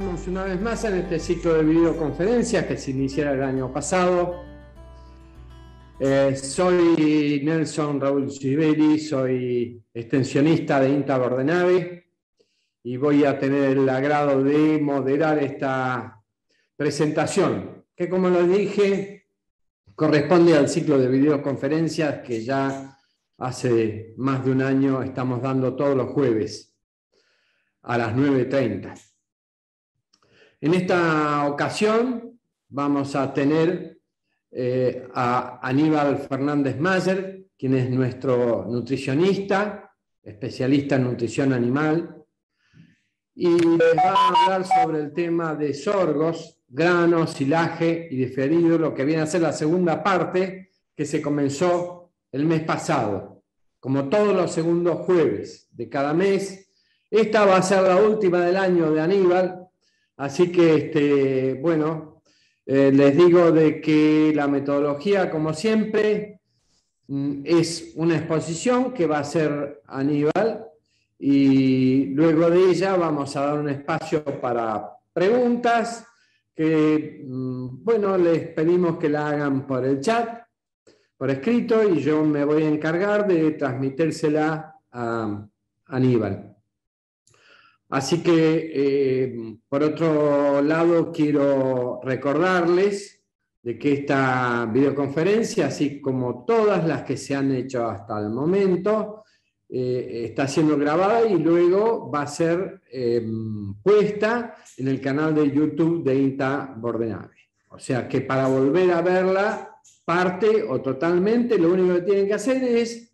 Estamos una vez más en este ciclo de videoconferencias que se inició el año pasado. Eh, soy Nelson Raúl Sibeli, soy extensionista de INTA Bordenave y voy a tener el agrado de moderar esta presentación, que como lo dije, corresponde al ciclo de videoconferencias que ya hace más de un año estamos dando todos los jueves a las 9.30. En esta ocasión vamos a tener eh, a Aníbal Fernández Mayer, quien es nuestro nutricionista, especialista en nutrición animal, y va a hablar sobre el tema de sorgos, granos, silaje y diferido, lo que viene a ser la segunda parte que se comenzó el mes pasado. Como todos los segundos jueves de cada mes, esta va a ser la última del año de Aníbal, Así que, este, bueno, eh, les digo de que la metodología, como siempre, mm, es una exposición que va a ser Aníbal y luego de ella vamos a dar un espacio para preguntas que, mm, bueno, les pedimos que la hagan por el chat, por escrito, y yo me voy a encargar de transmitírsela a Aníbal. Así que, eh, por otro lado, quiero recordarles de que esta videoconferencia, así como todas las que se han hecho hasta el momento, eh, está siendo grabada y luego va a ser eh, puesta en el canal de YouTube de INTA Bordenave. O sea que para volver a verla, parte o totalmente, lo único que tienen que hacer es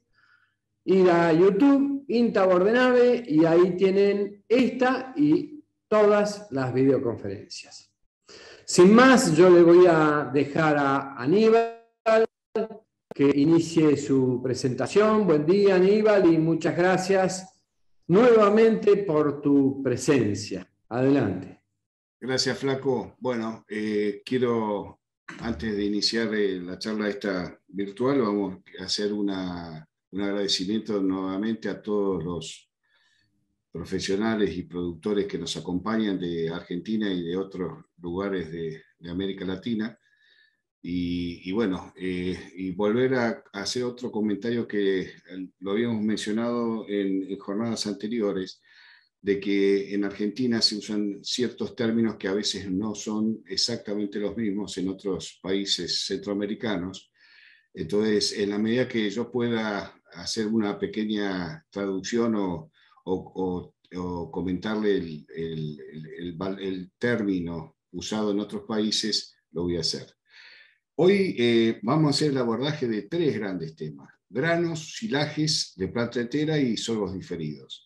ir a YouTube INTA Bordenave y ahí tienen esta y todas las videoconferencias. Sin más, yo le voy a dejar a Aníbal que inicie su presentación. Buen día, Aníbal, y muchas gracias nuevamente por tu presencia. Adelante. Gracias, Flaco. Bueno, eh, quiero, antes de iniciar eh, la charla esta virtual, vamos a hacer una un agradecimiento nuevamente a todos los profesionales y productores que nos acompañan de Argentina y de otros lugares de, América Latina. Y, bueno, eh, y volver a, hacer otro comentario que eh, lo habíamos mencionado en, jornadas anteriores, de que en Argentina se usan ciertos términos que a veces no son exactamente los mismos en otros países centroamericanos. Entonces, en la medida que yo pueda hacer una pequeña traducción o, comentarle el, término usado en otros países, lo voy a hacer. Hoy eh, vamos a hacer el abordaje de tres grandes temas, granos, silajes de planta entera y sorgos diferidos.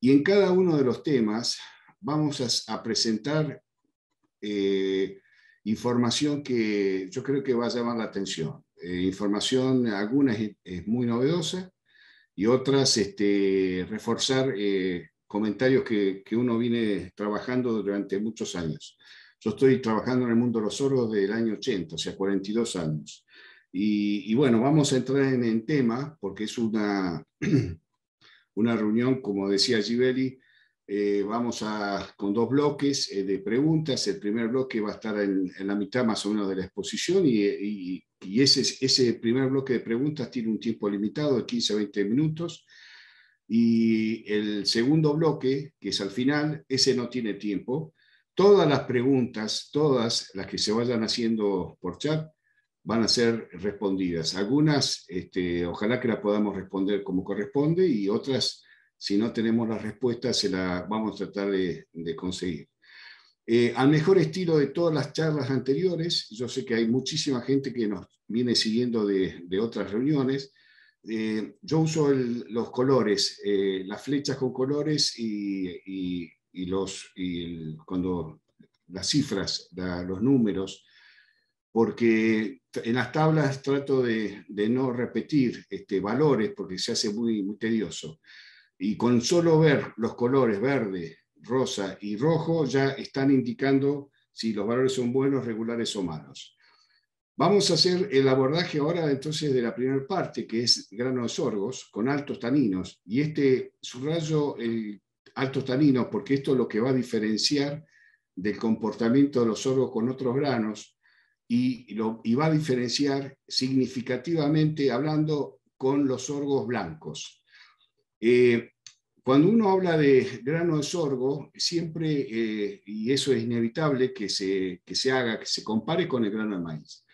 Y en cada uno de los temas vamos a, presentar eh, información que yo creo que va a llamar la atención. Eh, información, algunas es, muy novedosa y otras este, reforzar eh, comentarios que, que, uno viene trabajando durante muchos años. Yo estoy trabajando en el mundo de los sordos desde el año 80, o sea, 42 años. Y, y bueno, vamos a entrar en el tema porque es una, una reunión, como decía Gibeli, eh, vamos a, con dos bloques de preguntas. El primer bloque va a estar en, en, la mitad más o menos de la exposición y, y ese, ese primer bloque de preguntas tiene un tiempo limitado de 15 a 20 minutos. Y el segundo bloque, que es al final, ese no tiene tiempo. Todas las preguntas, todas las que se vayan haciendo por chat, van a ser respondidas. Algunas, este, ojalá que las podamos responder como corresponde y otras, si no tenemos las respuestas, se las vamos a tratar de conseguir. Eh, al mejor estilo de todas las charlas anteriores, yo sé que hay muchísima gente que nos viene siguiendo de, otras reuniones. Eh, yo uso los colores, eh, las flechas con colores y, los, cuando, las cifras, los números, porque en las tablas trato de, no repetir este, valores porque se hace muy, muy tedioso. Y con solo ver los colores verde, rosa y rojo ya están indicando si los valores son buenos, regulares o malos. Vamos a hacer el abordaje ahora entonces de la primera parte, que es grano de sorgos con altos taninos. Y este subrayo el altos taninos porque esto es lo que va a diferenciar del comportamiento de los sorgos con otros granos y, lo, va a diferenciar significativamente hablando con los sorgos blancos. Eh, cuando uno habla de grano de sorgo, siempre, eh, y eso es inevitable, que se, que se haga, que se compare con el grano de maíz.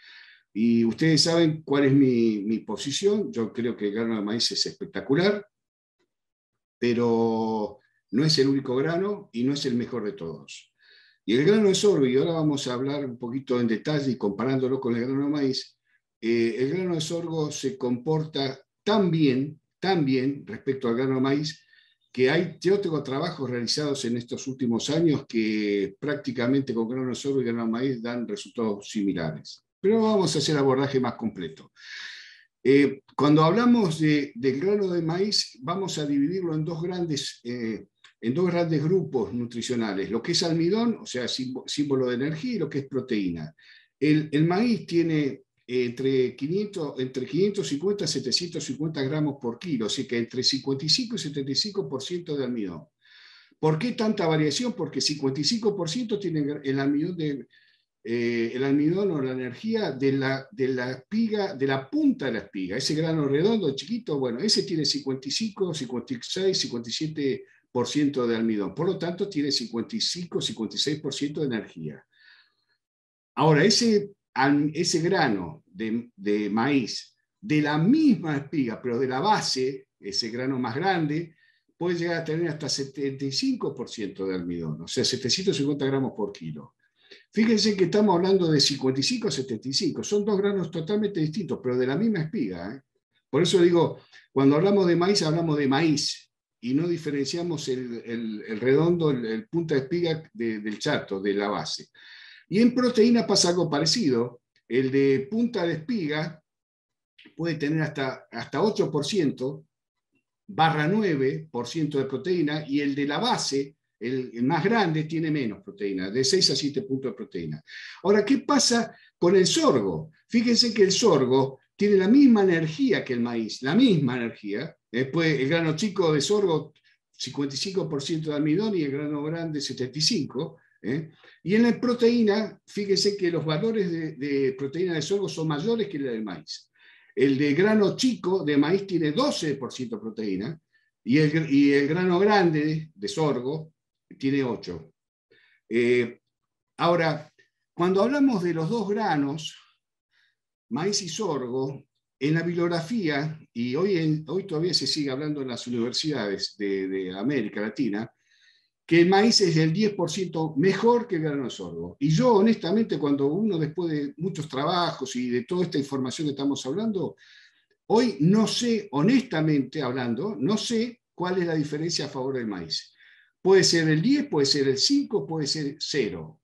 Y ustedes saben cuál es mi, mi, posición. Yo creo que el grano de maíz es espectacular, pero no es el único grano y no es el mejor de todos. Y el grano de sorgo, y ahora vamos a hablar un poquito en detalle y comparándolo con el grano de maíz, eh, el grano de sorgo se comporta tan bien, tan bien respecto al grano de maíz, que hay, tengo trabajos realizados en estos últimos años que prácticamente con grano de sorgo y grano de maíz dan resultados similares. Pero vamos a hacer abordaje más completo. Eh, cuando hablamos de, del grano de maíz, vamos a dividirlo en dos grandes eh, en dos grandes grupos nutricionales, lo que es almidón, o sea, símbolo de energía, y lo que es proteína. El, maíz tiene entre, 500, entre 550 y 750 gramos por kilo, así que entre 55 y 75% de almidón. ¿Por qué tanta variación? Porque 55% tiene el almidón, de, eh, el almidón o la energía de la, de la espiga, de la punta de la espiga, ese grano redondo, chiquito, bueno, ese tiene 55, 56, 57 de almidón. Por lo tanto, tiene 55-56% de energía. Ahora, ese, ese grano de, maíz de la misma espiga, pero de la base, ese grano más grande, puede llegar a tener hasta 75% de almidón, o sea, 750 gramos por kilo. Fíjense que estamos hablando de 55 a 75, son dos granos totalmente distintos, pero de la misma espiga. ¿eh? Por eso digo, cuando hablamos de maíz, hablamos de maíz, y no diferenciamos el, redondo, el, punta de espiga del chato, de la base. Y en proteína pasa algo parecido. El de punta de espiga puede tener hasta, hasta 8%, barra 9% de proteína, y el de la base, el, más grande, tiene menos proteína, de 6 a 7 puntos de proteína. Ahora, ¿qué pasa con el sorgo? Fíjense que el sorgo tiene la misma energía que el maíz, la misma energía, Después el grano chico de sorgo, 55% de almidón y el grano grande, 75%. ¿Eh? Y en la proteína, fíjese que los valores de, proteína de sorgo son mayores que el del maíz. El de grano chico de maíz tiene 12% de proteína y el, y el, grano grande de sorgo tiene 8%. Eh, ahora, cuando hablamos de los dos granos, maíz y sorgo, en la bibliografía, y hoy, hoy todavía se sigue hablando en las universidades de, América Latina, que el maíz es el 10% mejor que el grano de. Y yo, honestamente, cuando uno después de muchos trabajos y de toda esta información que estamos hablando, hoy no sé, honestamente hablando, no sé cuál es la diferencia a favor del maíz. Puede ser el 10, puede ser el 5, puede ser 0.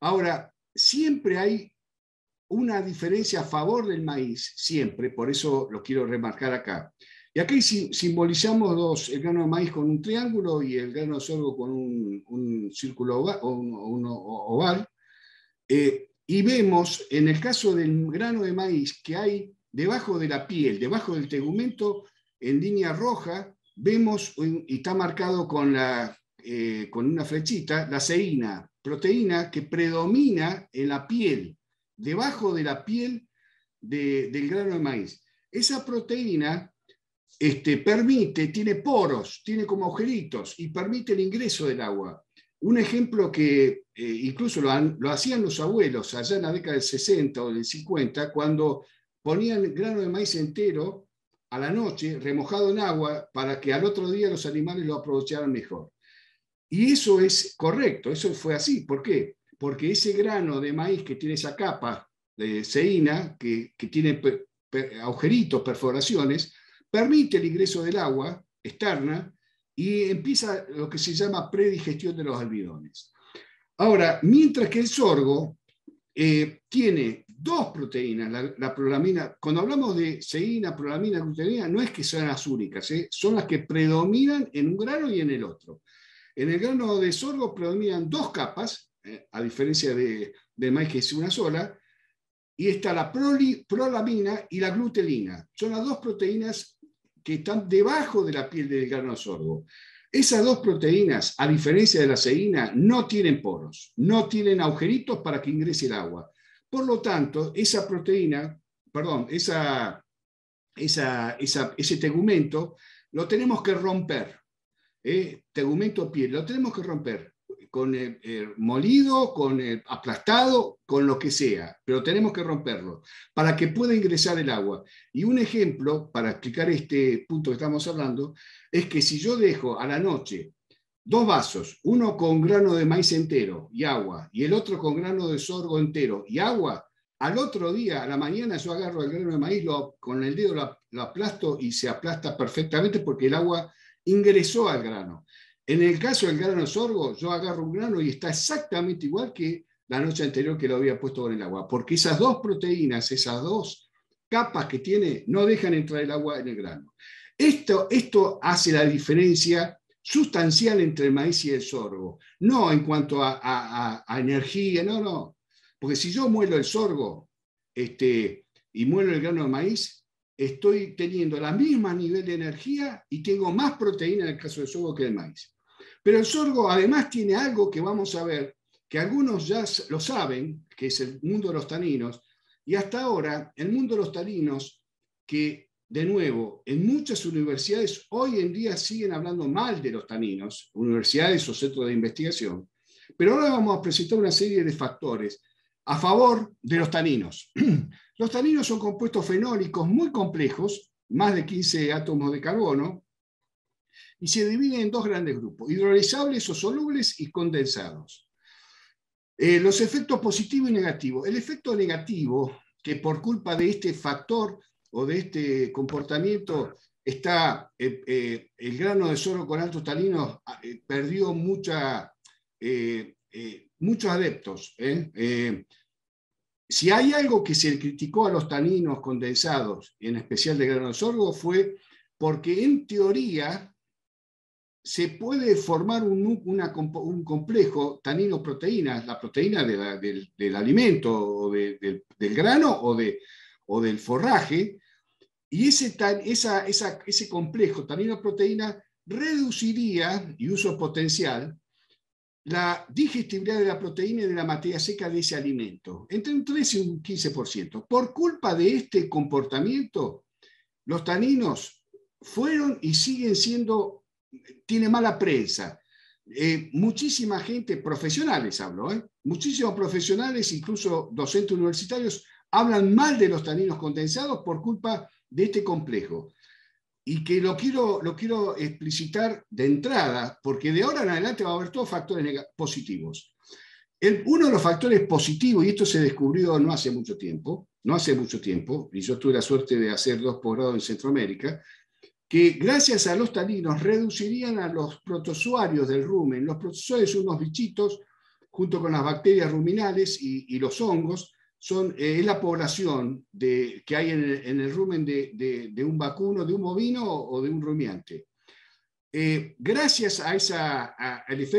Ahora, siempre hay una diferencia a favor del maíz, siempre, por eso lo quiero remarcar acá. Y aquí simbolizamos dos, el grano de maíz con un triángulo y el grano de sorgo con un, círculo oval, un, oval. Eh, y vemos en el caso del grano de maíz que hay debajo de la piel, debajo del tegumento, en línea roja, vemos, y está marcado con, la, eh, con una flechita, la ceína, proteína que predomina en la piel debajo de la piel del grano de maíz. Esa proteína este, permite, tiene poros, tiene como agujeritos y permite el ingreso del agua. Un ejemplo que eh, incluso lo, hacían los abuelos allá en la década del 60 o del 50, cuando ponían grano de maíz entero a la noche, remojado en agua, para que al otro día los animales lo aprovecharan mejor. Y eso es correcto, eso fue así. ¿Por qué? porque ese grano de maíz que tiene esa capa de ceína, que, tiene agujeritos, perforaciones, permite el ingreso del agua externa y empieza lo que se llama predigestión de los almidones. Ahora, mientras que el sorgo eh, tiene dos proteínas, la, prolamina, cuando hablamos de ceína, prolamina, glutenina, no es que sean las únicas, ¿eh? son las que predominan en un grano y en el otro. En el grano de sorgo predominan dos capas, eh, a diferencia de, del maíz que es una sola, y está la prolamina y la glutelina. Son las dos proteínas que están debajo de la piel del grano sorgo. Esas dos proteínas, a diferencia de la ceína, no tienen poros, no tienen agujeritos para que ingrese el agua. Por lo tanto, esa proteína, perdón, esa, ese tegumento lo tenemos que romper. ¿eh? Tegumento piel, lo tenemos que romper con el, molido, con el aplastado, con lo que sea, pero tenemos que romperlo para que pueda ingresar el agua. Y un ejemplo para explicar este punto que estamos hablando es que si yo dejo a la noche dos vasos, uno con grano de maíz entero y agua, y el otro con grano de sorgo entero y agua, al otro día, a la mañana, yo agarro el grano de maíz, lo, con el dedo lo, lo aplasto y se aplasta perfectamente porque el agua ingresó al grano. En el caso del grano de sorgo, yo agarro un grano y está exactamente igual que la noche anterior que lo había puesto con el agua, porque esas dos proteínas, esas dos capas que tiene, no dejan entrar el agua en el grano. Esto, esto hace la diferencia sustancial entre el maíz y el sorgo, no en cuanto a, energía, no, no, porque si yo muelo el sorgo este, y muelo el grano de maíz, estoy teniendo la misma nivel de energía y tengo más proteína en el caso del sorgo que el maíz. Pero el sorgo además tiene algo que vamos a ver, que algunos ya lo saben, que es el mundo de los taninos, y hasta ahora el mundo de los taninos, que de nuevo, en muchas universidades hoy en día siguen hablando mal de los taninos, universidades o centros de investigación, pero ahora vamos a presentar una serie de factores a favor de los taninos. Los taninos son compuestos fenólicos muy complejos, más de 15 átomos de carbono, y se divide en dos grandes grupos, hidrolizables o solubles y condensados. Eh, los efectos positivos y negativos. El efecto negativo, que por culpa de este factor o de este comportamiento está eh, eh, el grano de sorgo con altos taninos, perdió mucha, muchos adeptos. si hay algo que se criticó a los taninos condensados, en especial de grano de sorgo, fue porque en teoría se puede formar un, un complejo tanino-proteínas, la proteína del, alimento o del grano o, de, o del forraje, y ese, esa, ese complejo tanino-proteína reduciría, y uso potencial, la digestibilidad de la proteína y de la materia seca de ese alimento, entre un 13 y un 15%. Por culpa de este comportamiento, los taninos fueron y siguen siendo tiene mala prensa. Eh, muchísima gente, profesionales hablo, ¿eh? muchísimos profesionales, incluso docentes universitarios, hablan mal de los taninos condensados por culpa de este complejo. Y que lo quiero, lo quiero explicitar de entrada, porque de ahora en adelante va a haber todos factores positivos. uno de los factores positivos, y esto se descubrió no hace mucho tiempo, no hace mucho tiempo, y yo tuve la suerte de hacer dos posgrados en Centroamérica, que gracias a los taninos reducirían a los protozoarios del rumen. Los protozoarios son unos bichitos, junto con las bacterias ruminales y, los hongos, son, eh, es la población de, que hay en el, rumen de, un vacuno, de un bovino o de un rumiante. Eh, gracias a esa,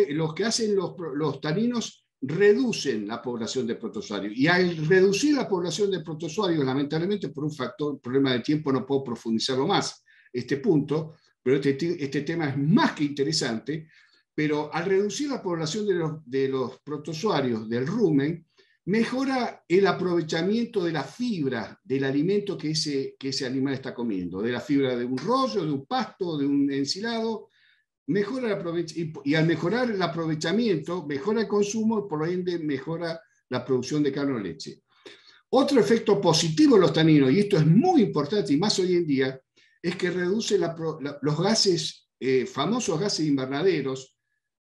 los que hacen los, los taninos reducen la población de protozoarios. Y al reducir la población de protozoarios, lamentablemente por un factor, problema de tiempo, no puedo profundizarlo más, este punto, pero este, este, tema es más que interesante, pero al reducir la población de los, de los protozoarios del rumen, mejora el aprovechamiento de la fibra del alimento que ese, que ese animal está comiendo, de la fibra de un rollo, de un pasto, de un ensilado, mejora el y, al mejorar el aprovechamiento, mejora el consumo, y por ende mejora la producción de carne o leche. Otro efecto positivo de los taninos, y esto es muy importante y más hoy en día, es que reduce los gases, eh, famosos gases invernaderos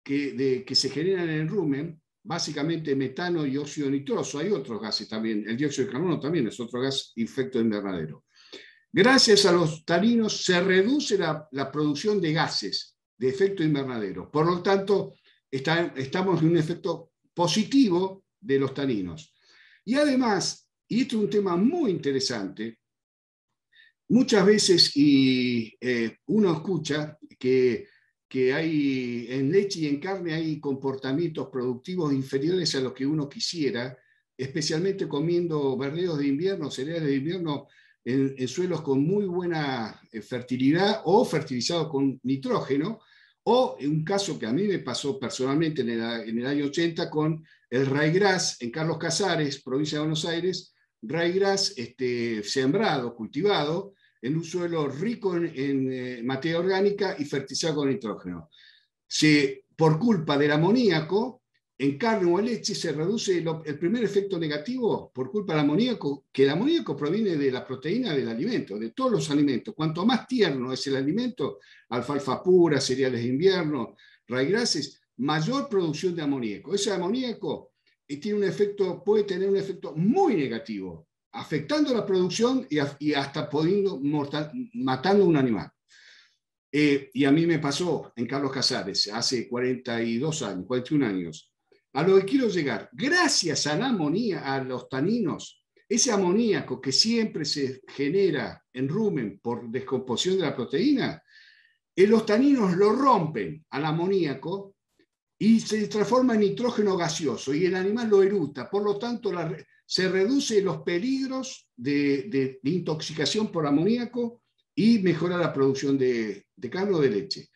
que, se generan en el rumen, básicamente metano y óxido nitroso. Hay otros gases también, el dióxido de carbono también es otro gas efecto invernadero. Gracias a los taninos se reduce la, producción de gases de efecto invernadero. Por lo tanto, estamos en un efecto positivo de los taninos. Y además, y esto es un tema muy interesante, Muchas veces y, eh, uno escucha que, que, hay en leche y en carne hay comportamientos productivos inferiores a los que uno quisiera, especialmente comiendo verdeos de invierno, cereales de invierno en, suelos con muy buena eh, fertilidad o fertilizados con nitrógeno, O un caso que a mí me pasó personalmente en el, año 80 con el raigras en Carlos Casares, provincia de Buenos Aires, raigras este, sembrado, cultivado, en un suelo rico en, eh, materia orgánica y fertilizado con nitrógeno. Se, por culpa del amoníaco, en carne o en leche se reduce el primer efecto negativo por culpa del amoníaco, que el amoníaco proviene de la proteína del alimento, de todos los alimentos. Cuanto más tierno es el alimento, alfalfa pura, cereales de invierno, raigrases, mayor producción de amoníaco. Ese amoníaco eh, tiene un efecto, puede tener un efecto muy negativo, afectando la producción y, hasta pudiendo matando un animal. Eh, y a mí me pasó en Carlos Casares hace 42 años, 41 años a lo que quiero llegar, gracias a la amonía, a los taninos, ese amoníaco que siempre se genera en rumen por descomposición de la proteína, eh, los taninos lo rompen al amoníaco y se transforma en nitrógeno gaseoso y el animal lo eruta. Por lo tanto, se reduce los peligros de, intoxicación por amoníaco y mejora la producción de, de carne o de leche.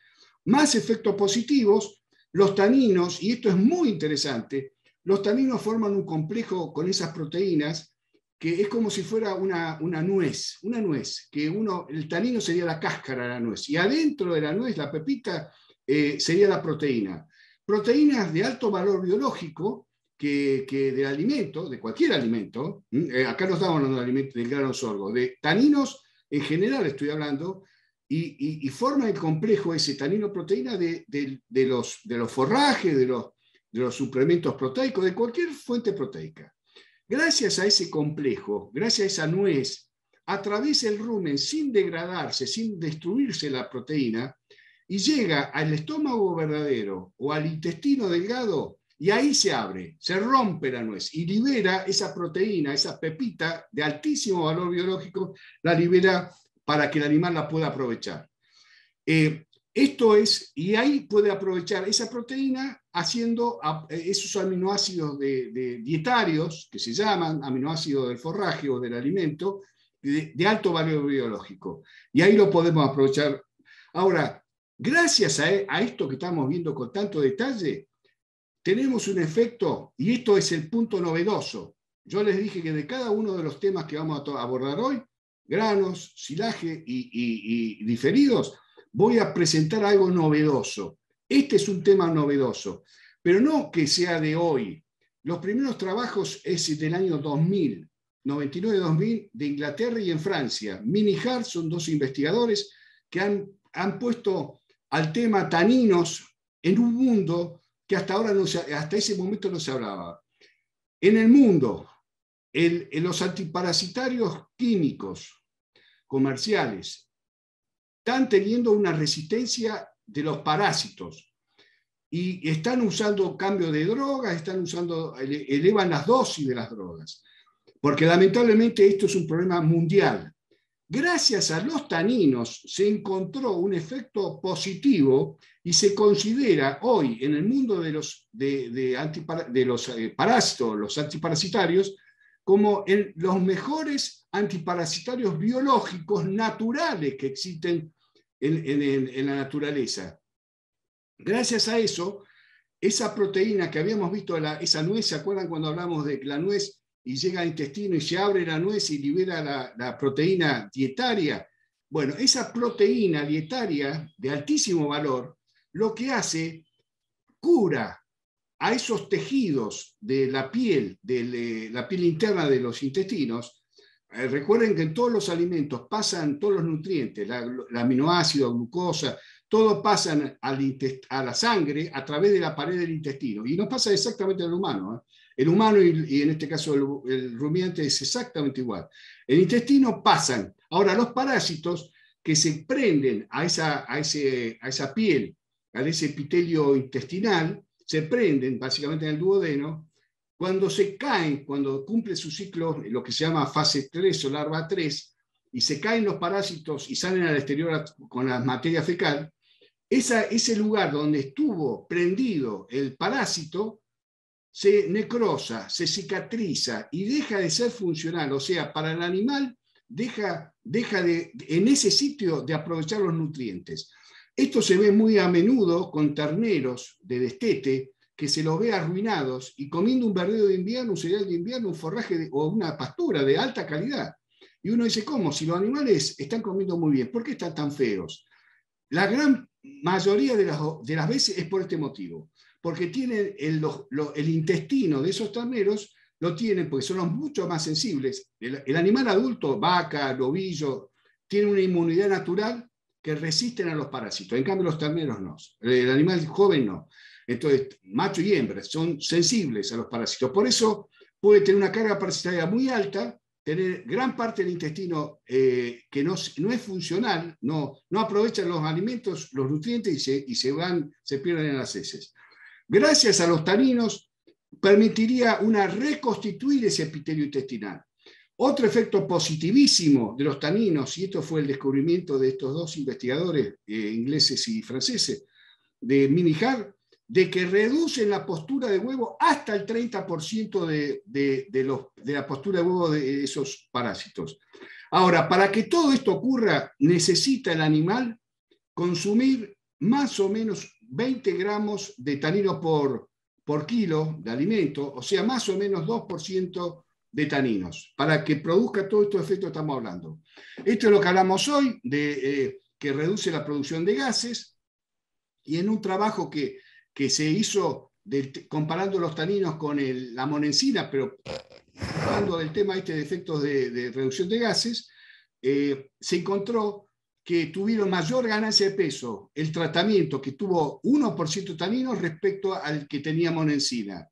Más efectos positivos, los taninos, y esto es muy interesante, los taninos forman un complejo con esas proteínas que es como si fuera una, una nuez, una nuez, que uno, el tanino sería la cáscara de la nuez, y adentro de la nuez, la pepita, eh, sería la proteína. Proteínas de alto valor biológico que, que del alimento, de cualquier alimento, eh, acá no estamos hablando del, alimento, del grano sorgo, de taninos en general estoy hablando, y, forma el complejo ese tanino-proteína de, los, de los forrajes, de los, de los suplementos proteicos, de cualquier fuente proteica. Gracias a ese complejo, gracias a esa nuez, atraviesa el rumen sin degradarse, sin destruirse la proteína, y llega al estómago verdadero o al intestino delgado, y ahí se abre, se rompe la nuez y libera esa proteína, esa pepita de altísimo valor biológico, la libera para que el animal la pueda aprovechar. Eh, esto es, y ahí puede aprovechar esa proteína haciendo eh, esos aminoácidos de, dietarios, que se llaman aminoácidos del forraje o del alimento, de, alto valor biológico. Y ahí lo podemos aprovechar. Ahora, gracias a, a esto que estamos viendo con tanto detalle, tenemos un efecto, y esto es el punto novedoso. Yo les dije que de cada uno de los temas que vamos a abordar hoy, granos, silaje y, diferidos, voy a presentar algo novedoso. Este es un tema novedoso, pero no que sea de hoy. Los primeros trabajos es del año 2000, 99-2000, de Inglaterra y en Francia. Mini Hart son dos investigadores que han, han puesto al tema taninos en un mundo que hasta, ahora no hasta ese momento no se hablaba. En el mundo, los antiparasitarios químicos comerciales están teniendo una resistencia de los parásitos y están usando cambio de drogas, están usando, elevan las dosis de las drogas, porque lamentablemente esto es un problema mundial. Gracias a los taninos se encontró un efecto positivo y se considera hoy en el mundo de los, de, de los eh, parásitos, los antiparasitarios, como en los mejores antiparasitarios biológicos naturales que existen en, la naturaleza. Gracias a eso, esa proteína que habíamos visto, esa nuez, ¿se acuerdan cuando hablamos de la nuez y llega al intestino y se abre la nuez y libera la, proteína dietaria? Bueno, esa proteína dietaria de altísimo valor, lo que hace, cura a esos tejidos de la piel, de la piel interna de los intestinos, eh, recuerden que en todos los alimentos pasan todos los nutrientes, la, aminoácido, glucosa, todo pasan a la sangre a través de la pared del intestino. Y no pasa exactamente al humano. ¿eh? El humano y, en este caso el, rumiante es exactamente igual. El intestino pasan. Ahora, los parásitos que se prenden a esa, a ese, a esa piel, a ese epitelio intestinal, se prenden básicamente en el duodeno, cuando se caen, cuando cumple su ciclo, lo que se llama fase 3 o larva 3, y se caen los parásitos y salen al exterior con la materia fecal, esa, ese lugar donde estuvo prendido el parásito se necrosa, se cicatriza y deja de ser funcional. O sea, para el animal deja, deja de, en ese sitio de aprovechar los nutrientes. Esto se ve muy a menudo con terneros de destete que se los ve arruinados y comiendo un verdeo de invierno, un cereal de invierno, un forraje o una pastura de alta calidad. Y uno dice, ¿cómo? Si los animales están comiendo muy bien, ¿por qué están tan feos? La gran mayoría de las, de las veces es por este motivo, porque tienen el, intestino de esos terneros, lo tienen porque son los mucho más sensibles. El, animal adulto, vaca, lobillo, tiene una inmunidad natural que resisten a los parásitos. En cambio, los terneros no. El animal joven no. Entonces, macho y hembra son sensibles a los parásitos. Por eso puede tener una carga parasitaria muy alta, tener gran parte del intestino eh, que no, es funcional, no, no aprovechan los alimentos, los nutrientes y se, y se, van, se pierden en las heces. Gracias a los taninos, permitiría una reconstituir ese epitelio intestinal. Otro efecto positivísimo de los taninos, y esto fue el descubrimiento de estos dos investigadores eh, ingleses y franceses, de Minijar, de que reducen la postura de huevo hasta el 30% de, de, la postura de huevo de esos parásitos. Ahora, para que todo esto ocurra, necesita el animal consumir más o menos 20 gramos de tanino por, por kilo de alimento, o sea, más o menos 2% de taninos, para que produzca todos estos efectos que estamos hablando. Esto es lo que hablamos hoy, de, eh, que reduce la producción de gases, y en un trabajo que que se hizo comparando los taninos con la monencina, pero hablando del tema este de efectos de, reducción de gases, eh, se encontró que tuvieron mayor ganancia de peso el tratamiento que tuvo 1% taninos respecto al que tenía monencina.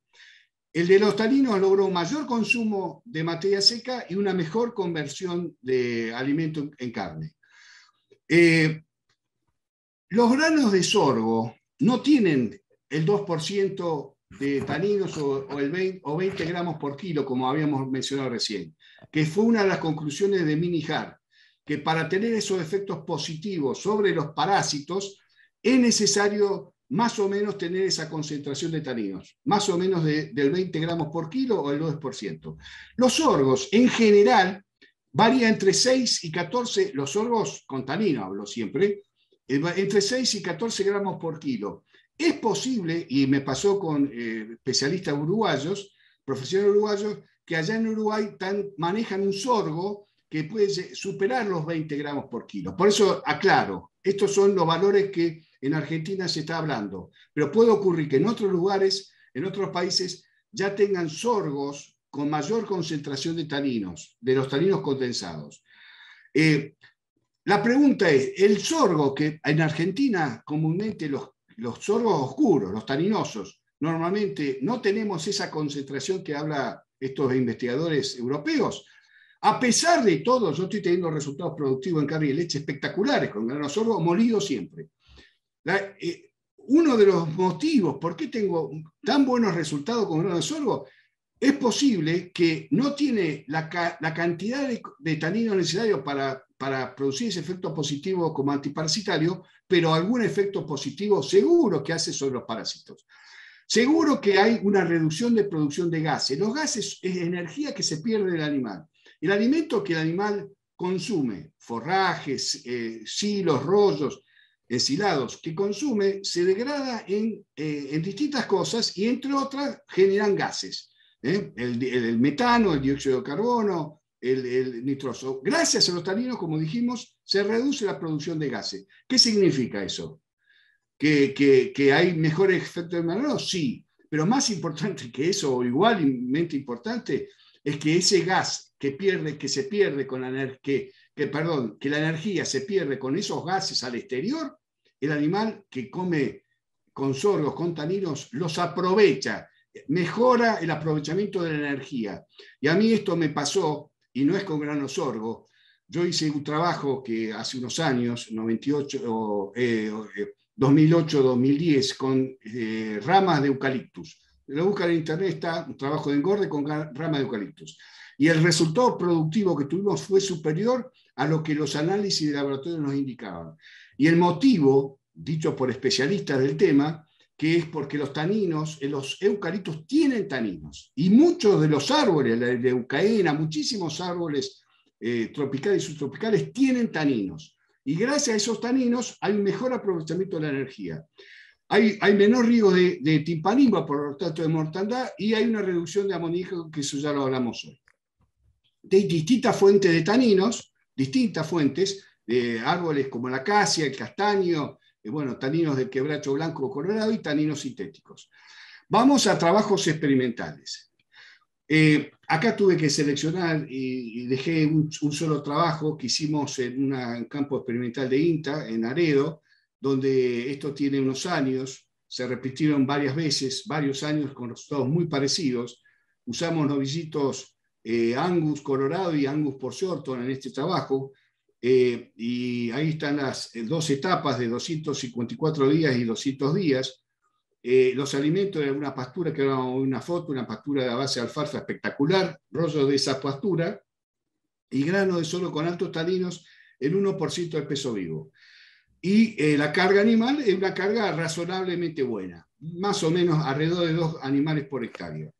El de los taninos logró mayor consumo de materia seca y una mejor conversión de alimento en carne. Eh, los granos de sorgo no tienen el 2% de taninos o, el 20, o 20 gramos por kilo, como habíamos mencionado recién, que fue una de las conclusiones de Minijar, que para tener esos efectos positivos sobre los parásitos es necesario más o menos tener esa concentración de taninos, más o menos del 20 gramos por kilo o el 2%. Los orgos, en general, varía entre 6 y 14, los orgos con tanino hablo siempre, eh, entre 6 y 14 gramos por kilo. Es posible, y me pasó con eh, especialistas uruguayos, profesionales uruguayos, que allá en Uruguay manejan un sorgo que puede superar los 20 gramos por kilo. Por eso aclaro, estos son los valores que en Argentina se está hablando, pero puede ocurrir que en otros lugares, en otros países, ya tengan sorgos con mayor concentración de taninos, de los taninos condensados. Eh, la pregunta es, el sorgo que en Argentina comúnmente los los sorgos oscuros, los taninosos, normalmente no tenemos esa concentración que habla estos investigadores europeos. A pesar de todo, yo estoy teniendo resultados productivos en carne y leche espectaculares con grano sorgo molido siempre. Eh, uno de los motivos por qué tengo tan buenos resultados con grano sorgo es posible que no tiene la, cantidad de, de tanino necesario para para producir ese efecto positivo como antiparasitario, pero algún efecto positivo seguro que hace sobre los parásitos. Seguro que hay una reducción de producción de gases. Los gases es energía que se pierde del animal. El alimento que el animal consume, forrajes, eh, silos, rollos, ensilados, que consume, se degrada en, eh, distintas cosas y entre otras generan gases. ¿eh? El, metano, el dióxido de carbono, el, nitroso. Gracias a los taninos, como dijimos, se reduce la producción de gases. ¿Qué significa eso? ¿Que, que, hay mejores efectos? Sí, pero más importante que eso, o igualmente importante, es que ese gas que, pierde, que se pierde con la energía, que, perdón, que la energía se pierde con esos gases al exterior, el animal que come con sorgos, con taninos, los aprovecha, mejora el aprovechamiento de la energía. Y a mí esto me pasó y no es con grano sorgo. Yo hice un trabajo que hace unos años, 98, 2008-2010, eh, con eh, ramas de eucaliptus. Lo buscan en internet, está un trabajo de engorde con ramas de eucaliptus. Y el resultado productivo que tuvimos fue superior a lo que los análisis de laboratorio nos indicaban. Y el motivo, dicho por especialistas del tema, que es porque los taninos, eh, los eucaliptos tienen taninos, y muchos de los árboles, la eucaena, muchísimos árboles eh, tropicales y subtropicales tienen taninos. Y gracias a esos taninos hay un mejor aprovechamiento de la energía. Hay, hay menor riesgo de, de timpanimba, por lo tanto de mortandad, y hay una reducción de amoníaco, que eso ya lo hablamos hoy. De distintas fuentes de taninos, distintas fuentes, de árboles como la acacia, el castaño, eh, bueno, taninos del quebracho blanco colorado y taninos sintéticos. Vamos a trabajos experimentales. Eh, acá tuve que seleccionar y, dejé un, solo trabajo que hicimos en un campo experimental de INTA, en Aredo, donde esto tiene unos años, se repitieron varias veces, varios años con resultados muy parecidos. Usamos novillitos eh, Angus Colorado y Angus por Shorton en este trabajo, eh, y ahí están las dos etapas de 254 días y 200 días. Eh, los alimentos de una pastura, que era una foto, una pastura de base de alfalfa espectacular, rollo de esa pastura, y grano de solo con altos taninos, el 1% del peso vivo. Y eh, la carga animal es una carga razonablemente buena, más o menos alrededor de dos animales por hectárea.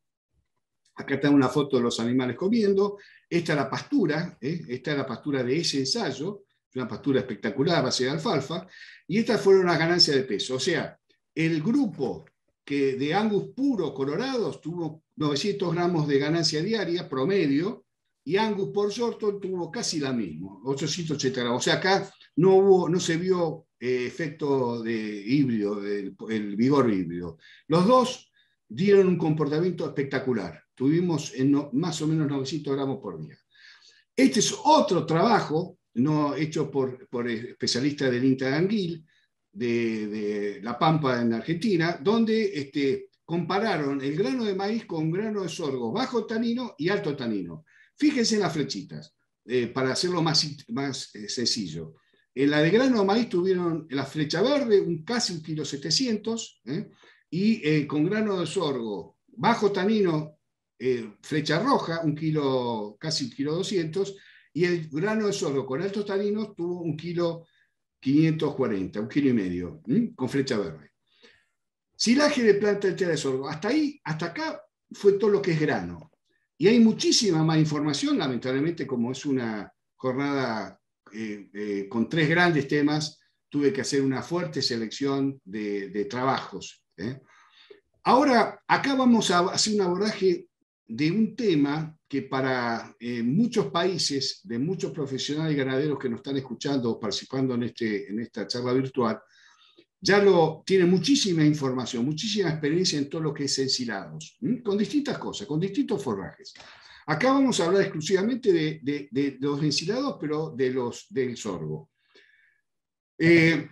Acá está una foto de los animales comiendo. Esta es la pastura, ¿eh? esta es la pastura de ese ensayo, una pastura espectacular a base de alfalfa. Y estas fueron las ganancias de peso. O sea, el grupo que de Angus puro colorados tuvo 900 gramos de ganancia diaria promedio y Angus por Shorton tuvo casi la misma, 880 gramos. O sea, acá no, hubo, no se vio eh, efecto de híbrido, el, vigor híbrido. Los dos dieron un comportamiento espectacular. Tuvimos en más o menos 900 gramos por día. Este es otro trabajo no hecho por, por especialistas del INTA de Anguil, La Pampa en Argentina, donde este, compararon el grano de maíz con grano de sorgo bajo tanino y alto tanino. Fíjense en las flechitas, eh, para hacerlo más, más eh, sencillo. En la de grano de maíz tuvieron la flecha verde, un, casi un kilo 700, ¿eh? y con grano de sorgo bajo tanino, flecha roja, un kilo, casi un kilo 200, y el grano de sorgo con altos taninos tuvo un kilo 540, un kilo y medio, con flecha verde. Silaje de planta entera de sorgo. Hasta ahí, hasta acá fue todo lo que es grano. Y hay muchísima más información, lamentablemente, como es una jornada eh, eh, con tres grandes temas, tuve que hacer una fuerte selección de, trabajos. ¿eh? Ahora, acá vamos a hacer un abordaje de un tema que para eh, muchos países, de muchos profesionales ganaderos que nos están escuchando o participando en, este, en esta charla virtual, ya lo tiene muchísima información, muchísima experiencia en todo lo que es ensilados, con distintas cosas, con distintos forrajes. Acá vamos a hablar exclusivamente de los ensilados, pero de los del sorgo. Eh,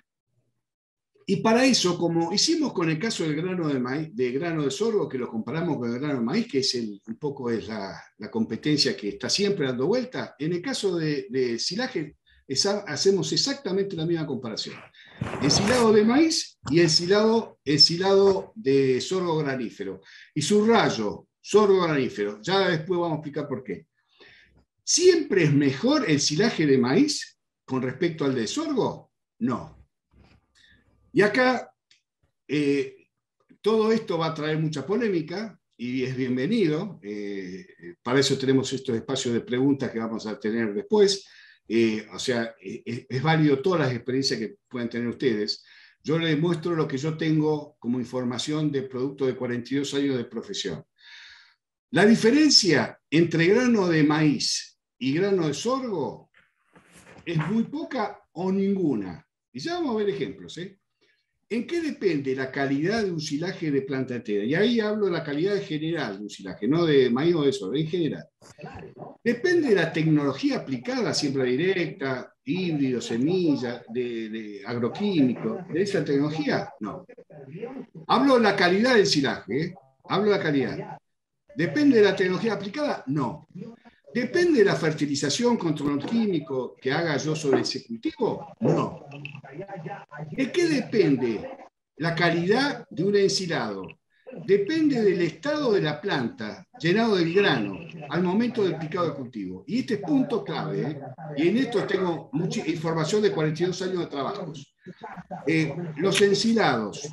y para eso, como hicimos con el caso del grano de, maíz, de grano de sorgo, que lo comparamos con el grano de maíz, que es un poco es la, competencia que está siempre dando vuelta, en el caso de, silaje hacemos exactamente la misma comparación. Ensilado de maíz y ensilado, ensilado de sorgo granífero. Y subrayo, sorgo granífero. Ya después vamos a explicar por qué. ¿Siempre es mejor el silaje de maíz con respecto al de sorgo? No y acá eh, todo esto va a traer mucha polémica y es bienvenido. Eh, para eso tenemos estos espacios de preguntas que vamos a tener después. Eh, o sea, es, válido todas las experiencias que pueden tener ustedes. Yo les muestro lo que yo tengo como información de producto de 42 años de profesión. La diferencia entre grano de maíz y grano de sorgo es muy poca o ninguna. Y ya vamos a ver ejemplos. ¿eh? ¿En qué depende la calidad de un silaje de planta entera? Y ahí hablo de la calidad general de un silaje, no de maíz o de soja, en general. Depende de la tecnología aplicada, siembra directa, híbrido, semilla, de, agroquímico, de esa tecnología, no. Hablo de la calidad del silaje, ¿eh? hablo de la calidad. ¿Depende de la tecnología aplicada? No. ¿Depende de la fertilización control químico que haga yo sobre ese cultivo? No. ¿De qué depende la calidad de un ensilado? Depende del estado de la planta, llenado del grano, al momento del picado de cultivo. Y este es punto clave. ¿eh? Y en esto tengo mucha información de 42 años de trabajos. Eh, los ensilados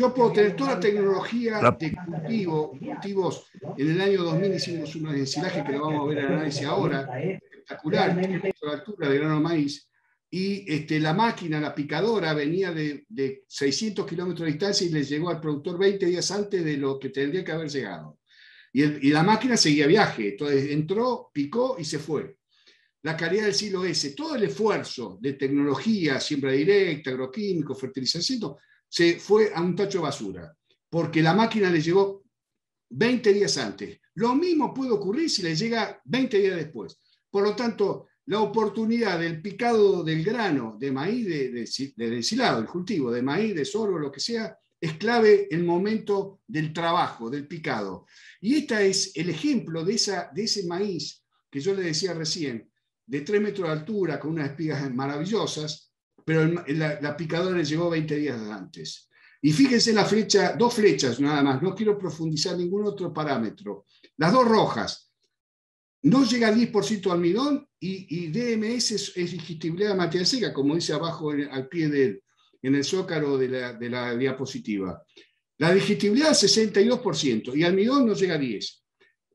yo puedo tener toda la tecnología de cultivo, cultivos. En el año 2000 hicimos un ensilaje que lo vamos a ver en análisis ahora, espectacular, la altura de grano de maíz. y este, la máquina, la picadora, venía de, 600 kilómetros de distancia y le llegó al productor 20 días antes de lo que tendría que haber llegado. Y, y la máquina seguía viaje, entonces entró, picó y se fue. La calidad del silo S, todo el esfuerzo de tecnología, siembra directa, agroquímico, fertilización, se fue a un tacho de basura, porque la máquina le llegó 20 días antes. Lo mismo puede ocurrir si le llega 20 días después. Por lo tanto, la oportunidad del picado del grano de maíz, de, de, el cultivo de maíz, de sorgo, lo que sea, es clave el momento del trabajo, del picado. Y este es el ejemplo de, esa, de ese maíz que yo le decía recién, de 3 metros de altura, con unas espigas maravillosas, pero la, la, picadora le llegó 20 días antes. Y fíjense la flecha, dos flechas nada más, no quiero profundizar ningún otro parámetro. Las dos rojas, no llega al 10% almidón y, DMS es, digestibilidad de materia seca, como dice abajo al pie del, en el zócalo de la, diapositiva. La digestibilidad es 62% y almidón no llega a 10%.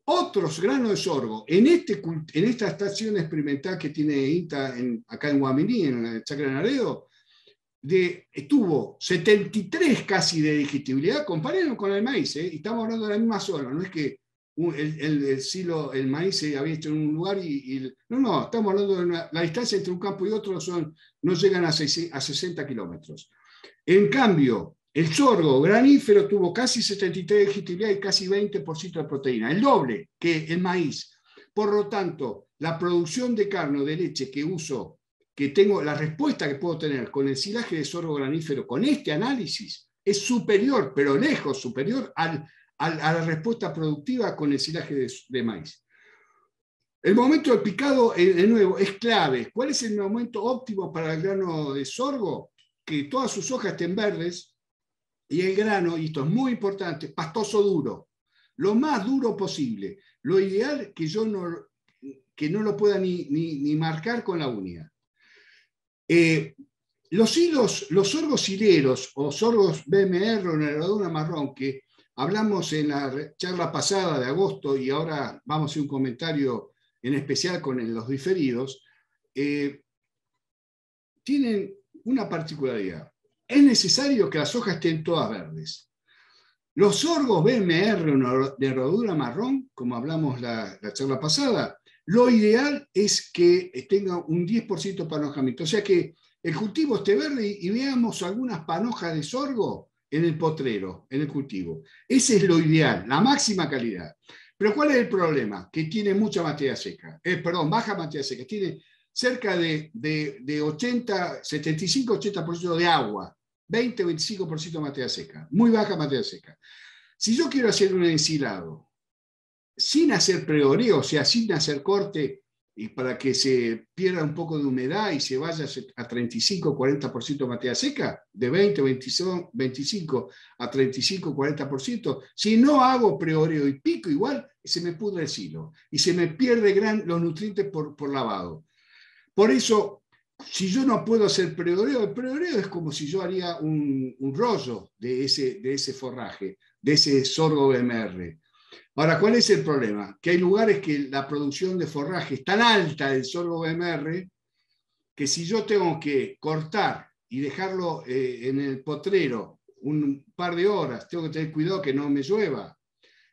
Otros granos de sorgo, en, este, en esta estación experimental que tiene INTA acá en Guaminí, en la Chacra de Naredo, de, estuvo 73 casi de digestibilidad, compárenlo con el maíz, ¿eh? estamos hablando de la misma zona, no es que el, el, silo, el maíz se había hecho en un lugar y, no, no, estamos hablando de la distancia entre un campo y otro son, no llegan a, a 60 kilómetros. En cambio, el sorgo granífero tuvo casi 73 de digestibilidad y casi 20% de proteína, el doble que el maíz. Por lo tanto, la producción de carne o de leche que uso, que tengo, la respuesta que puedo tener con el silaje de sorgo granífero, con este análisis, es superior, pero lejos superior al, a, la respuesta productiva con el silaje de, maíz. El momento del picado, eh, de nuevo, es clave. ¿Cuál es el momento óptimo para el grano de sorgo? Que todas sus hojas estén verdes y el grano, y esto es muy importante, pastoso duro, lo más duro posible. Lo ideal que yo no, que no lo pueda ni, ni, marcar con la uña. Eh, los hilos, los sorgos hileros o sorgos BMR o nervadura marrón, que Hablamos en la charla pasada de agosto y ahora vamos a hacer un comentario en especial con los diferidos. Eh, tienen una particularidad. Es necesario que las hojas estén todas verdes. Los sorgos BMR de rodura marrón, como hablamos la, la charla pasada, lo ideal es que tenga un 10% panojamiento. O sea que el cultivo esté verde y, veamos algunas panojas de sorgo en el potrero, en el cultivo. Ese es lo ideal, la máxima calidad. Pero ¿cuál es el problema? Que tiene mucha materia seca, eh, perdón, baja materia seca, tiene cerca de, de, 80, 75-80% de agua, 20-25% de materia seca, muy baja materia seca. Si yo quiero hacer un ensilado sin hacer preoreo, o sea, sin hacer corte y para que se pierda un poco de humedad y se vaya a 35-40% de materia seca, de 20, 25 a 35-40%, si no hago preoreo y pico igual, se me pudre el silo y se me pierde gran, los nutrientes por, por lavado. Por eso, si yo no puedo hacer preoreo, el es como si yo haría un, rollo de ese, de ese forraje, de ese sorgo BMR. Ahora, ¿cuál es el problema? Que hay lugares que la producción de forraje es tan alta del sorgo BMR que si yo tengo que cortar y dejarlo eh, en el potrero un par de horas, tengo que tener cuidado que no me llueva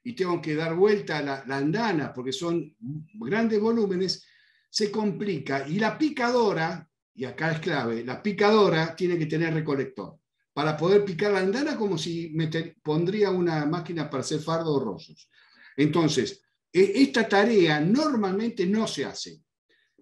y tengo que dar vuelta a la, la andana porque son grandes volúmenes, se complica. Y la picadora, y acá es clave, la picadora tiene que tener recolector para poder picar la andana como si me pondría una máquina para hacer fardo o rollos. Entonces, e, esta tarea normalmente no se hace.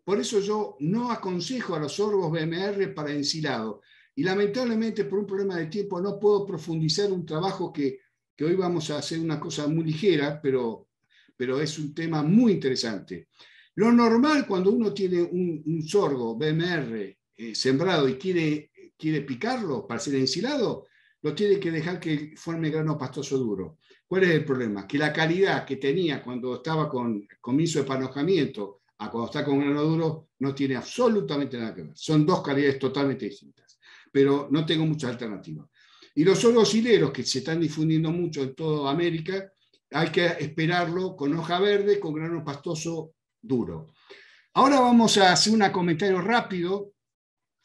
Por eso yo no aconsejo a los sorgos BMR para ensilado. Y lamentablemente por un problema de tiempo no puedo profundizar un trabajo que, hoy vamos a hacer una cosa muy ligera, pero, pero es un tema muy interesante. Lo normal cuando uno tiene un, sorgo BMR eh, sembrado y quiere, quiere picarlo para ser ensilado, lo tiene que dejar que forme grano pastoso duro. ¿Cuál es el problema? Que la calidad que tenía cuando estaba con comienzo de panojamiento a cuando está con grano duro no tiene absolutamente nada que ver. Son dos calidades totalmente distintas. Pero no tengo muchas alternativas. Y los sorgos hileros que se están difundiendo mucho en toda América, hay que esperarlo con hoja verde, con grano pastoso duro. Ahora vamos a hacer un comentario rápido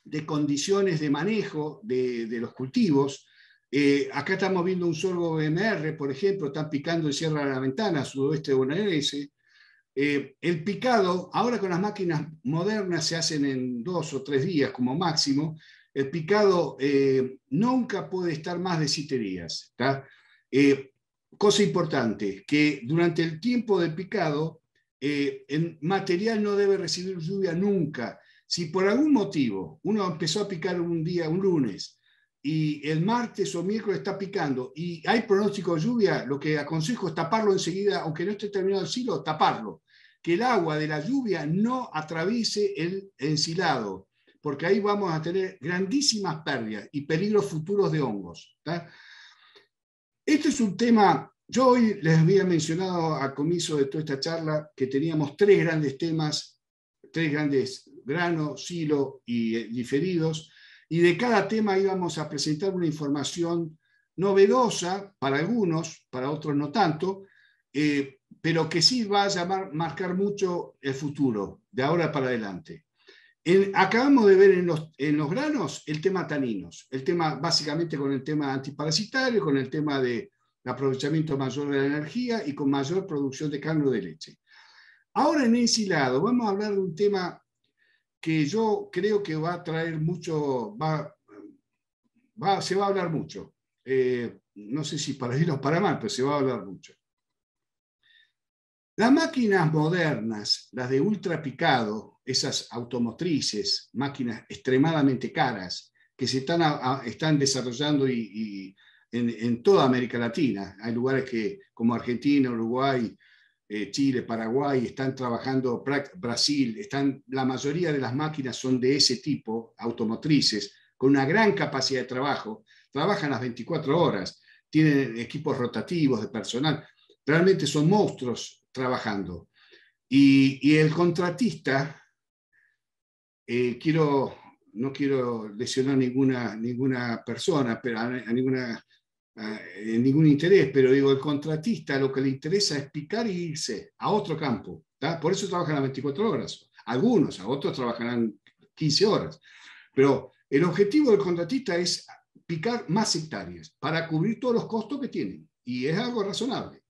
de condiciones de manejo de, los cultivos. Eh, acá estamos viendo un sorgo BMR, por ejemplo, están picando en Sierra de la Ventana, sudoeste de bonaerense. Eh, el picado, ahora con las máquinas modernas se hacen en dos o tres días como máximo. El picado eh, nunca puede estar más de siete días. cosa importante, que durante el tiempo del picado, el material no debe recibir lluvia nunca si por algún motivo uno empezó a picar un día, un lunes, y el martes o miércoles está picando y hay pronóstico de lluvia, lo que aconsejo es taparlo enseguida, aunque no esté terminado el silo, taparlo. Que el agua de la lluvia no atraviese el ensilado, porque ahí vamos a tener grandísimas pérdidas y peligros futuros de hongos. Este es un tema, yo hoy les había mencionado al comienzo de toda esta charla que teníamos tres grandes temas, tres grandes grano, silo y eh, diferidos, y de cada tema íbamos a presentar una información novedosa para algunos, para otros no tanto, eh, pero que sí va a marcar mucho el futuro, de ahora para adelante. acabamos de ver en los, en los, granos el tema taninos, el tema básicamente con el tema antiparasitario, con el tema de aprovechamiento mayor de la energía y con mayor producción de carne de leche. Ahora en ensilado vamos a hablar de un tema que yo creo que va a traer mucho, va, se va a hablar mucho. Eh, no sé si para bien o para mal, pero se va a hablar mucho. Las máquinas modernas, las de ultra picado, esas automotrices, máquinas extremadamente caras, que se están, están desarrollando y, en, en, toda América Latina. Hay lugares que, como Argentina, Uruguay, eh, Chile, Paraguay, están trabajando, Brasil, están, la mayoría de las máquinas son de ese tipo, automotrices, con una gran capacidad de trabajo, trabajan las 24 horas, tienen equipos rotativos de personal, realmente son monstruos trabajando. Y, el contratista, eh, quiero, no quiero lesionar ninguna, ninguna persona, pero a ninguna eh, ningún interés, pero digo, el contratista lo que le interesa es picar y irse a otro campo. Por eso trabajan las 24 horas. Algunos, a otros trabajarán 15 horas. Pero el objetivo del contratista es picar más hectáreas para cubrir todos los costos que tienen. Y es algo razonable.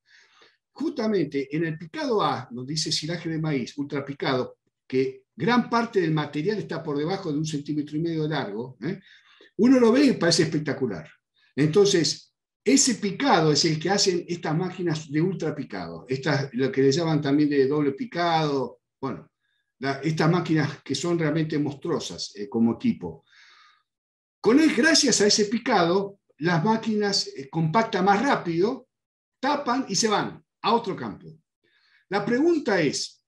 Justamente en el picado A, nos dice silaje de maíz ultrapicado, que gran parte del material está por debajo de un centímetro y medio de largo, ¿eh? uno lo ve y parece espectacular. Entonces, ese picado es el que hacen estas máquinas de ultra picado, estas, lo que le llaman también de doble picado, bueno, estas máquinas que son realmente monstruosas eh, como equipo. Con él, gracias a ese picado, las máquinas eh, compactan más rápido, tapan y se van a otro campo. La pregunta es,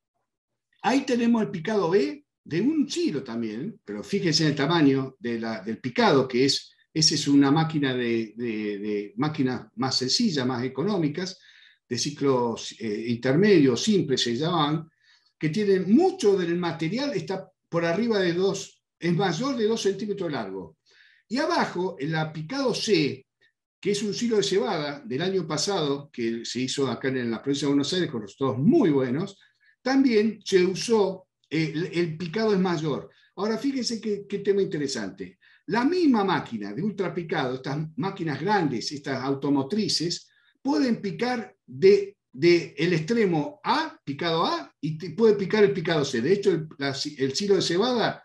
ahí tenemos el picado B de un kilo también, pero fíjense en el tamaño del picado, que es esa es una máquina de, máquinas más sencillas, más económicas, de ciclos eh, intermedios, simples se llaman, que tienen mucho del material, está por arriba de dos, es mayor de dos centímetros de largo. Y abajo, el apicado C, que es un silo de cebada del año pasado, que se hizo acá en la provincia de Buenos Aires con resultados muy buenos, también se usó, el, picado es mayor. Ahora fíjense qué tema interesante. La misma máquina de ultrapicado, estas máquinas grandes, estas automotrices, pueden picar de, el extremo A, picado A, y puede picar el picado C. De hecho, el, silo de cebada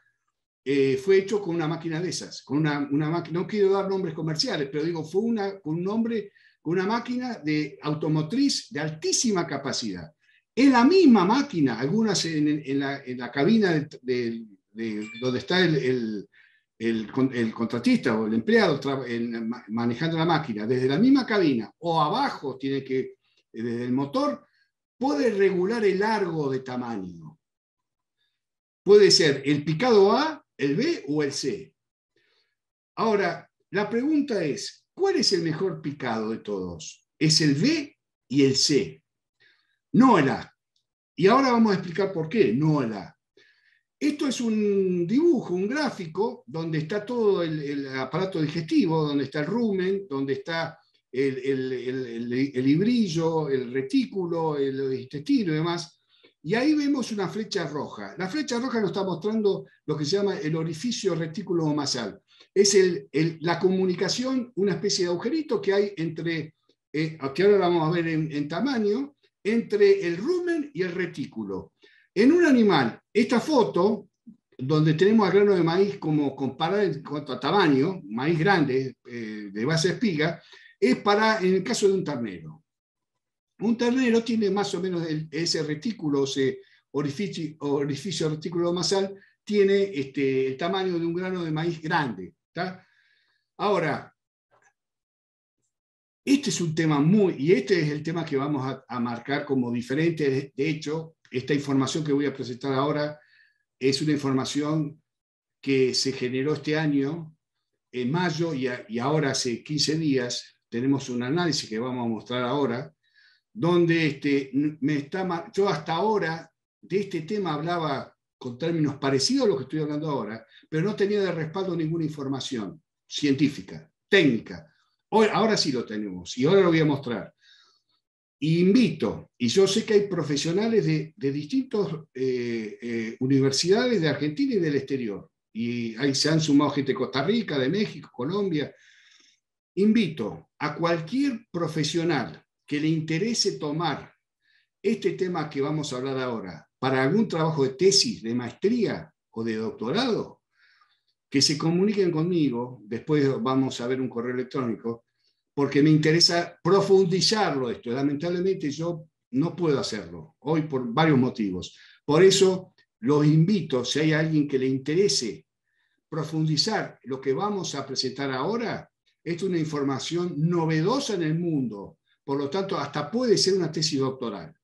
eh, fue hecho con una máquina de esas, con una, una máquina, no quiero dar nombres comerciales, pero digo, fue una, con un nombre, con una máquina de automotriz de altísima capacidad. En la misma máquina, algunas en, la, cabina de, donde está el, contratista o el empleado manejando la máquina desde la misma cabina o abajo tiene que, eh, desde el motor, puede regular el largo de tamaño. Puede ser el picado A, el B o el C. Ahora, la pregunta es, ¿cuál es el mejor picado de todos? Es el B y el C, no el A. Y ahora vamos a explicar por qué, no el A. Esto es un dibujo, un gráfico, donde está todo el, aparato digestivo, donde está el rumen, donde está el, el, el, librillo, el retículo, el intestino y demás. Y ahí vemos una flecha roja. La flecha roja nos está mostrando lo que se llama el orificio retículo masal. Es la comunicación, una especie de agujerito que hay entre, eh, que ahora vamos a ver en, tamaño, entre el rumen y el retículo. En un animal, esta foto, donde tenemos al grano de maíz como comparado en cuanto a tamaño, maíz grande, eh, de base espiga, es para, en el caso de un ternero. Un ternero tiene más o menos ese retículo, ese orificio, orificio retículo masal, tiene este, el tamaño de un grano de maíz grande. Ahora, este es un tema muy, y este es el tema que vamos a, marcar como diferente. De hecho, esta información que voy a presentar ahora es una información que se generó este año, en mayo, y, ahora hace 15 días, tenemos un análisis que vamos a mostrar ahora, donde este, me está, yo hasta ahora de este tema hablaba con términos parecidos a lo que estoy hablando ahora, pero no tenía de respaldo ninguna información científica, técnica. Hoy, ahora sí lo tenemos y ahora lo voy a mostrar. Invito, y yo sé que hay profesionales de, de distintas eh, eh, universidades de Argentina y del exterior, y ahí se han sumado gente de Costa Rica, de México, Colombia. Invito a cualquier profesional que le interese tomar este tema que vamos a hablar ahora para algún trabajo de tesis, de maestría o de doctorado, que se comuniquen conmigo, después vamos a ver un correo electrónico, porque me interesa profundizarlo esto. Lamentablemente yo no puedo hacerlo hoy por varios motivos. Por eso los invito, si hay alguien que le interese profundizar lo que vamos a presentar ahora, es una información novedosa en el mundo, por lo tanto, hasta puede ser una tesis doctoral.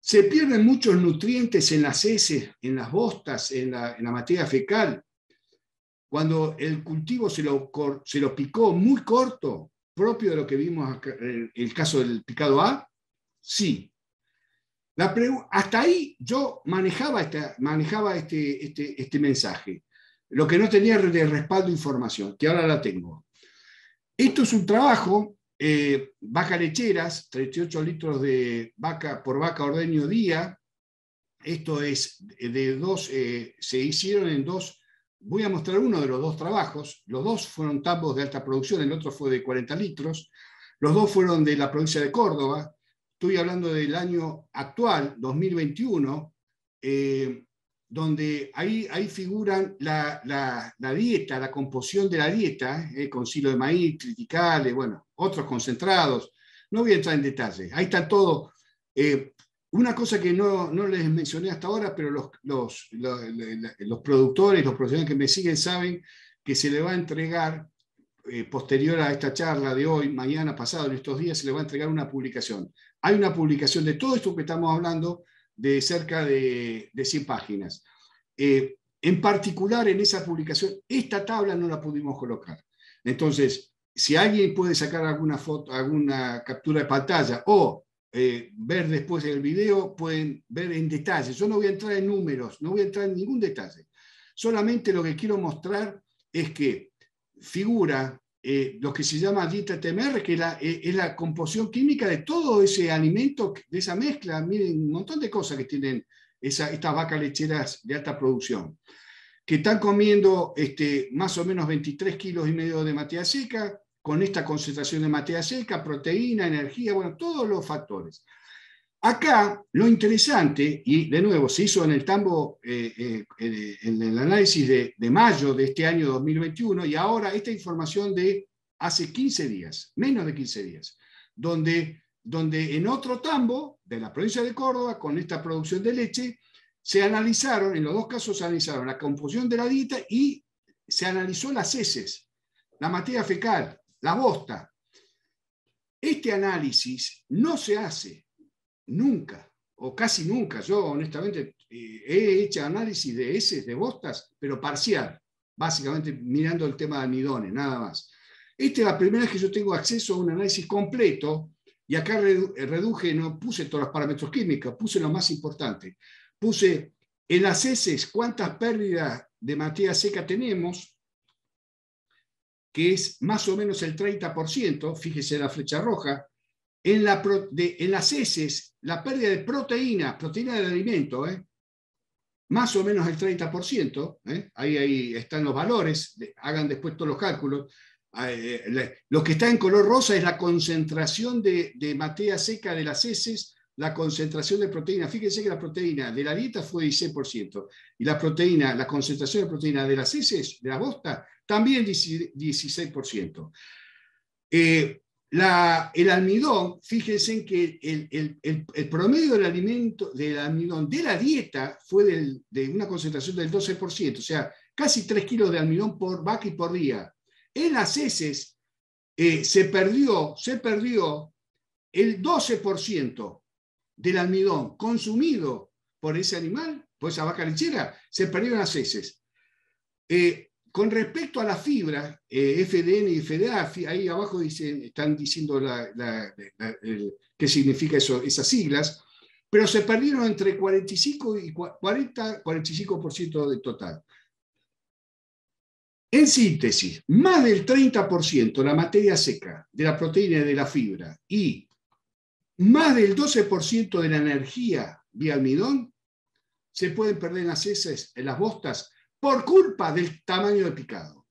Se pierden muchos nutrientes en las heces, en las bostas, en la, materia fecal. Cuando el cultivo se lo, se lo picó muy corto, propio de lo que vimos en el caso del picado A, sí. Hasta ahí yo manejaba, esta, manejaba este, este, este mensaje. Lo que no tenía de respaldo información, que ahora la tengo. Esto es un trabajo eh, vaca lecheras, 38 litros de vaca por vaca ordeño día. Esto es de dos, eh, se hicieron en dos, voy a mostrar uno de los dos trabajos. Los dos fueron tambos de alta producción, el otro fue de 40 litros. Los dos fueron de la provincia de Córdoba. Estoy hablando del año actual, 2021 donde ahí, ahí figuran la, dieta, la composición de la dieta, eh, con silo de maíz, criticales, bueno, otros concentrados. No voy a entrar en detalle. Ahí está todo. Eh, una cosa que no, les mencioné hasta ahora, pero los, los, los, productores, los profesionales que me siguen saben que se le va a entregar, eh, posterior a esta charla de hoy, mañana, pasado, en estos días, se le va a entregar una publicación. Hay una publicación de todo esto que estamos hablando de cerca de, de 100 páginas. Eh, en particular, en esa publicación, esta tabla no la pudimos colocar. Entonces, si alguien puede sacar alguna foto, alguna captura de pantalla o eh, ver después el video, pueden ver en detalle. Yo no voy a entrar en números, no voy a entrar en ningún detalle. Solamente lo que quiero mostrar es que figura eh, lo que se llama dieta TMR, que eh, es la composición química de todo ese alimento, de esa mezcla. Miren, un montón de cosas que tienen estas vacas lecheras de alta producción, que están comiendo este, más o menos 23 kilos y medio de matea seca, con esta concentración de matea seca, proteína, energía, bueno, todos los factores. Acá lo interesante, y de nuevo se hizo en el tambo, eh, eh, en el análisis de, mayo de este año 2021, y ahora esta información de hace 15 días, menos de 15 días, donde, donde en otro tambo de la provincia de Córdoba, con esta producción de leche, se analizaron, en los dos casos se analizaron la composición de la dieta y se analizó las heces, la materia fecal, la bosta. Este análisis no se hace nunca, o casi nunca. Yo honestamente eh, he hecho análisis de heces, de bostas, pero parcial, básicamente mirando el tema de almidones, nada más. Esta es la primera vez que yo tengo acceso a un análisis completo, y acá reduje, no puse todos los parámetros químicos, puse lo más importante. Puse en las heces cuántas pérdidas de materia seca tenemos, que es más o menos el 30%, fíjese la flecha roja, en, la en las heces, la pérdida de proteína, proteína del alimento, ¿eh? más o menos el 30%, ¿eh? ahí, ahí están los valores, hagan después todos los cálculos. Eh, lo que está en color rosa es la concentración de, de materia seca de las heces, la concentración de proteína. Fíjense que la proteína de la dieta fue 16%, y la proteína, la concentración de proteína de las heces, de la bosta, también 16%. Eh, el almidón, fíjense que el, promedio del alimento, del almidón de la dieta fue de una concentración del 12%, o sea, casi 3 kilos de almidón por vaca y por día. En las heces eh, se perdió, se perdió el 12% del almidón consumido por ese animal, por esa vaca lechera, se perdió en las heces. Eh, con respecto a la fibra, eh, FDN y FDA, ahí abajo dicen, están diciendo qué significa eso, esas siglas, pero se perdieron entre 45 y 40, 45% del total. En síntesis, más del 30% la materia seca de la proteína y de la fibra y más del 12% de la energía vía almidón se pueden perder en las heces, en las bostas, por culpa del tamaño del picado.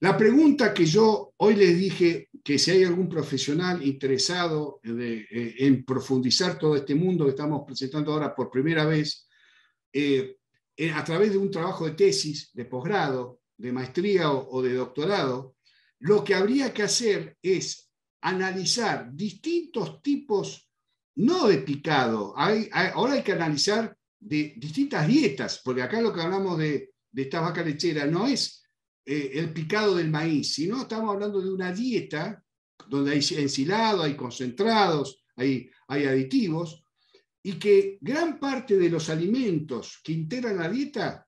La pregunta que yo hoy les dije, que si hay algún profesional interesado eh, en profundizar todo este mundo que estamos presentando ahora por primera vez, eh, a través de un trabajo de tesis, de posgrado, de maestría o, de doctorado, lo que habría que hacer es analizar distintos tipos, no de picado, ahora hay que analizar de distintas dietas, porque acá lo que hablamos de de esta vaca lechera no es eh, el picado del maíz, sino estamos hablando de una dieta donde hay ensilado, hay concentrados, hay, hay aditivos, y que gran parte de los alimentos que integran la dieta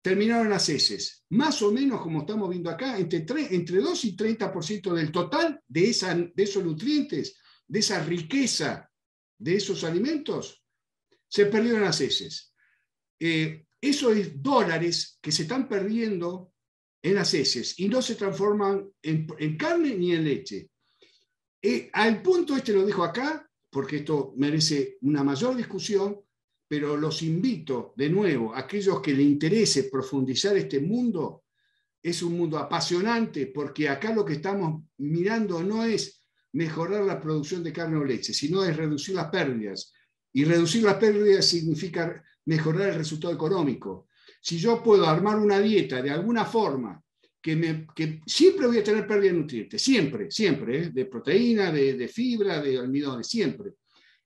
terminaron las heces. Más o menos, como estamos viendo acá, entre, 3, entre 2 y 30% del total de, esa, de esos nutrientes, de esa riqueza de esos alimentos, se perdieron las heces. Eh, eso es dólares que se están perdiendo en las heces y no se transforman en, carne ni en leche. Eh, al punto este lo dejo acá, porque esto merece una mayor discusión, pero los invito de nuevo, a aquellos que les interese profundizar este mundo, es un mundo apasionante, porque acá lo que estamos mirando no es mejorar la producción de carne o leche, sino es reducir las pérdidas. Y reducir las pérdidas significa mejorar el resultado económico. Si yo puedo armar una dieta de alguna forma que, me, que siempre voy a tener pérdida de nutrientes, siempre, siempre, ¿eh? de proteína, de, fibra, de almidones, siempre.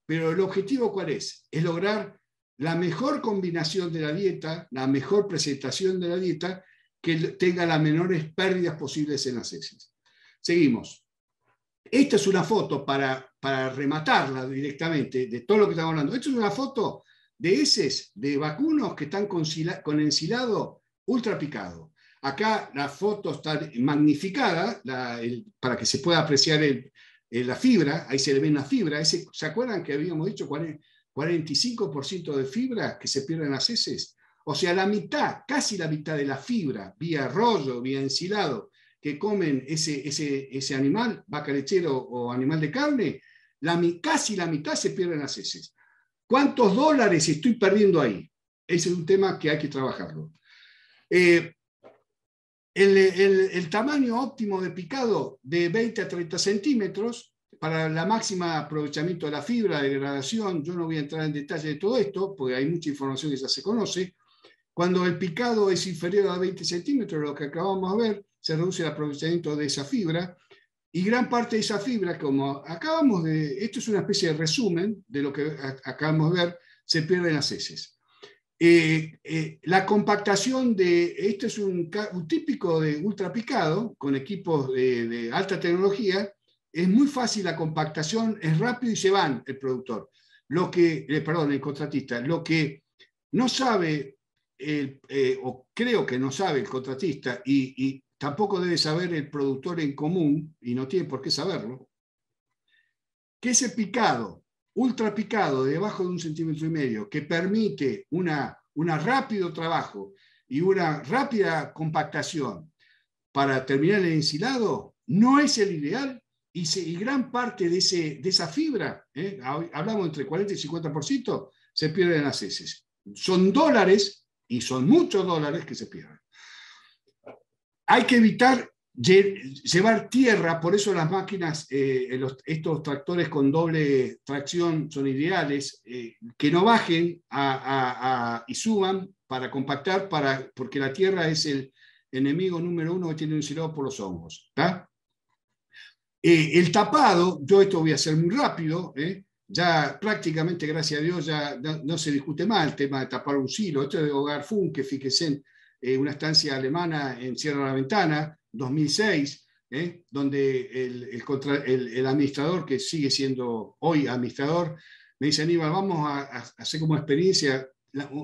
Pero el objetivo cuál es? Es lograr la mejor combinación de la dieta, la mejor presentación de la dieta, que tenga las menores pérdidas posibles en las heces. Seguimos. Esta es una foto para, para rematarla directamente de todo lo que estamos hablando. Esta es una foto de heces de vacunos que están con, ensilado ultra picado. Acá la foto está magnificada para que se pueda apreciar la fibra, ahí se le ve una fibra. ¿Se acuerdan que habíamos dicho 45% de fibra que se pierden las heces? O sea, la mitad, casi la mitad de la fibra, vía rollo, vía ensilado, que comen ese, ese, ese animal, vaca lechero o animal de carne, la, casi la mitad se pierden las heces. ¿Cuántos dólares estoy perdiendo ahí? Ese es un tema que hay que trabajarlo. Eh, el, tamaño óptimo de picado de 20 a 30 centímetros para la máxima aprovechamiento de la fibra, degradación, yo no voy a entrar en detalle de todo esto, porque hay mucha información que ya se conoce. Cuando el picado es inferior a 20 centímetros, lo que acabamos de ver, se reduce el aprovechamiento de esa fibra y gran parte de esa fibra, como acabamos de, esto es una especie de resumen de lo que acabamos de ver, se pierde en las heces. Eh, eh, la compactación de, esto es un, típico de ultrapicado, con equipos de, alta tecnología, es muy fácil la compactación, es rápido y se van el productor. Lo que, eh, perdón, el contratista, lo que no sabe, o creo que no sabe el contratista, y tampoco debe saber el productor en común, y no tiene por qué saberlo, que ese picado, ultra picado, debajo de un centímetro y medio, que permite un una rápido trabajo y una rápida compactación para terminar el ensilado, no es el ideal y, gran parte de, ese, de esa fibra, ¿eh? hablamos entre 40 y 50%, se pierden en las heces. Son dólares, y son muchos dólares que se pierden. Hay que evitar llevar tierra, por eso las máquinas, eh, estos tractores con doble tracción son ideales, eh, que no bajen y suban para compactar, para, porque la tierra es el enemigo número uno que tiene un silado por los hongos. Eh, el tapado, yo esto voy a hacer muy rápido, ya prácticamente, gracias a Dios, ya no, se discute más el tema de tapar un silo. Esto es de Hogar que fíjense, en una estancia alemana en Sierra la Ventana, 2006, ¿eh? donde el, administrador, que sigue siendo hoy administrador, me dice, Aníbal, vamos a, hacer como experiencia,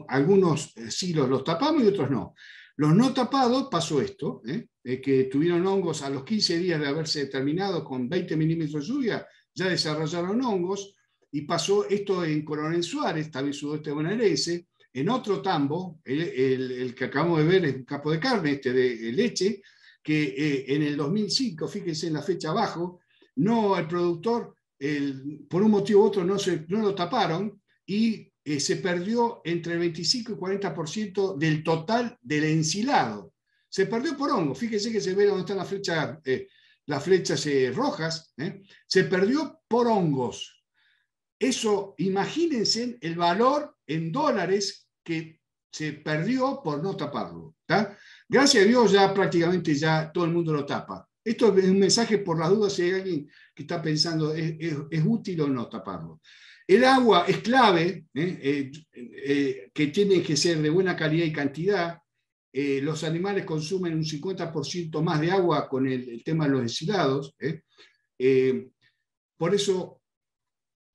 algunos eh, silos los tapamos y otros no. Los no tapados pasó esto, ¿eh? que tuvieron hongos a los 15 días de haberse terminado con 20 milímetros de lluvia, ya desarrollaron hongos, y pasó esto en Coronel Suárez, también sudoeste bonaerense, en otro tambo, el, que acabamos de ver es un capo de carne, este de leche, que eh, en el 2005, fíjense en la fecha abajo, no el productor, por un motivo u otro, no, lo taparon y eh, se perdió entre el 25 y 40% del total del ensilado. Se perdió por hongo, fíjense que se ve donde están las flechas, eh, las flechas rojas, se perdió por hongos. Eso, imagínense el valor en dólares que se perdió por no taparlo. Gracias a Dios ya prácticamente ya todo el mundo lo tapa. Esto es un mensaje por las dudas si hay alguien que está pensando es, útil o no taparlo. El agua es clave, ¿eh? Eh, eh, que tiene que ser de buena calidad y cantidad. los animales consumen un 50% más de agua con el, tema de los deshilados. por eso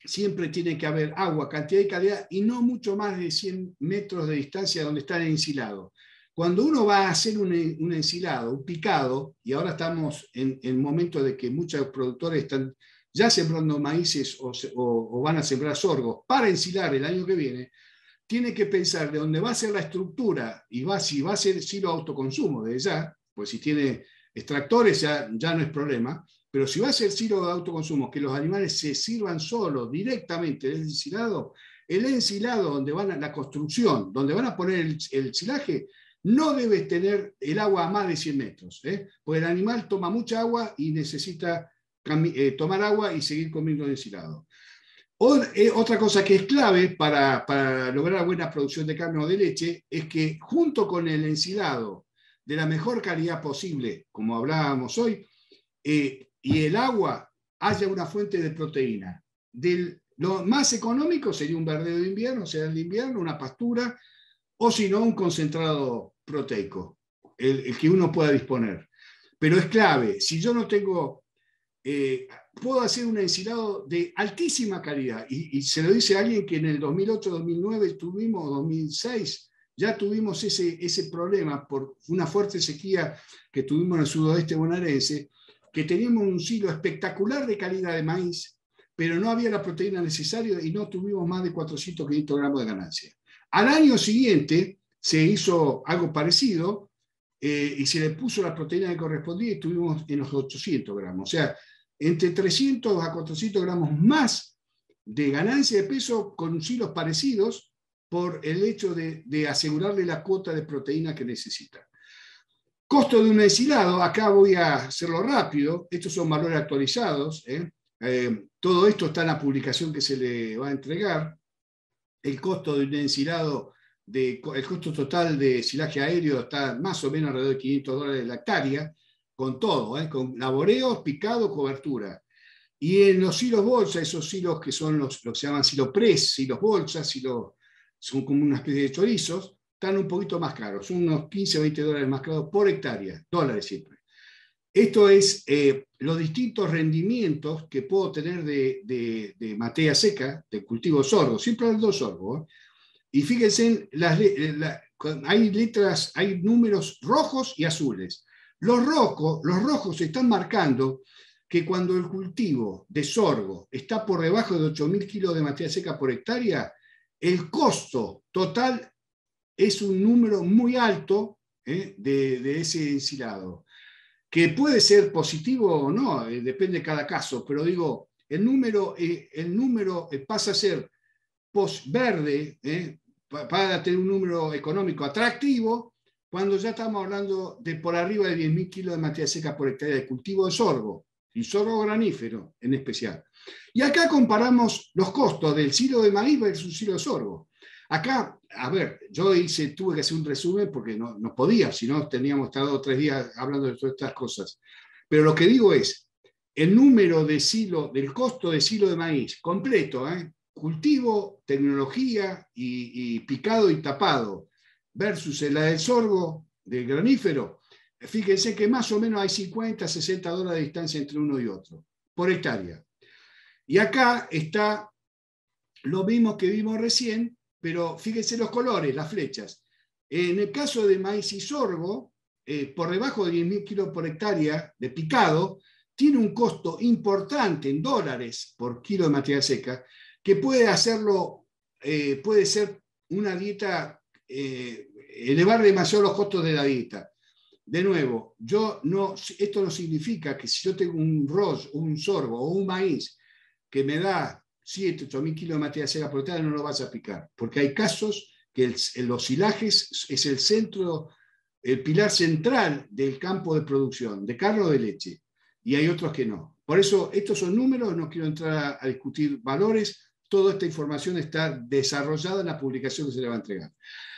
siempre tiene que haber agua, cantidad y calidad, y no mucho más de 100 metros de distancia donde está el ensilado. Cuando uno va a hacer un, ensilado, un picado, y ahora estamos en el momento de que muchos productores están ya sembrando maíces o, van a sembrar sorgo para ensilar el año que viene, tiene que pensar de dónde va a ser la estructura y va, si va a ser silo autoconsumo de ya, pues si tiene extractores ya, ya no es problema, pero si va a ser silo de autoconsumo, que los animales se sirvan solo directamente del ensilado, el ensilado donde van a la construcción, donde van a poner el, el silaje, no debe tener el agua a más de 100 metros, ¿eh? porque el animal toma mucha agua y necesita eh, tomar agua y seguir comiendo ensilado. Eh, otra cosa que es clave para, para, lograr buena producción de carne o de leche es que junto con el ensilado de la mejor calidad posible, como hablábamos hoy, y el agua haya una fuente de proteína. Del, lo más económico sería un verdeo de invierno, o sea, el invierno, una pastura, o si no, un concentrado proteico, el, que uno pueda disponer. Pero es clave, si yo no tengo, eh, puedo hacer un ensilado de altísima calidad, y, se lo dice alguien que en el 2008, 2009 tuvimos, 2006, ya tuvimos ese, ese problema por una fuerte sequía que tuvimos en el sudoeste bonaerense, que teníamos un silo espectacular de calidad de maíz, pero no había la proteína necesaria y no tuvimos más de 400, 500 gramos de ganancia. Al año siguiente, se hizo algo parecido eh, y se le puso la proteína que correspondía y estuvimos en los 800 gramos. O sea, entre 300 a 400 gramos más de ganancia de peso con silos parecidos por el hecho de, asegurarle la cuota de proteína que necesita. Costo de un ensilado, acá voy a hacerlo rápido, estos son valores actualizados, ¿eh? Eh, todo esto está en la publicación que se le va a entregar. El costo de un ensilado el costo total de silaje aéreo está más o menos alrededor de 500 dólares la hectárea, con todo, ¿eh? con laboreos, picado, cobertura. Y en los silos bolsa, esos silos que son los, que se llaman silo pres, silos bolsa, silos, son como una especie de chorizos, están un poquito más caros, unos 15 o 20 dólares más caros por hectárea, dólares siempre. Esto es eh, los distintos rendimientos que puedo tener de, matea seca, de cultivo sorgo, siempre el dos sorgo. ¿eh? Y fíjense, eh, hay letras, hay números rojos y azules. Los rojos, los rojos están marcando que cuando el cultivo de sorgo está por debajo de 8.000 kilos de materia seca por hectárea, el costo total es un número muy alto eh, de, ese ensilado. que puede ser positivo o no, eh, depende de cada caso, pero digo, el número, eh, el número pasa a ser post-verde, para tener un número económico atractivo, cuando ya estamos hablando de por arriba de 10.000 kilos de materia seca por hectárea de cultivo de sorgo, y sorgo granífero en especial. Y acá comparamos los costos del silo de maíz versus silo de sorgo. Acá, a ver, yo hice, tuve que hacer un resumen porque no, no podía, si no teníamos estado tres días hablando de todas estas cosas. Pero lo que digo es, el número de silo, del costo de silo de maíz completo, ¿eh? cultivo, tecnología y, picado y tapado, versus la del sorgo, del granífero, fíjense que más o menos hay 50, 60 dólares de distancia entre uno y otro, por hectárea. Y acá está lo mismo que vimos recién, pero fíjense los colores, las flechas. En el caso de maíz y sorgo, eh, por debajo de 10.000 kilos por hectárea de picado, tiene un costo importante en dólares por kilo de materia seca, que puede hacerlo, eh, puede ser una dieta, eh, elevar demasiado los costos de la dieta. De nuevo, yo no, esto no significa que si yo tengo un arroz, un sorgo o un maíz que me da 7, 8 mil kilos de por hectárea, no lo vas a picar, porque hay casos que el, los silajes es el centro, el pilar central del campo de producción, de carne o de leche, y hay otros que no. Por eso, estos son números, no quiero entrar a discutir valores, toda esta información está desarrollada en la publicación que se le va a entregar.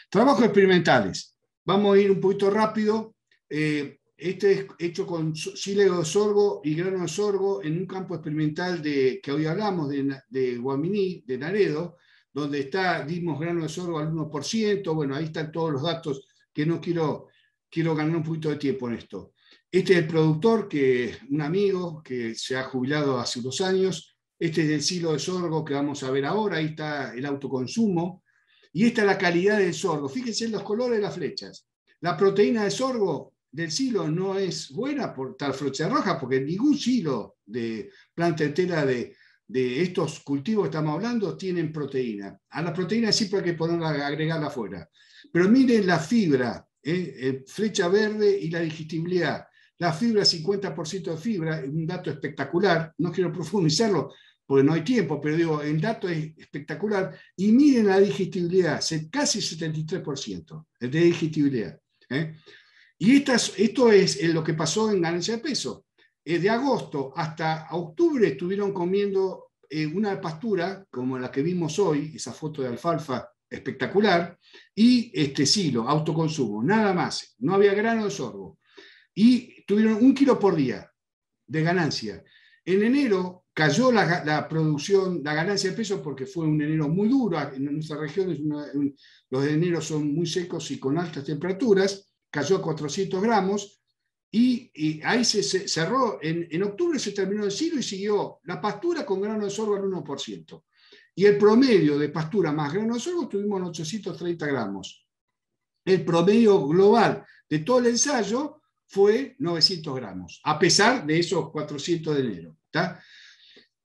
Trabajos experimentales. Vamos a ir un poquito rápido. Eh, este es hecho con sílego de sorgo y grano de sorgo en un campo experimental de, que hoy hablamos, de, de Guaminí, de Naredo, donde está, dimos grano de sorgo al 1%. Bueno, ahí están todos los datos que no quiero, quiero ganar un poquito de tiempo en esto. Este es el productor, que, un amigo que se ha jubilado hace unos años, este es el silo de sorgo que vamos a ver ahora, ahí está el autoconsumo. Y esta es la calidad del sorgo. Fíjense en los colores de las flechas. La proteína de sorgo del silo no es buena por tal flecha roja, porque ningún silo de planta entera de, de estos cultivos que estamos hablando tienen proteína. A la proteína siempre hay que ponerla, agregarla afuera. Pero miren la fibra, ¿eh? Eh, flecha verde y la digestibilidad. La fibra, 50% de fibra, un dato espectacular, no quiero profundizarlo porque no hay tiempo, pero digo, el dato es espectacular. Y miren la digestibilidad, casi 73% de digestibilidad. ¿eh? Y esto es lo que pasó en ganancia de peso. Eh, de agosto hasta octubre estuvieron comiendo eh, una pastura como la que vimos hoy, esa foto de alfalfa espectacular, y este silo, autoconsumo, nada más. No había grano de sorgo y tuvieron un kilo por día de ganancia. En enero cayó la, producción, la ganancia de peso porque fue un enero muy duro. En nuestra región los eneros son muy secos y con altas temperaturas. Cayó a 400 gramos y, ahí se, cerró. En, en, octubre se terminó el silo y siguió la pastura con grano de sorgo al 1%. Y el promedio de pastura más grano de sorgo tuvimos 830 gramos. El promedio global de todo el ensayo fue 900 gramos, a pesar de esos 400 de enero.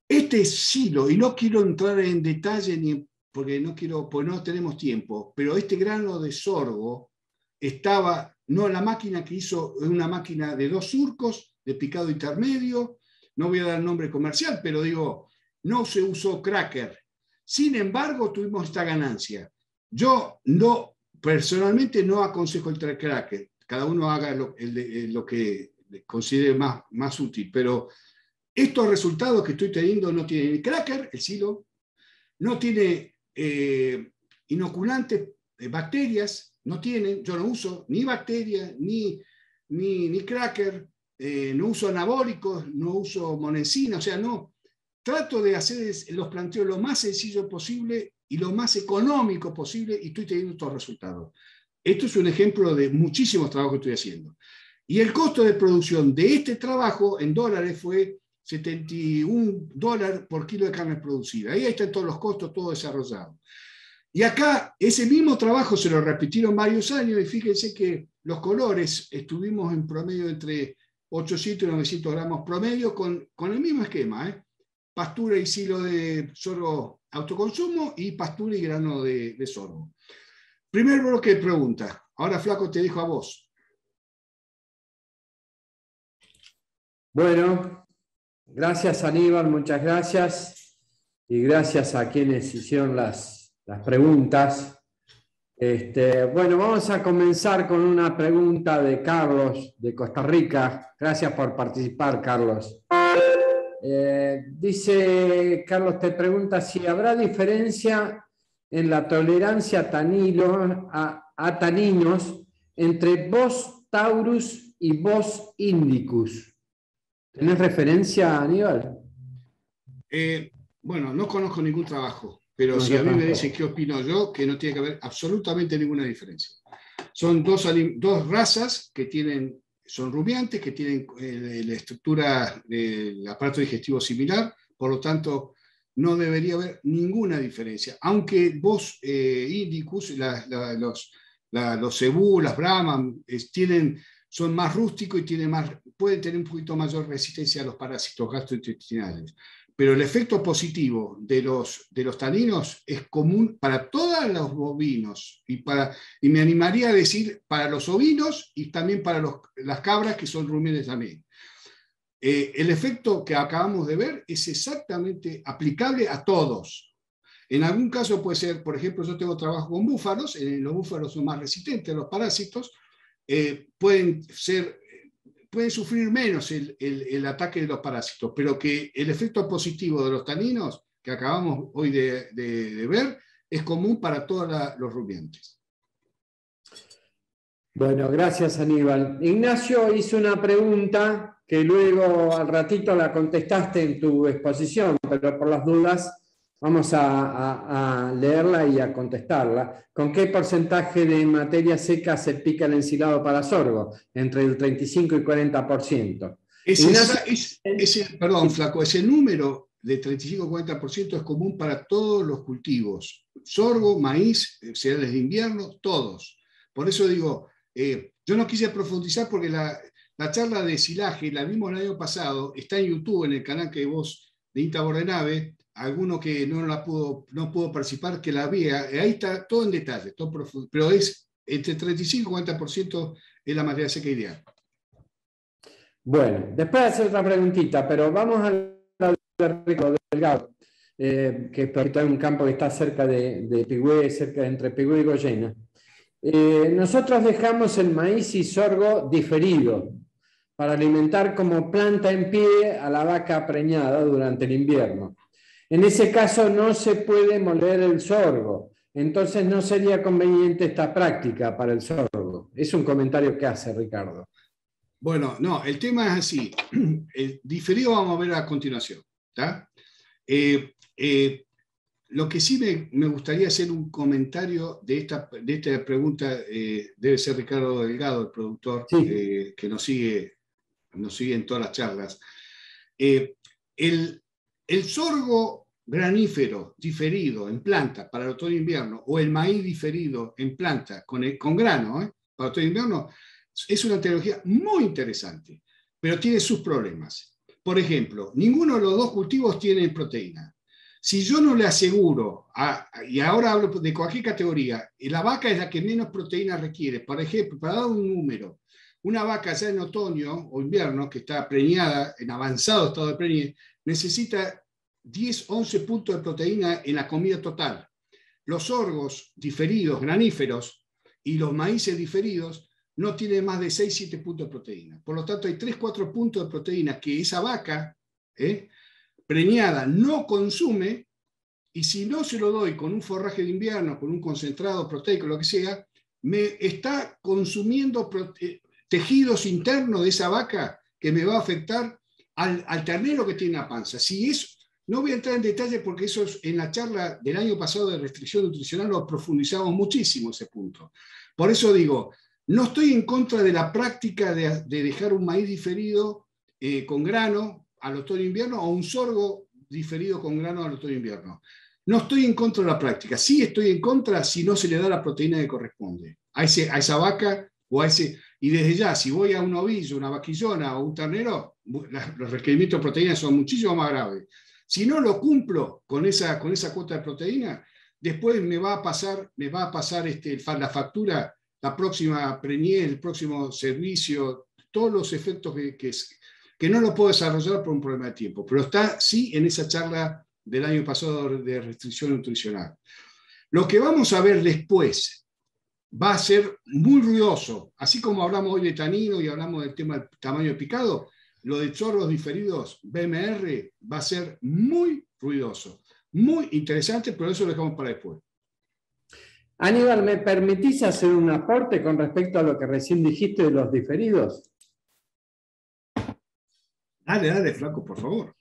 Este silo, y no quiero entrar en detalle ni porque no quiero, pues no tenemos tiempo, pero este grano de sorgo estaba, no la máquina que hizo, una máquina de dos surcos, de picado intermedio, no voy a dar nombre comercial, pero digo, no se usó cracker. Sin embargo, tuvimos esta ganancia. Yo no, personalmente no aconsejo el cracker. Cada uno haga lo, que considere más, más útil, pero estos resultados que estoy teniendo no tienen cracker, el silo, no tiene eh, inoculantes, eh, bacterias, no tienen, yo no uso ni bacterias, ni, ni, cracker, eh, no uso anabólicos, no uso monensina, o sea, no, trato de hacer los planteos lo más sencillo posible y lo más económico posible y estoy teniendo estos resultados. Esto es un ejemplo de muchísimos trabajos que estoy haciendo. Y el costo de producción de este trabajo en dólares fue 71 dólares por kilo de carne producida. Ahí están todos los costos, todo desarrollado. Y acá ese mismo trabajo se lo repitieron varios años y fíjense que los colores estuvimos en promedio entre 800 y 900 gramos promedio con, con el mismo esquema. ¿eh? Pastura y silo de sorgo autoconsumo y pastura y grano de, de sorgo. Primer bloque de preguntas. Ahora, Flaco, te dijo a vos. Bueno, gracias Aníbal, muchas gracias. Y gracias a quienes hicieron las, las preguntas. Este, bueno, vamos a comenzar con una pregunta de Carlos de Costa Rica. Gracias por participar, Carlos. Eh, dice, Carlos te pregunta si habrá diferencia en la tolerancia a, a, taninos entre Bos taurus y Bos indicus. ¿Tenés referencia, Aníbal? Eh, bueno, no conozco ningún trabajo, pero si a mí me dicen qué opino yo, que no tiene que haber absolutamente ninguna diferencia. Son dos, dos razas que tienen son rumiantes que tienen eh, la estructura del aparato digestivo similar, por lo tanto, no debería haber ninguna diferencia. Aunque vos, eh, indicus, los, los cebú, las brahman, tienen, son más rústicos y tienen más, pueden tener un poquito mayor resistencia a los parásitos gastrointestinales pero el efecto positivo de los, de los taninos es común para todos los bovinos y, para, y me animaría a decir para los ovinos y también para los, las cabras que son rumienes también. Eh, el efecto que acabamos de ver es exactamente aplicable a todos. En algún caso puede ser, por ejemplo, yo tengo trabajo con búfalos, los búfalos son más resistentes a los parásitos, eh, pueden ser pueden sufrir menos el, ataque de los parásitos, pero que el efecto positivo de los taninos que acabamos hoy de, ver es común para todos los rumiantes. Bueno, gracias Aníbal. Ignacio hizo una pregunta que luego al ratito la contestaste en tu exposición, pero por las dudas Vamos a, leerla y a contestarla. ¿Con qué porcentaje de materia seca se pica el ensilado para sorgo? Entre el 35 y 40%. Ese, perdón, Flaco, ese número de 35-40% es común para todos los cultivos. Sorgo, maíz, cereales de invierno, todos. Por eso digo, eh, yo no quise profundizar porque la, la, charla de silaje la vimos el año pasado, está en YouTube, en el canal que vos de Inta Bordenave, alguno que no la pudo, no pudo participar, que la vea, ahí está todo en detalle, todo profundo, pero es entre 35 y 40% es la materia seca ideal. Bueno, después hacer otra preguntita, pero vamos a de Rico Delgado, eh, que es un campo que está cerca de, de cerca entre Pigüé y Goyena. Eh, nosotros dejamos el maíz y sorgo diferido para alimentar como planta en pie a la vaca preñada durante el invierno. En ese caso no se puede moler el sorgo, entonces no sería conveniente esta práctica para el sorgo. Es un comentario que hace Ricardo. Bueno, no, el tema es así. El diferido vamos a ver a continuación. Eh, eh, lo que sí me, gustaría hacer un comentario de esta, de esta pregunta, eh, debe ser Ricardo Delgado, el productor que nos sigue, nos sigue en todas las charlas. el, el sorgo granífero diferido en planta para el otoño-invierno o el maíz diferido en planta con, con grano ¿eh? para otoño-invierno es una tecnología muy interesante, pero tiene sus problemas. Por ejemplo, ninguno de los dos cultivos tiene proteína. Si yo no le aseguro, y ahora hablo de cualquier categoría, la vaca es la que menos proteína requiere. Por ejemplo, para dar un número, una vaca ya en otoño o invierno que está preñada, en avanzado estado de preñez, necesita 10, 11 puntos de proteína en la comida total. Los sorgos diferidos, graníferos, y los maíces diferidos no tienen más de 6, 7 puntos de proteína. Por lo tanto, hay 3, 4 puntos de proteína que esa vaca ¿eh? preñada no consume, y si no se lo doy con un forraje de invierno, con un concentrado proteico, lo que sea, me está consumiendo eh, tejidos internos de esa vaca que me va a afectar al, al ternero que tiene la panza. Si es no voy a entrar en detalle porque eso en la charla del año pasado de restricción nutricional lo profundizamos muchísimo ese punto. Por eso digo, no estoy en contra de la práctica de, dejar un maíz diferido eh, con grano al otoño-invierno o un sorgo diferido con grano al otoño-invierno. No estoy en contra de la práctica. Sí estoy en contra si no se le da la proteína que corresponde a, ese, a esa vaca o a ese... Y desde ya, si voy a un ovillo, una vaquillona o un ternero, los requerimientos de proteína son muchísimo más graves. Si no lo cumplo con esa, con esa cuota de proteína, después me va a pasar, me va a pasar este, la factura, la próxima preñez, el próximo servicio, todos los efectos que, que no lo puedo desarrollar por un problema de tiempo, pero está sí en esa charla del año pasado de restricción nutricional. Lo que vamos a ver después va a ser muy ruidoso, así como hablamos hoy de tanino y hablamos del tema del tamaño de picado, lo de chorros diferidos, BMR, va a ser muy ruidoso, muy interesante, pero eso lo dejamos para después. Aníbal, ¿me permitís hacer un aporte con respecto a lo que recién dijiste de los diferidos? Dale, dale, flaco, por favor.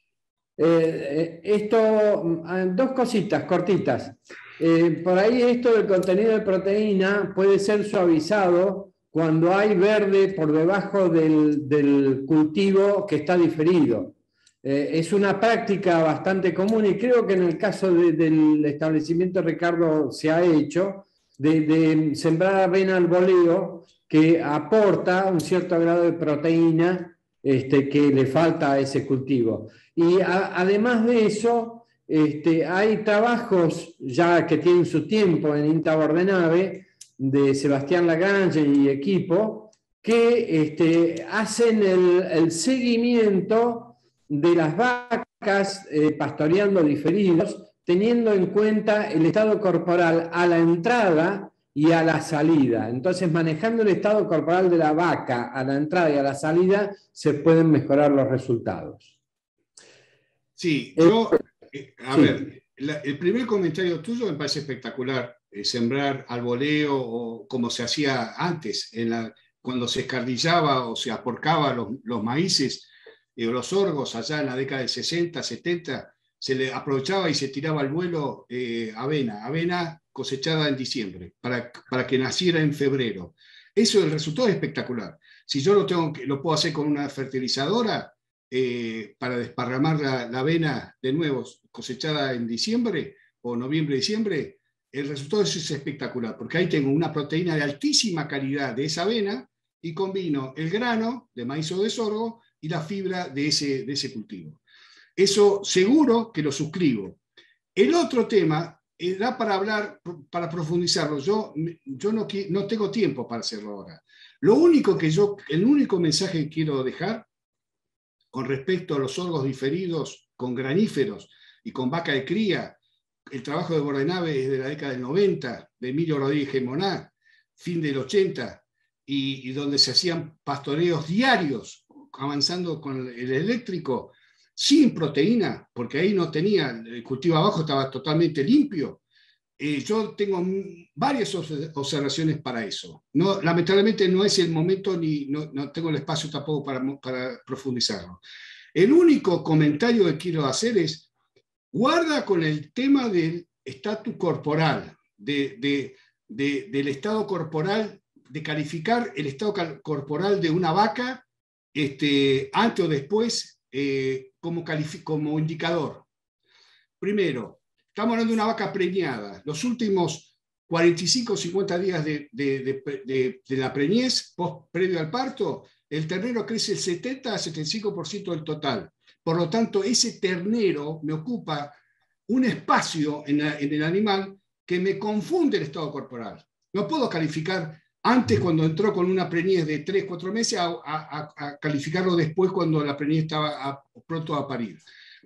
Eh, eh, esto, ah, dos cositas cortitas. Eh, por ahí esto del contenido de proteína puede ser suavizado cuando hay verde por debajo del, cultivo que está diferido. es una práctica bastante común y creo que en el caso del establecimiento Ricardo se ha hecho de, sembrar avena al boleo que aporta un cierto grado de proteína este, que le falta a ese cultivo. Y además de eso, este, hay trabajos ya que tienen su tiempo en Inta Bordenave, de Sebastián Lagrange y equipo, que este, hacen el, seguimiento de las vacas eh, pastoreando diferidos, teniendo en cuenta el estado corporal a la entrada y a la salida. Entonces, manejando el estado corporal de la vaca a la entrada y a la salida, se pueden mejorar los resultados. Sí, yo, eh, a ver, el primer comentario tuyo me parece espectacular, eh, sembrar al voleo o como se hacía antes, en la, cuando se escardillaba o se aporcaba los, los maíces y los sorgos allá en la década de 60, 70, se le aprovechaba y se tiraba al vuelo eh, avena, avena cosechada en diciembre, para, para que naciera en febrero. Eso, el resultado es espectacular. Si yo lo, tengo, lo puedo hacer con una fertilizadora, eh, para desparramar la, avena de nuevo cosechada en diciembre o noviembre-diciembre, el resultado es espectacular, porque ahí tengo una proteína de altísima calidad de esa avena y combino el grano de maíz o de sorgo y la fibra de ese, de ese cultivo. Eso seguro que lo suscribo. El otro tema eh, da para hablar, para profundizarlo. Yo, yo no, no tengo tiempo para hacerlo ahora. Lo único que yo, el único mensaje que quiero dejar con respecto a los sorgos diferidos con graníferos y con vaca de cría, el trabajo de Bordenave es de la década del 90, de Emilio Rodríguez Moná, fin del 80, y, donde se hacían pastoreos diarios, avanzando con el eléctrico, sin proteína, porque ahí no tenía, el cultivo abajo estaba totalmente limpio, eh, yo tengo varias observaciones para eso. No, lamentablemente no es el momento ni no, tengo el espacio tampoco para, profundizarlo. El único comentario que quiero hacer es, guarda con el tema del estatus corporal, de, de, del estado corporal, de calificar el estado corporal de una vaca este, antes o después eh, como, indicador. Primero, Estamos hablando de una vaca preñada. Los últimos 45 o 50 días de, la preñez, previo al parto, el ternero crece el 70 a 75% del total. Por lo tanto, ese ternero me ocupa un espacio en, el animal que me confunde el estado corporal. No puedo calificar antes cuando entró con una preñez de 3, 4 meses a, calificarlo después cuando la preñez estaba pronto a parir.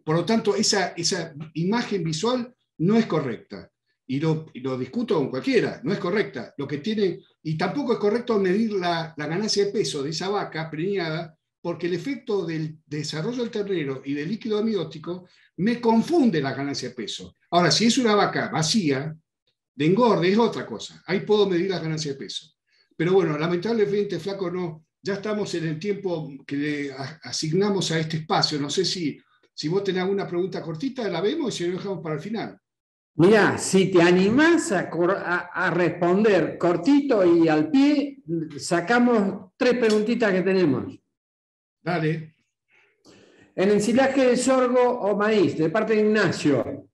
Por lo tanto, esa, esa imagen visual no es correcta. Y lo, discuto con cualquiera, no es correcta. Lo que tiene, y tampoco es correcto medir la, ganancia de peso de esa vaca preñada, porque el efecto del desarrollo del ternero y del líquido amniótico me confunde la ganancia de peso. Ahora, si es una vaca vacía, de engorde, es otra cosa. Ahí puedo medir la ganancia de peso. Pero bueno, lamentablemente, Flaco, no, ya estamos en el tiempo que le asignamos a este espacio. No sé si, si vos tenés alguna pregunta cortita, la vemos y si lo dejamos para el final. Mira, si te animás a, responder cortito y al pie, sacamos tres preguntitas que tenemos. Dale. En ensilaje de sorgo o maíz, de parte de Ignacio,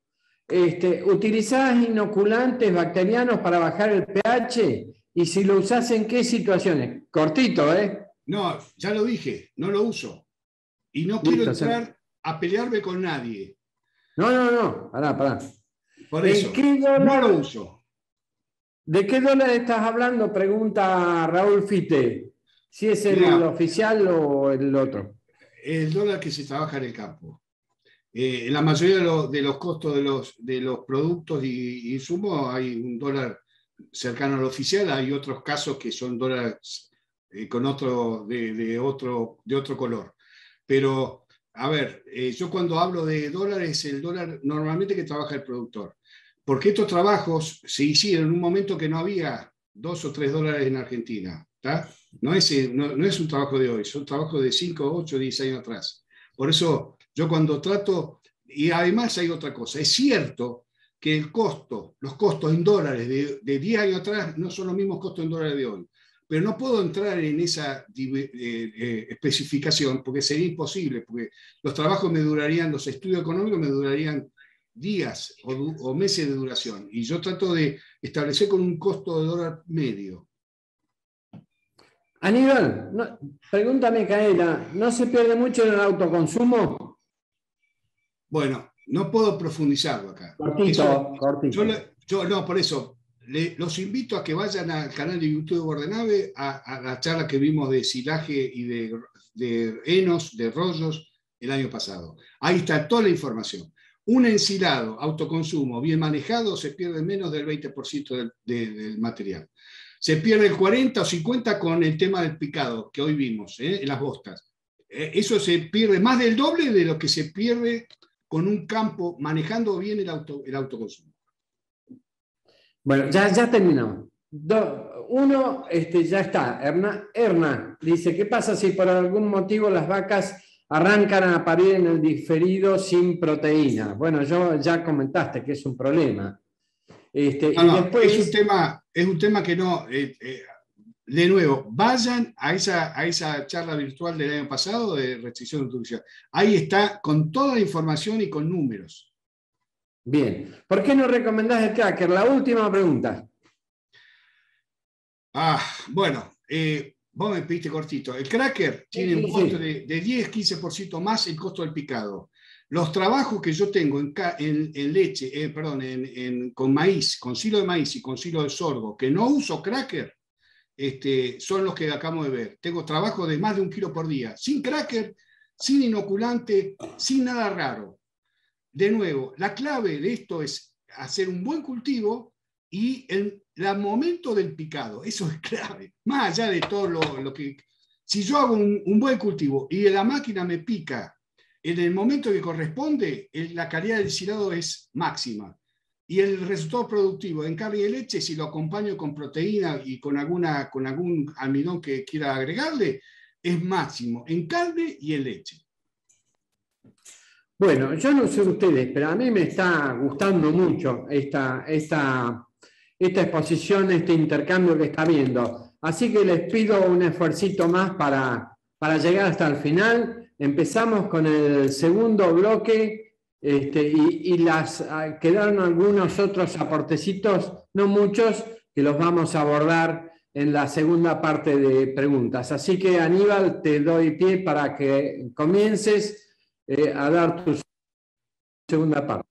este, ¿utilizás inoculantes bacterianos para bajar el pH? Y si lo usás, ¿en qué situaciones? Cortito, ¿eh? No, ya lo dije, no lo uso. Y no quiero entrar a pelearme con nadie. No, no, no, pará, pará. Por eso, no lo uso. ¿De qué dólar estás hablando? Pregunta Raúl Fite. Si es el oficial o el otro. el dólar que se trabaja en el campo. Eh, la mayoría de, los costos de los, de los productos y insumos hay un dólar cercano al oficial, hay otros casos que son dólares eh, con otro de, otro, de otro color. Pero, a ver, eh, yo cuando hablo de dólares, el dólar normalmente que trabaja el productor. Porque estos trabajos se hicieron en un momento que no había dos o tres dólares en Argentina. No, es, no, es un trabajo de hoy, son trabajos de 5, 8, 10 años atrás. Por eso yo cuando trato, y además hay otra cosa, es cierto que el costo, los costos en dólares de, de 10 años atrás no son los mismos costos en dólares de hoy. Pero no puedo entrar en esa eh, eh, especificación porque sería imposible, porque los trabajos me durarían, los estudios económicos me durarían días o, o meses de duración. Y yo trato de establecer con un costo de dólar medio. Aníbal, no, pregúntame, Caela, ¿no se pierde mucho en el autoconsumo? Bueno, no puedo profundizarlo acá. Cortito, cortito. Yo, no, por eso, los invito a que vayan al canal de YouTube de Bordenave a, la charla que vimos de silaje y de, de enos, de rollos, el año pasado. Ahí está toda la información. Un ensilado, autoconsumo, bien manejado, se pierde menos del 20% del material se pierde el 40 o 50 con el tema del picado que hoy vimos ¿eh? en las bostas. Eh, eso se pierde más del doble de lo que se pierde con un campo manejando bien el, auto, el autoconsumo. Bueno, ya, ya terminamos. uno, este, ya está. Erna, dice, ¿qué pasa si por algún motivo las vacas arrancan a parir en el diferido sin proteína? Bueno, yo ya comentaste que es un problema. Este, y después... es, un tema, es un tema que no, eh, eh, de nuevo, vayan a esa, a esa charla virtual del año pasado de restricción de introducción. Ahí está con toda la información y con números. Bien, ¿por qué no recomendás el cracker? La última pregunta. Ah, bueno, eh, vos me pediste cortito. El cracker tiene un costo de, de 10-15% más el costo del picado. Los trabajos que yo tengo en, leche, eh, perdón, con maíz, con silo de maíz y con silo de sorgo, que no uso cracker, este, son los que acabamos de ver. Tengo trabajo de más de un kilo por día, sin cracker, sin inoculante, sin nada raro. De nuevo, la clave de esto es hacer un buen cultivo y el, momento del picado, eso es clave. Más allá de todo lo, que... Si yo hago un buen cultivo y la máquina me pica en el momento que corresponde, la calidad del silado es máxima. Y el resultado productivo en carne y leche, si lo acompaño con proteína y con, alguna, con algún almidón que quiera agregarle, es máximo en carne y en leche. Bueno, yo no sé ustedes, pero a mí me está gustando mucho esta, esta, esta exposición, este intercambio que está viendo. Así que les pido un esfuercito más para, para llegar hasta el final Empezamos con el segundo bloque este, y, ah, quedaron algunos otros aportecitos, no muchos, que los vamos a abordar en la segunda parte de preguntas. Así que Aníbal, te doy pie para que comiences eh, a dar tu segunda parte.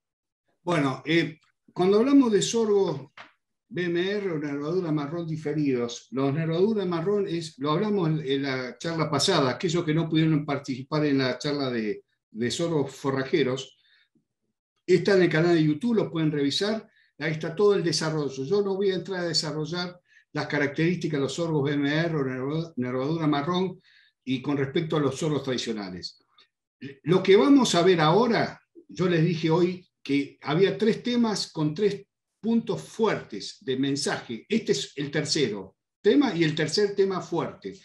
Bueno, eh, cuando hablamos de sorgo, BMR o nervadura marrón diferidos. Los nervadura marrón es, lo hablamos en, la charla pasada, aquellos que no pudieron participar en la charla de, de soros forrajeros, está en el canal de YouTube, lo pueden revisar, ahí está todo el desarrollo. Yo no voy a entrar a desarrollar las características de los sorgos BMR o nervadura marrón y con respecto a los sorgos tradicionales. Lo que vamos a ver ahora, yo les dije hoy que había tres temas con tres puntos fuertes de mensaje. Este es el tercero tema y el tercer tema fuerte.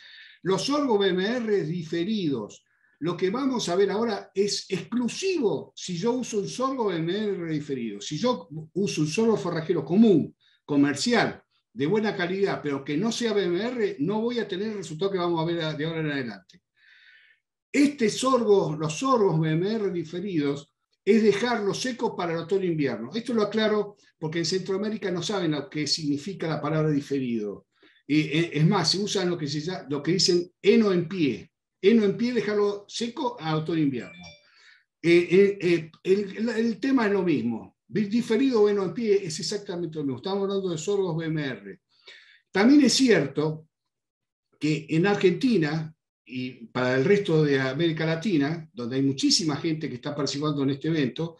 Los sorgo BMR diferidos. Lo que vamos a ver ahora es exclusivo si yo uso un sorgo BMR diferido. Si yo uso un sorgo forrajero común, comercial, de buena calidad, pero que no sea BMR, no voy a tener el resultado que vamos a ver de ahora en adelante. Este sorgo, los sorgos BMR diferidos, es dejarlo seco para el otoño-invierno. Esto lo aclaro porque en Centroamérica no saben lo que significa la palabra diferido. Eh, es más, se usan lo que, dicen heno en pie. Heno en pie, dejarlo seco a otoño-invierno. Eh, eh, el, tema es lo mismo. Diferido o heno en pie es exactamente lo mismo. Estamos hablando de sorgos BMR. También es cierto que en Argentina y para el resto de América Latina, donde hay muchísima gente que está participando en este evento,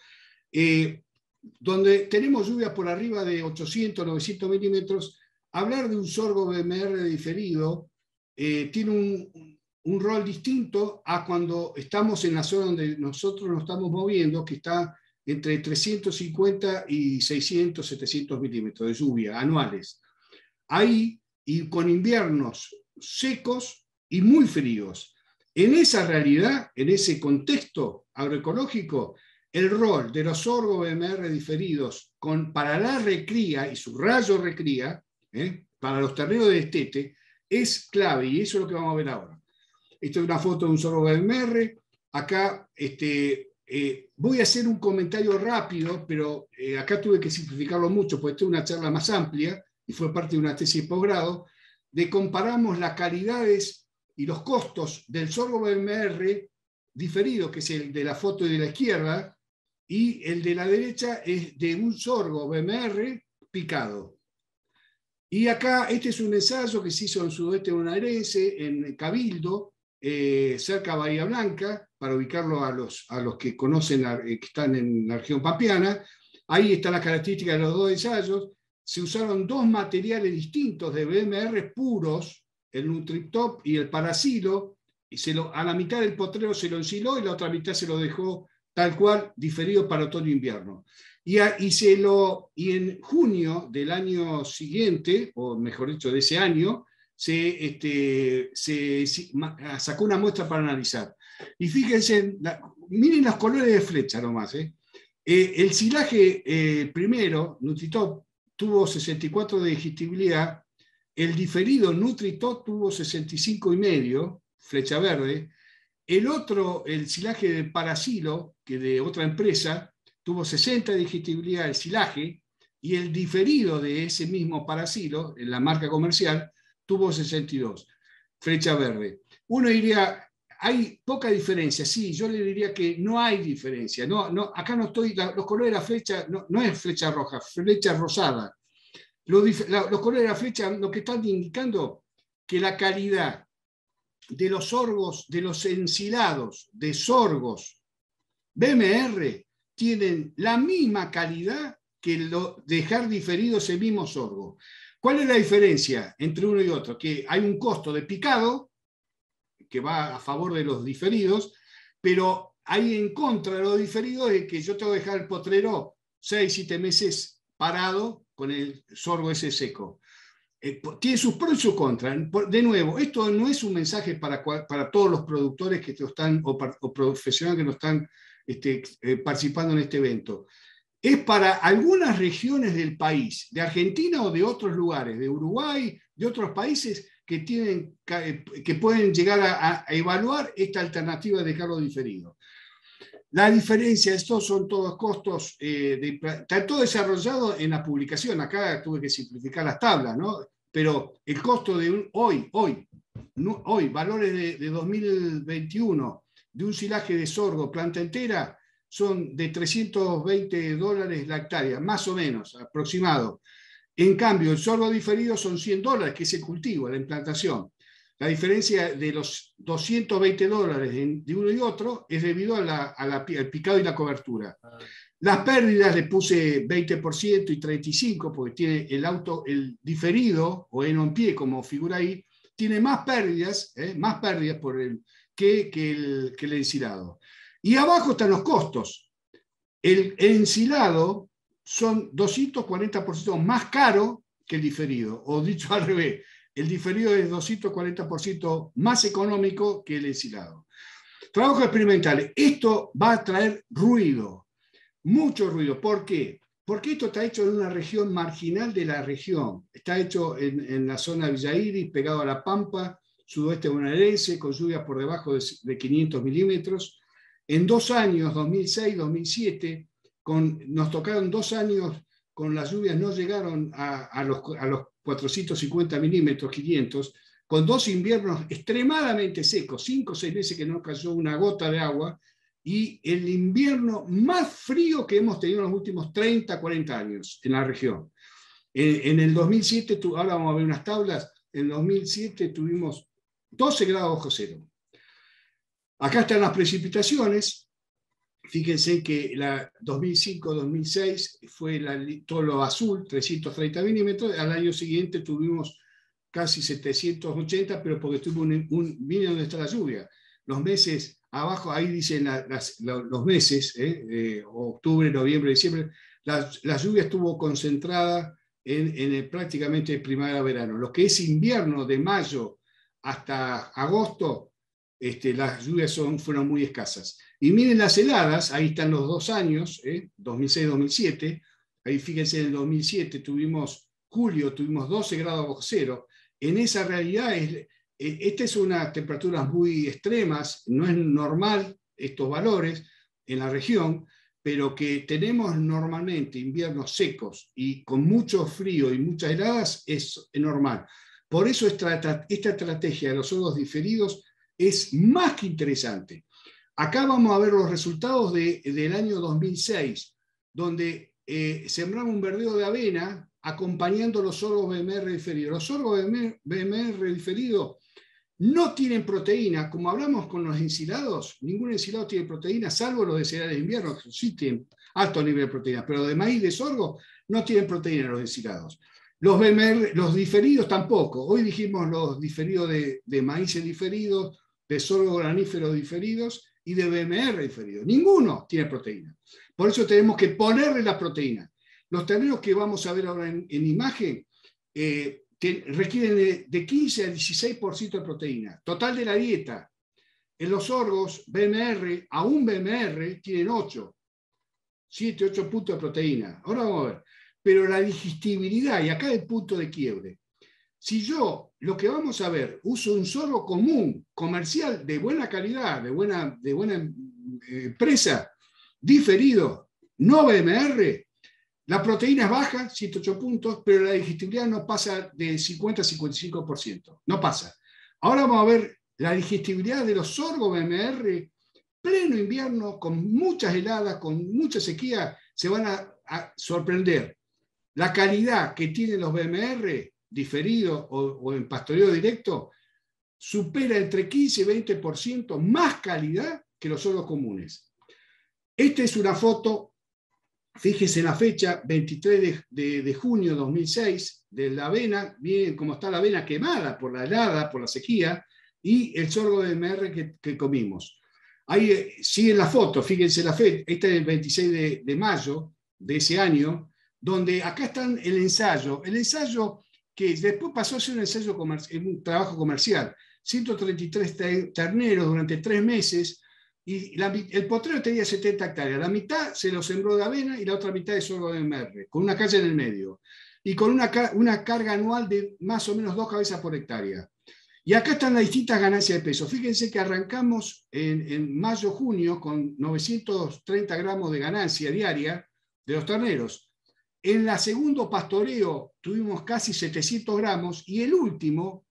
eh, donde tenemos lluvias por arriba de 800, 900 milímetros, hablar de un sorgo BMR diferido eh, tiene un, un, rol distinto a cuando estamos en la zona donde nosotros nos estamos moviendo, que está entre 350 y 600, 700 milímetros de lluvia anuales. Ahí, y con inviernos secos y muy fríos. En esa realidad, en ese contexto agroecológico, el rol de los sorgo BMR diferidos con, para la recría y su rayo recría, ¿eh? para los terrenos de destete, es clave y eso es lo que vamos a ver ahora. Esto es una foto de un sorgo BMR. Acá este, eh, voy a hacer un comentario rápido, pero eh, acá tuve que simplificarlo mucho, porque esta es una charla más amplia y fue parte de una tesis de posgrado, de comparamos las calidades y los costos del sorgo BMR diferido, que es el de la foto de la izquierda, y el de la derecha es de un sorgo BMR picado. Y acá, este es un ensayo que se hizo en sudoeste bonaerense, en Cabildo, eh, cerca de Bahía Blanca, para ubicarlo a los, a los que conocen, eh, que están en la región pampeana. Ahí está la característica de los dos ensayos. Se usaron dos materiales distintos de BMR puros, el Nutriptop y el Parasilo, y se lo, a la mitad del potrero se lo ensiló y la otra mitad se lo dejó tal cual, diferido para otoño-invierno. Y, y, se lo, y en junio del año siguiente, o mejor dicho, de ese año, se, este, se, sacó una muestra para analizar. Y fíjense, miren los colores de flecha nomás. ¿eh? Eh, el silaje eh, primero, Nutritop, tuvo 64 de digestibilidad, el diferido Nutritop tuvo 65 y medio, flecha verde, el otro, el silaje de Parasilo, que de otra empresa, tuvo 60 de digestibilidad el silaje, y el diferido de ese mismo Parasilo, en la marca comercial, tuvo 62, flecha verde. Uno diría, hay poca diferencia. Sí, yo le diría que no hay diferencia. No, no, acá no estoy, los colores de la flecha no es flecha roja, flecha rosada. Los, colores de la flecha lo que están indicando que la calidad de los sorgos, de los ensilados de sorgos BMR tienen la misma calidad que dejar diferido ese mismo sorgo. ¿Cuál es la diferencia entre uno y otro? Que hay un costo de picado que va a favor de los diferidos, pero hay en contra de los diferidos de que yo tengo que dejar el potrero 6, 7 meses parado con el sorgo ese seco. Eh, tiene sus pros y sus contras. De nuevo, esto no es un mensaje para, para todos los productores que están, o, profesionales que no están este, eh, participando en este evento. Es para algunas regiones del país, de Argentina o de otros lugares, de Uruguay, de otros países que, tienen, eh, que pueden llegar a, evaluar esta alternativa de dejarlo diferido. La diferencia, estos son todos costos, está todo desarrollado en la publicación. Acá tuve que simplificar las tablas, ¿no? pero el costo de hoy, hoy, hoy, valores de, 2021 de un silaje de sorgo planta entera son de 320 dólares la hectárea, más o menos, aproximado. En cambio, el sorgo diferido son 100 dólares, que es el cultivo, la implantación. La diferencia de los 220 dólares de uno y otro es debido al picado y la cobertura. Ah. Las pérdidas le puse 20% y 35% porque tiene el auto, el diferido o en un pie, como figura ahí, tiene más pérdidas, ¿eh? más pérdidas por el, que, que, el, que el ensilado. Y abajo están los costos. El, ensilado son 240% más caro que el diferido, o dicho al revés, el diferido es 240% más económico que el ensilado. Trabajo experimental. Esto va a traer ruido, mucho ruido. ¿Por qué? Porque esto está hecho en una región marginal de la región. Está hecho en, la zona de Villa pegado a la Pampa, sudoeste bonaerense, con lluvias por debajo de, 500 milímetros. En dos años, 2006, 2007, con, nos tocaron dos años con las lluvias, no llegaron a, los, a los 450 milímetros, 500, con dos inviernos extremadamente secos, cinco o seis meses que no cayó una gota de agua, y el invierno más frío que hemos tenido en los últimos 30, 40 años en la región. En, el 2007, ahora vamos a ver unas tablas, en 2007 tuvimos 12 grados bajo cero. Acá están las precipitaciones. Fíjense que la 2005-2006 fue todo lo azul, 330 milímetros. Al año siguiente tuvimos casi 780, pero porque tuvo un, un donde está la lluvia. Los meses abajo, ahí dicen los meses, ¿eh? Eh, octubre, noviembre, diciembre, la, lluvia estuvo concentrada en, prácticamente primavera-verano. Lo que es invierno de mayo hasta agosto, este, las lluvias son, fueron muy escasas. Y miren las heladas, ahí están los dos años, 2006-2007, ¿eh? ahí fíjense en el 2007 tuvimos, julio tuvimos 12 grados cero, en esa realidad es, eh, estas son unas temperaturas muy extremas, no es normal estos valores en la región, pero que tenemos normalmente inviernos secos y con mucho frío y muchas heladas es normal. Por eso esta, estrategia de los sordos diferidos es más que interesante. Acá vamos a ver los resultados de, del año 2006, donde eh, un verdeo de avena acompañando los sorgos BMR diferidos. Los sorgos BMR diferidos no tienen proteína, como hablamos con los ensilados, ningún ensilado tiene proteína, salvo los de cereales de invierno, que sí tienen alto nivel de proteína, pero de maíz de sorgo no tienen proteína los ensilados. Los, los diferidos tampoco. Hoy dijimos los diferidos de, de maíz diferidos, de sorgo granífero diferidos y de BMR diferidos. Ninguno tiene proteína. Por eso tenemos que ponerle la proteína. Los terneros que vamos a ver ahora en, imagen eh, requieren de, 15 a 16% de proteína. Total de la dieta. En los sorgos, BMR, aún BMR, tienen 8, 7, 8 puntos de proteína. Ahora vamos a ver. Pero la digestibilidad, y acá el punto de quiebre. Si yo, lo que vamos a ver, uso un sorgo común, comercial, de buena calidad, de buena, de buena eh, empresa, diferido, no BMR, la proteína es baja, 108 puntos, pero la digestibilidad no pasa de 50 a 55%. No pasa. Ahora vamos a ver la digestibilidad de los sorgos BMR, pleno invierno, con muchas heladas, con mucha sequía, se van a, sorprender. La calidad que tienen los BMR, diferido o, en pastoreo directo, supera entre 15 y 20% más calidad que los sorgos comunes. Esta es una foto Fíjese la fecha, 23 de, de, junio de 2006, de la avena, miren cómo está la avena quemada por la helada, por la sequía, y el sorgo de MR que, que comimos. Ahí eh, sigue la foto, fíjense la fecha, esta es el 26 de, de, mayo de ese año, donde acá están el ensayo, el ensayo que después pasó a ser un ensayo un trabajo comercial, 133 terneros durante tres meses, y el potrero tenía 70 hectáreas. La mitad se lo sembró de avena y la otra mitad de sorgo de merre, con una calle en el medio. Y con una, carga anual de más o menos dos cabezas por hectárea. Y acá están las distintas ganancias de peso. Fíjense que arrancamos en mayo-junio con 930 gramos de ganancia diaria de los terneros. En la segundo pastoreo tuvimos casi 700 gramos y el último,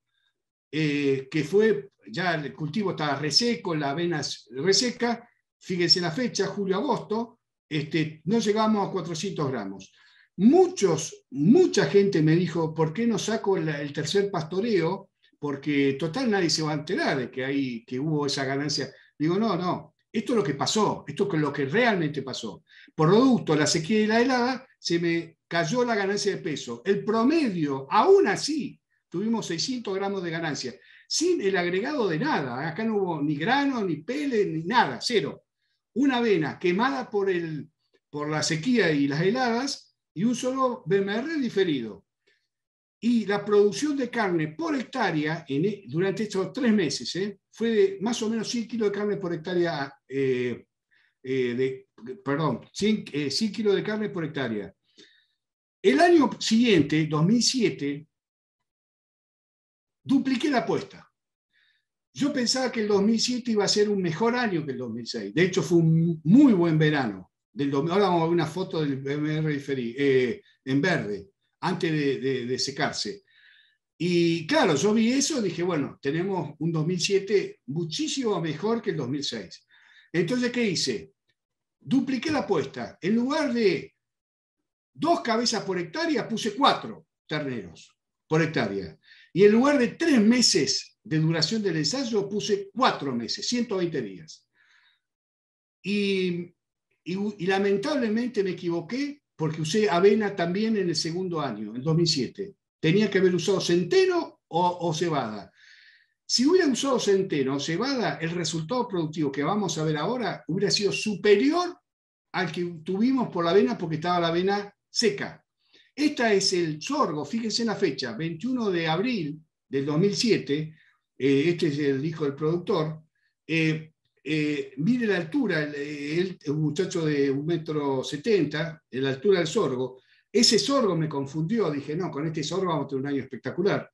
eh, que fue ya el cultivo estaba reseco, la avena reseca, fíjense la fecha, julio-agosto, este, no llegamos a 400 gramos. Muchos, mucha gente me dijo, ¿por qué no saco el, tercer pastoreo? Porque total nadie se va a enterar de que, hay, que hubo esa ganancia. Digo, no, no, esto es lo que pasó, esto es lo que realmente pasó. Producto la sequía y la helada, se me cayó la ganancia de peso. El promedio, aún así, tuvimos 600 gramos de ganancia sin el agregado de nada. Acá no hubo ni grano, ni pele, ni nada, cero. Una avena quemada por, el, por la sequía y las heladas y un solo BMR diferido. Y la producción de carne por hectárea e, durante estos tres meses ¿eh? fue de más o menos 100 kilos de carne por hectárea, eh, eh, perdón, 100, 100 kilos de carne por hectárea. El año siguiente, 2007, dupliqué la apuesta. Yo pensaba que el 2007 iba a ser un mejor año que el 2006. De hecho, fue un muy buen verano. Del, ahora vamos a ver una foto del BMR eh, en verde, antes de, secarse. Y claro, yo vi eso y dije, bueno, tenemos un 2007 muchísimo mejor que el 2006. Entonces, ¿qué hice? Dupliqué la apuesta. En lugar de dos cabezas por hectárea, puse cuatro terneros por hectárea. Y en lugar de tres meses de duración del ensayo puse cuatro meses, 120 días. Y, lamentablemente me equivoqué porque usé avena también en el segundo año, en 2007. Tenía que haber usado centeno o, cebada. Si hubiera usado centeno o cebada, el resultado productivo que vamos a ver ahora hubiera sido superior al que tuvimos por la avena porque estaba la avena seca. Esta es el sorgo, fíjense en la fecha, 21 de abril del 2007, eh, este es el hijo del productor, eh, eh, mire la altura, el, muchacho de un metro setenta, la altura del sorgo, ese sorgo me confundió, dije, no, con este sorgo vamos a tener un año espectacular.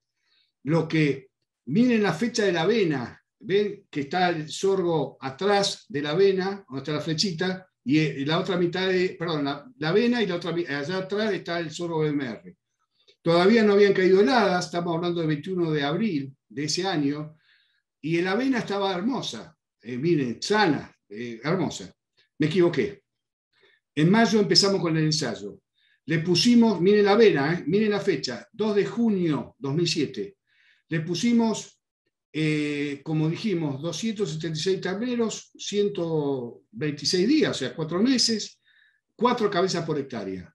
Lo que, miren la fecha de la avena, ven que está el sorgo atrás de la avena, donde está la flechita, y la otra mitad de, perdón, la, avena y la otra, allá atrás está el sorgo BMR. Todavía no habían caído heladas, estamos hablando del 21 de abril de ese año, y la avena estaba hermosa, eh, miren, sana, eh, hermosa. Me equivoqué. En mayo empezamos con el ensayo. Le pusimos, miren la avena, eh, miren la fecha, 2 de junio 2007. Le pusimos, como dijimos, 276 tableros, 126 días, o sea, cuatro meses, cuatro cabezas por hectárea.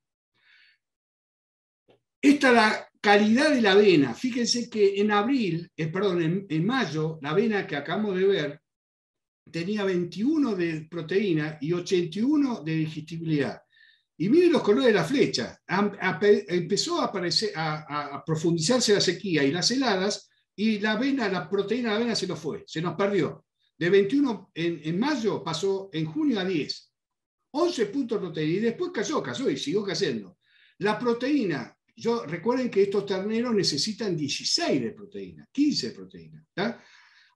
Esta es la calidad de la avena. Fíjense que en abril, eh, perdón, en, mayo, la avena que acabamos de ver tenía 21 de proteína y 81 de digestibilidad. Y miren los colores de la flecha. empezó a, aparecer, a, profundizarse la sequía y las heladas, y la avena, la proteína de la avena se nos fue, se nos perdió. De 21 en, mayo pasó en junio a 10. 11 puntos de proteína y después cayó, cayó y siguió cayendo. La proteína yo, recuerden que estos terneros necesitan 16 de proteína, 15 de proteína.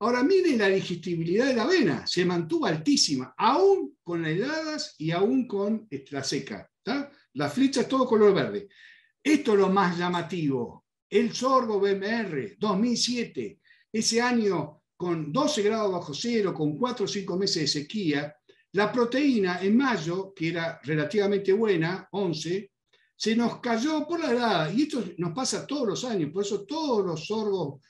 Ahora miren la digestibilidad de la avena, se mantuvo altísima, aún con las heladas y aún con este, la seca. La flecha es todo color verde. Esto es lo más llamativo. El sorgo BMR 2007, ese año con 12 grados bajo cero, con 4 o 5 meses de sequía, la proteína en mayo, que era relativamente buena, 11, se nos cayó por la edad, y esto nos pasa todos los años, por eso todos los sorgos,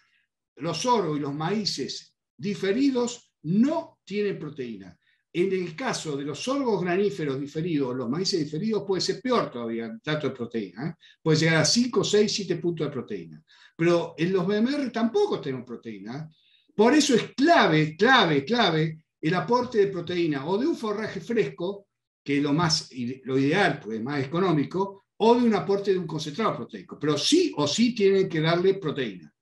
los sorgos y los maíces diferidos no tienen proteína. En el caso de los sorgos graníferos diferidos, los maíces diferidos, puede ser peor todavía el dato de proteína. ¿eh? Puede llegar a 5, 6, 7 puntos de proteína. Pero en los BMR tampoco tenemos proteína. ¿eh? Por eso es clave, clave, clave el aporte de proteína o de un forraje fresco, que es lo, más, lo ideal, pues más económico, o de un aporte de un concentrado proteico, pero sí o sí tienen que darle proteína.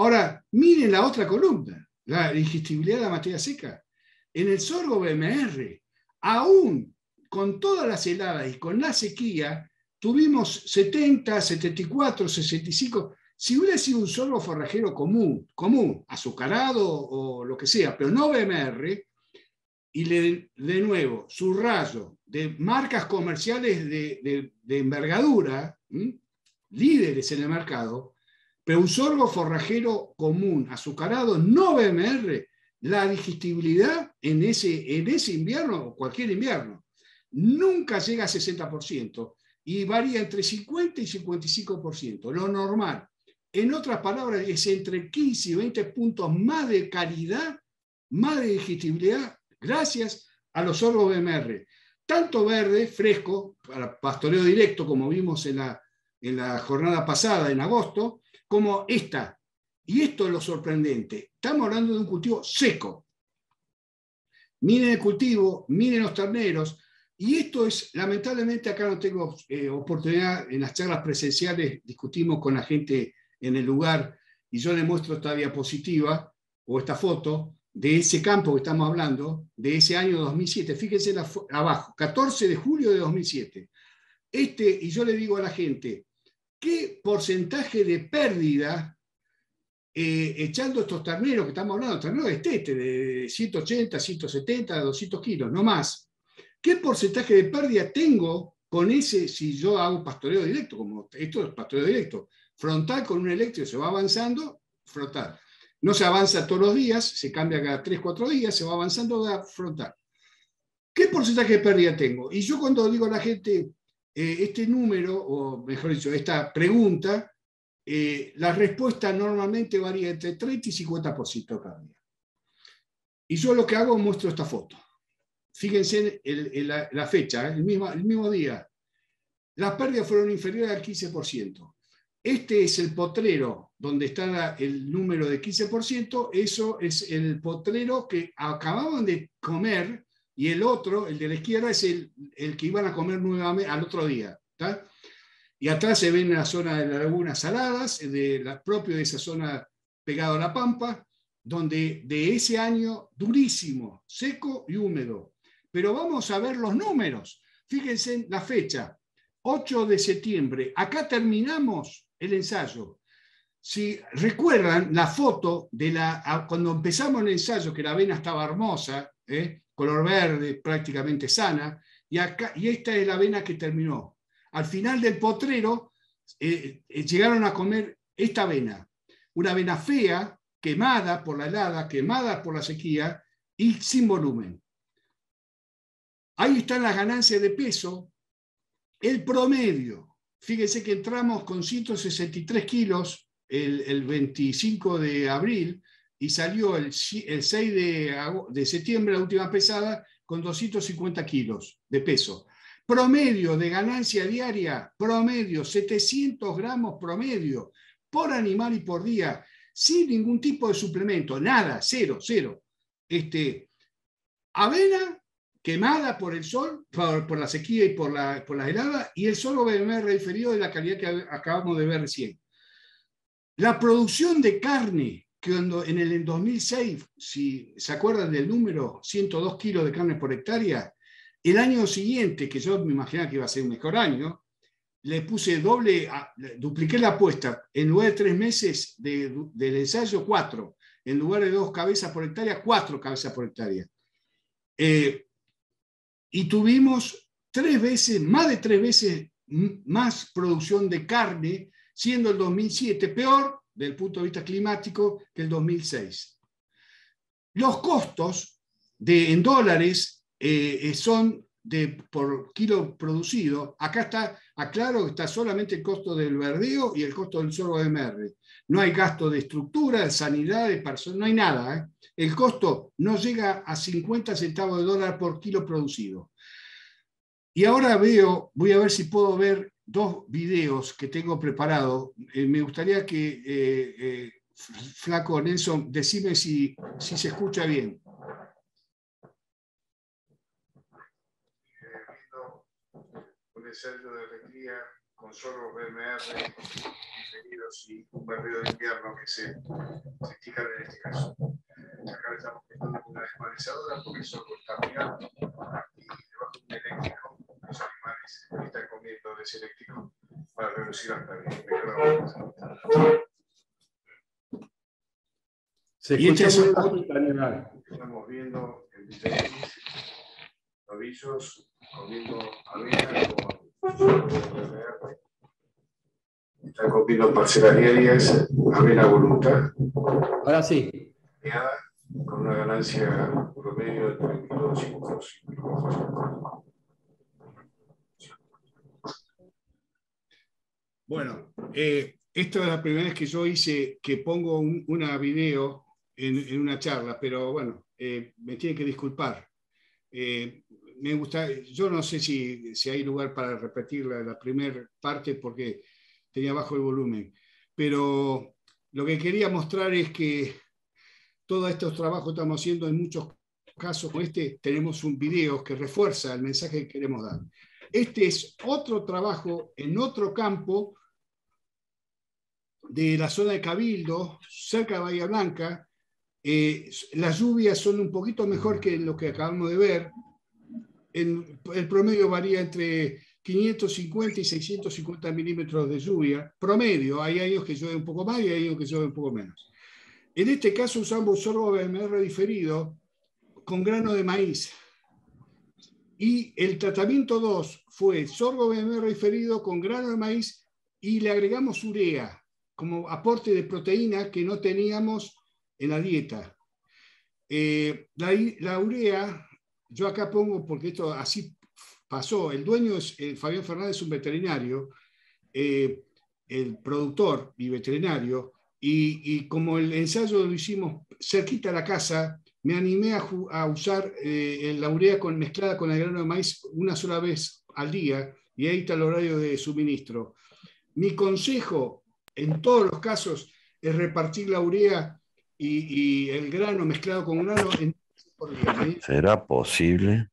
Ahora, miren la otra columna, la digestibilidad de la materia seca. En el sorgo BMR, aún con todas las heladas y con la sequía, tuvimos 70, 74, 65. Si hubiera sido un sorgo forrajero común, común, azucarado o lo que sea, pero no BMR, y de nuevo, subrayo, de marcas comerciales de, envergadura, líderes en el mercado, pero un sorgo forrajero común, azucarado, no BMR, la digestibilidad en ese, en ese invierno, o cualquier invierno, nunca llega a 60% y varía entre 50 y 55%, lo normal. En otras palabras, es entre 15 y 20 puntos más de calidad, más de digestibilidad gracias a los sorgos BMR. Tanto verde, fresco, para pastoreo directo, como vimos en la, en la jornada pasada, en agosto, como esta. Y esto es lo sorprendente. Estamos hablando de un cultivo seco. Miren el cultivo, miren los terneros. Y esto es, lamentablemente, acá no tengo eh, oportunidad, en las charlas presenciales discutimos con la gente en el lugar y yo le muestro esta diapositiva o esta foto de ese campo que estamos hablando, de ese año 2007. Fíjense abajo, 14 de julio de 2007. Este, y yo le digo a la gente, ¿qué porcentaje de pérdida, eh, echando estos terneros que estamos hablando, terneros de estete, de 180, 170, 200 kilos, no más? ¿Qué porcentaje de pérdida tengo con ese si yo hago pastoreo directo? Como esto es pastoreo directo. Frontal con un eléctrico, se va avanzando, frontal. No se avanza todos los días, se cambia cada 3, 4 días, se va avanzando frontal. ¿Qué porcentaje de pérdida tengo? Y yo cuando digo a la gente eh, este número, o mejor dicho, esta pregunta, eh, la respuesta normalmente varía entre 30 y 50% cada día. Y yo lo que hago, muestro esta foto. Fíjense en, la, fecha, el mismo, el mismo día. Las pérdidas fueron inferiores al 15%. Este es el potrero donde está el número de 15%, eso es el potrero que acababan de comer y el otro, el de la izquierda, es el, el que iban a comer nuevamente al otro día. Y atrás se ven la zona de las lagunas saladas, de la, propio de esa zona pegado a la pampa, donde de ese año durísimo, seco y húmedo. Pero vamos a ver los números. Fíjense en la fecha, 8 de septiembre. Acá terminamos el ensayo. Si recuerdan la foto de la, cuando empezamos el ensayo, que la avena estaba hermosa, ¿eh? Color verde, prácticamente sana, y, acá, y esta es la avena que terminó. Al final del potrero eh, eh, llegaron a comer esta avena, una avena fea, quemada por la helada, quemada por la sequía y sin volumen. Ahí están las ganancias de peso, el promedio. Fíjense que entramos con 163 kilos el, 25 de abril y salió el, 6 de, de septiembre, la última pesada, con 250 kilos de peso. Promedio de ganancia diaria, promedio, 700 gramos promedio por animal y por día, sin ningún tipo de suplemento, nada, cero, cero. Este, avena quemada por el sol, por, la sequía y por la, por la helada, y el solo BMR referido de la calidad que acabamos de ver recién. La producción de carne, que en el 2006, si se acuerdan del número, 102 kilos de carne por hectárea, el año siguiente, que yo me imaginaba que iba a ser un mejor año, le puse doble, dupliqué la apuesta. En lugar de tres meses del ensayo, cuatro. En lugar de dos cabezas por hectárea, cuatro cabezas por hectárea. Eh, y tuvimos tres veces, más de tres veces más producción de carne, siendo el 2007 peor del punto de vista climático que el 2006. Los costos de, en dólares eh, eh, son de, por kilo producido. Acá está, aclaro que está solamente el costo del verdeo y el costo del sorgo MR. No hay gasto de estructura, de sanidad, de personal, no hay nada. ¿eh? El costo no llega a 50 centavos de dólar por kilo producido. Y ahora veo, voy a ver si puedo ver dos videos que tengo preparados. me gustaría que, Flaco Nelson, decime si, si se escucha bien. ensayo de recría con sorbo BMR inferidos y un barrido de invierno que se, se en este caso. Acá estamos poniendo una desmanezadora porque está mirando y debajo de un eléctrico animales están comiendo de ese eléctrico para reducir hasta el Se escucha muy. Estamos viendo novillos comiendo avena están comiendo parcelas diarias, avena voluntad. Ahora sí. Con una ganancia promedio de 32,5%. Bueno, eh, esta es la primera vez que yo hice, que pongo un, una video en, una charla, pero bueno, eh, me tiene que disculpar. Eh, me gusta, yo no sé si, si hay lugar para repetir la, la primera parte porque tenía bajo el volumen, pero lo que quería mostrar es que todos estos trabajos que estamos haciendo, en muchos casos como este, tenemos un video que refuerza el mensaje que queremos dar. Este es otro trabajo en otro campo de la zona de Cabildo, cerca de Bahía Blanca. Eh, las lluvias son un poquito mejor que lo que acabamos de ver, el promedio varía entre 550 y 650 milímetros de lluvia, promedio, hay años que llueve un poco más y hay años que llueve un poco menos. En este caso usamos sorbo BMR diferido con grano de maíz. Y el tratamiento 2 fue sorbo BMR diferido con grano de maíz y le agregamos urea como aporte de proteína que no teníamos en la dieta. Eh, la, la urea yo acá pongo, porque esto así pasó, el dueño es eh, Fabián Fernández, un veterinario, eh, el productor y veterinario, y, como el ensayo lo hicimos cerquita de la casa, me animé a, usar eh, la urea con, mezclada con el grano de maíz una sola vez al día, y ahí está el horario de suministro. Mi consejo en todos los casos es repartir la urea y, el grano mezclado con grano en ¿Será posible?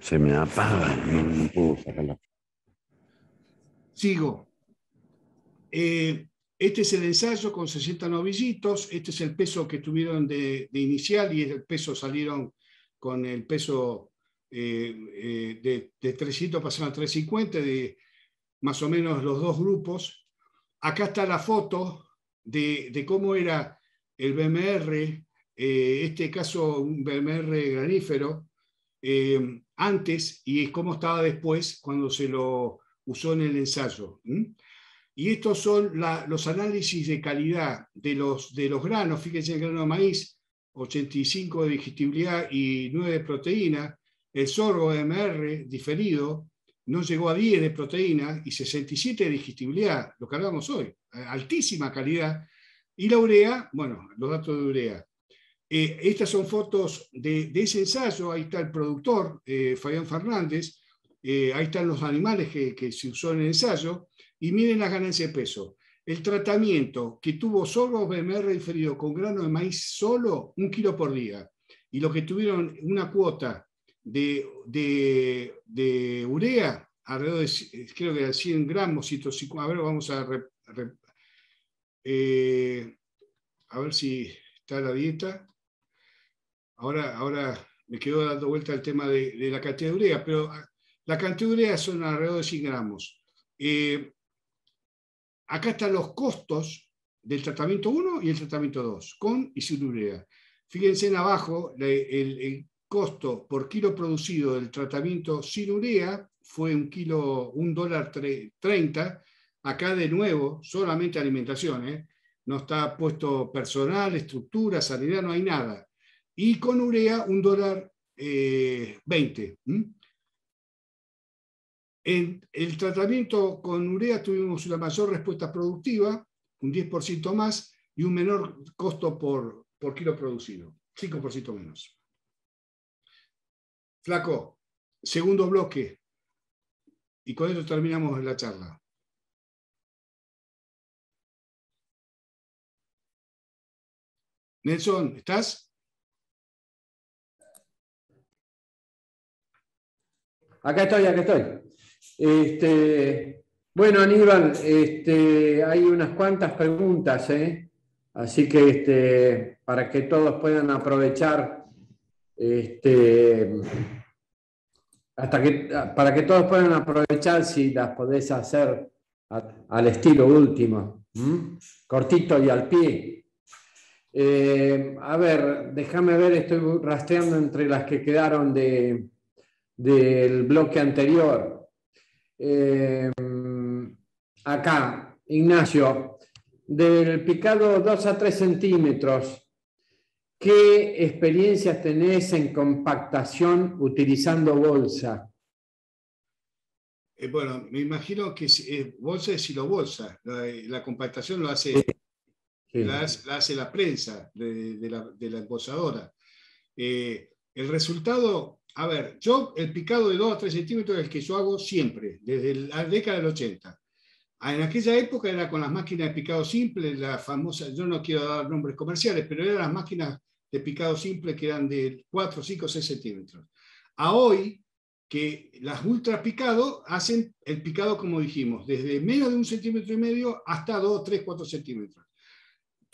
Se me apaga, no puedo sacarla. Sigo. Eh, este es el ensayo con 60 novillitos, este es el peso que tuvieron de, inicial y el peso salieron con el peso eh, eh, de, de, 300 pasaron a 350, de más o menos los dos grupos. Acá está la foto de, cómo era el BMR, eh, este caso un BMR granífero, eh, antes y cómo estaba después cuando se lo usó en el ensayo. Y estos son los análisis de calidad de los, de los granos. Fíjense el grano de maíz, 85 de digestibilidad y 9 de proteína. El sorgo BMR diferido no llegó a 10 de proteína y 67 de digestibilidad, lo que hablamos hoy altísima calidad. Y la urea, bueno, los datos de urea. Eh, estas son fotos de, ese ensayo, ahí está el productor, eh, Fabián Fernández, eh, ahí están los animales que, se usó en el ensayo, y miren las ganancias de peso. El tratamiento que tuvo solo BMR diferido con grano de maíz solo, un kilo por día, y lo que tuvieron una cuota de, de, urea, alrededor de, creo que de 100 gramos, a ver, vamos a eh, a ver si está la dieta. Ahora, ahora me quedo dando vuelta al tema de, la cantidad de urea, pero ah, la cantidad de urea son alrededor de 100 gramos. Eh, acá están los costos del tratamiento 1 y el tratamiento 2, con y sin urea. Fíjense en abajo, el, costo por kilo producido del tratamiento sin urea fue un kilo, un dólar 30, Acá de nuevo, solamente alimentación, ¿eh? no está puesto personal, estructura, sanidad, no hay nada. Y con urea, un dólar 20. Eh, en el tratamiento con urea tuvimos una mayor respuesta productiva, un 10% más, y un menor costo por, por kilo producido, 5% menos. Flaco, segundo bloque. Y con esto terminamos la charla. Nelson, ¿estás? Acá estoy, acá estoy. Este, bueno, Aníbal, este, hay unas cuantas preguntas, ¿eh? así que este, para que todos puedan aprovechar, este, hasta que, para que todos puedan aprovechar si las podés hacer al estilo último, cortito y al pie. Eh, a ver, déjame ver, estoy rastreando entre las que quedaron de, del bloque anterior. Eh, acá, Ignacio, del picado 2 a 3 centímetros, ¿qué experiencias tenés en compactación utilizando bolsa? Eh, bueno, me imagino que bolsa es silo bolsa. La, compactación lo hace la, hace la prensa de, la, de embosadora. Eh, el resultado, a ver, yo el picado de 2 a 3 centímetros es el que yo hago siempre, desde la década del 80. Ah, en aquella época era con las máquinas de picado simple, la famosa, yo no quiero dar nombres comerciales, pero eran las máquinas de picado simple que eran de 4, 5, 6 centímetros. A hoy, que las ultra picado hacen el picado como dijimos, desde menos de un centímetro y medio hasta 2, 3, 4 centímetros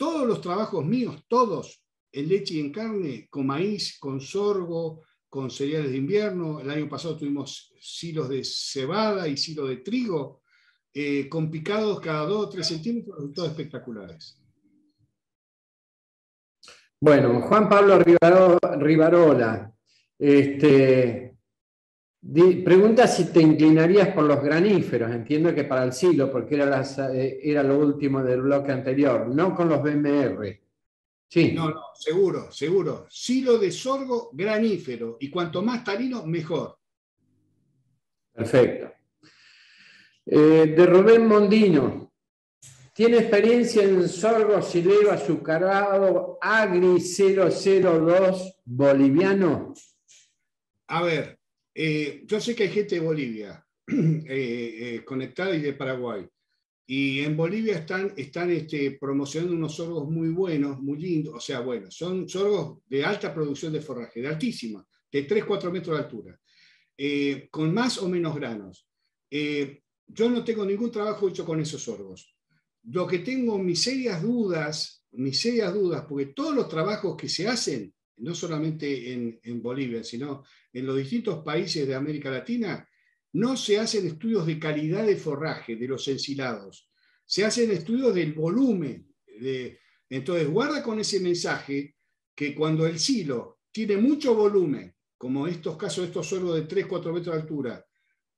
todos los trabajos míos, todos, en leche y en carne, con maíz, con sorgo, con cereales de invierno. El año pasado tuvimos silos de cebada y silos de trigo, eh, con picados cada 2 o 3 centímetros, resultados espectaculares. Bueno, Juan Pablo Rivarola, este, Pregunta si te inclinarías por los graníferos, entiendo que para el silo, porque era, eh, era lo último del bloque anterior, no con los BMR. Sí. No, no, seguro, seguro. Silo de sorgo granífero, y cuanto más tarino, mejor. Perfecto. Eh, de Rubén Mondino. Tiene experiencia en sorgo silero azucarado Agri 002 boliviano. A ver, eh, yo sé que hay gente de Bolivia eh, conectada y de Paraguay. Y en Bolivia están, están este, promocionando unos sorgos muy buenos, muy lindos. O sea, bueno, son sorgos de alta producción de forraje, de altísima, de 3-4 metros de altura, con más o menos granos. Yo no tengo ningún trabajo hecho con esos sorgos. Lo que tengo mis serias dudas, mis serias dudas, porque todos los trabajos que se hacen, no solamente en, en Bolivia, sino en los distintos países de América Latina, no se hacen estudios de calidad de forraje de los ensilados, se hacen estudios del volumen. De, entonces, guarda con ese mensaje que cuando el silo tiene mucho volumen, como estos casos, estos sorgos de 3-4 metros de altura,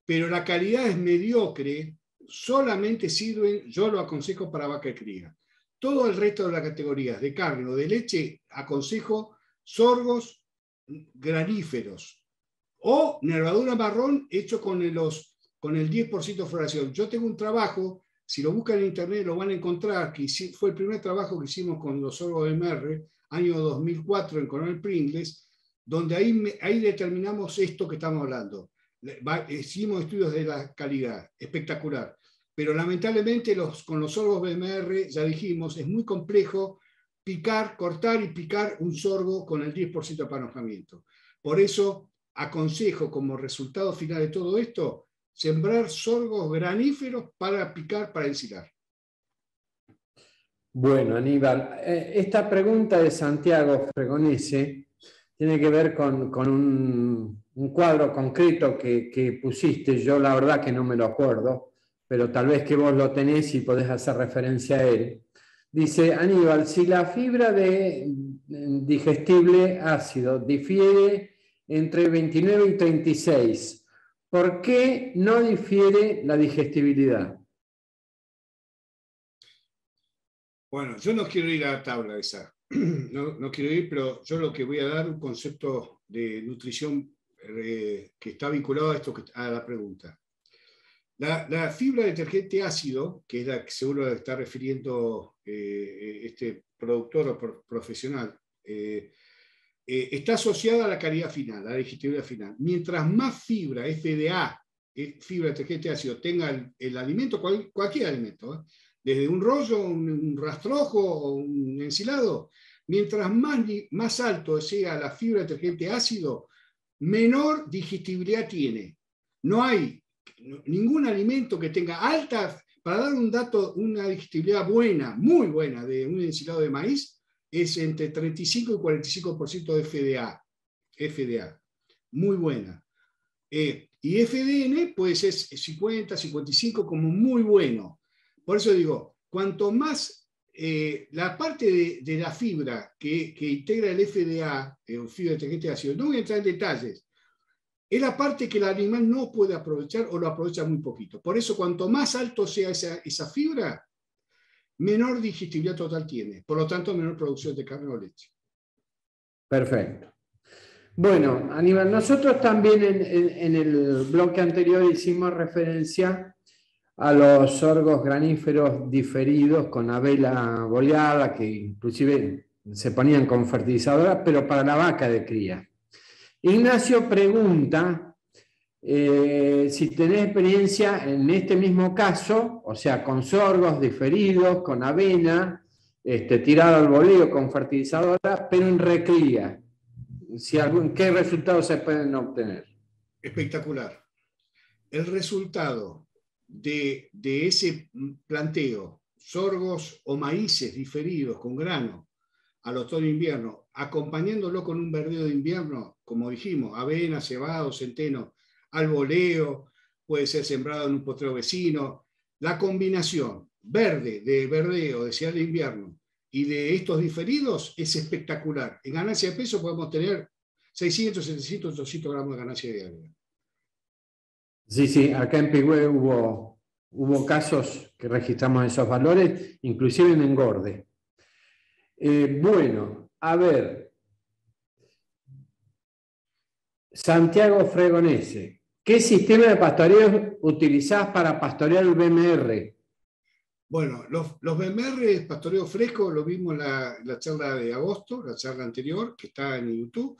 pero la calidad es mediocre, solamente sirven, yo lo aconsejo para vaca cría. Todo el resto de las categorías de carne o de leche, aconsejo sorgos graníferos o nervadura marrón hecho con, los, con el 10% de floración. Yo tengo un trabajo, si lo buscan en internet lo van a encontrar, que fue el primer trabajo que hicimos con los sorgos de MR, año 2004 en Coronel Pringles, donde ahí, ahí determinamos esto que estamos hablando hicimos estudios de la calidad, espectacular. Pero lamentablemente los, con los sorgos BMR, ya dijimos, es muy complejo picar, cortar y picar un sorgo con el 10% de apanojamiento. Por eso aconsejo como resultado final de todo esto, sembrar sorgos graníferos para picar, para ensilar. Bueno, Aníbal, eh, esta pregunta de Santiago Fregonese tiene que ver con, con un, cuadro concreto que, pusiste, yo la verdad que no me lo acuerdo, pero tal vez que vos lo tenés y podés hacer referencia a él. Dice Aníbal, si la fibra de digestible ácido difiere entre 29 y 36, ¿por qué no difiere la digestibilidad? Bueno, yo no quiero ir a la tabla esa, no, quiero ir, pero yo lo que voy a dar un concepto de nutrición eh, que está vinculado a, esto, a la pregunta. La, fibra detergente ácido, que es la que seguro está refiriendo eh, este productor o profesional, eh, está asociada a la calidad final, a la digestibilidad final. Mientras más fibra, FDA, fibra detergente ácido, tenga el, alimento, cualquier alimento, desde un rollo, un, rastrojo o un ensilado, mientras más, alto sea la fibra detergente ácido, menor digestibilidad tiene. No hay ningún alimento que tenga alta, para dar un dato, una digestibilidad buena, muy buena de un ensilado de maíz, es entre 35 y 45% de FDA. FDA, muy buena. Eh, y FDN, pues es 50, 55 como muy bueno. Por eso digo, cuanto más eh, la parte de, la fibra que, integra el FDA, el fibra de ácido, no voy a entrar en detalles, es la parte que el animal no puede aprovechar o lo aprovecha muy poquito. Por eso, cuanto más alto sea esa, fibra, menor digestibilidad total tiene. Por lo tanto, menor producción de carne o leche. Perfecto. Bueno, Aníbal, nosotros también en el bloque anterior hicimos referencia a los sorgos graníferos diferidos con avela boleada, que inclusive se ponían con fertilizadoras, pero para la vaca de cría. Ignacio pregunta eh, si tenés experiencia en este mismo caso, o sea, con sorgos diferidos, con avena, este, tirado al boleo con fertilizadora, pero en recría. Si algún, ¿Qué resultados se pueden obtener? Espectacular. El resultado de, ese planteo, sorgos o maíces diferidos con grano al otoño-invierno, acompañándolo con un verdeo de invierno, como dijimos, avena, cebado, centeno, al voleo, puede ser sembrado en un potrero vecino. La combinación verde de verdeo, de cereal de invierno, y de estos diferidos es espectacular. En ganancia de peso podemos tener 600, 700, 800 gramos de ganancia diaria. Sí, sí, acá en Pigüe hubo, hubo casos que registramos esos valores, inclusive en engorde. Eh, bueno, a ver. Santiago Fregonese. ¿Qué sistema de pastoreo utilizás para pastorear el BMR? Bueno, los, los BMR pastoreo fresco lo vimos en la, charla de agosto, la charla anterior, que está en YouTube.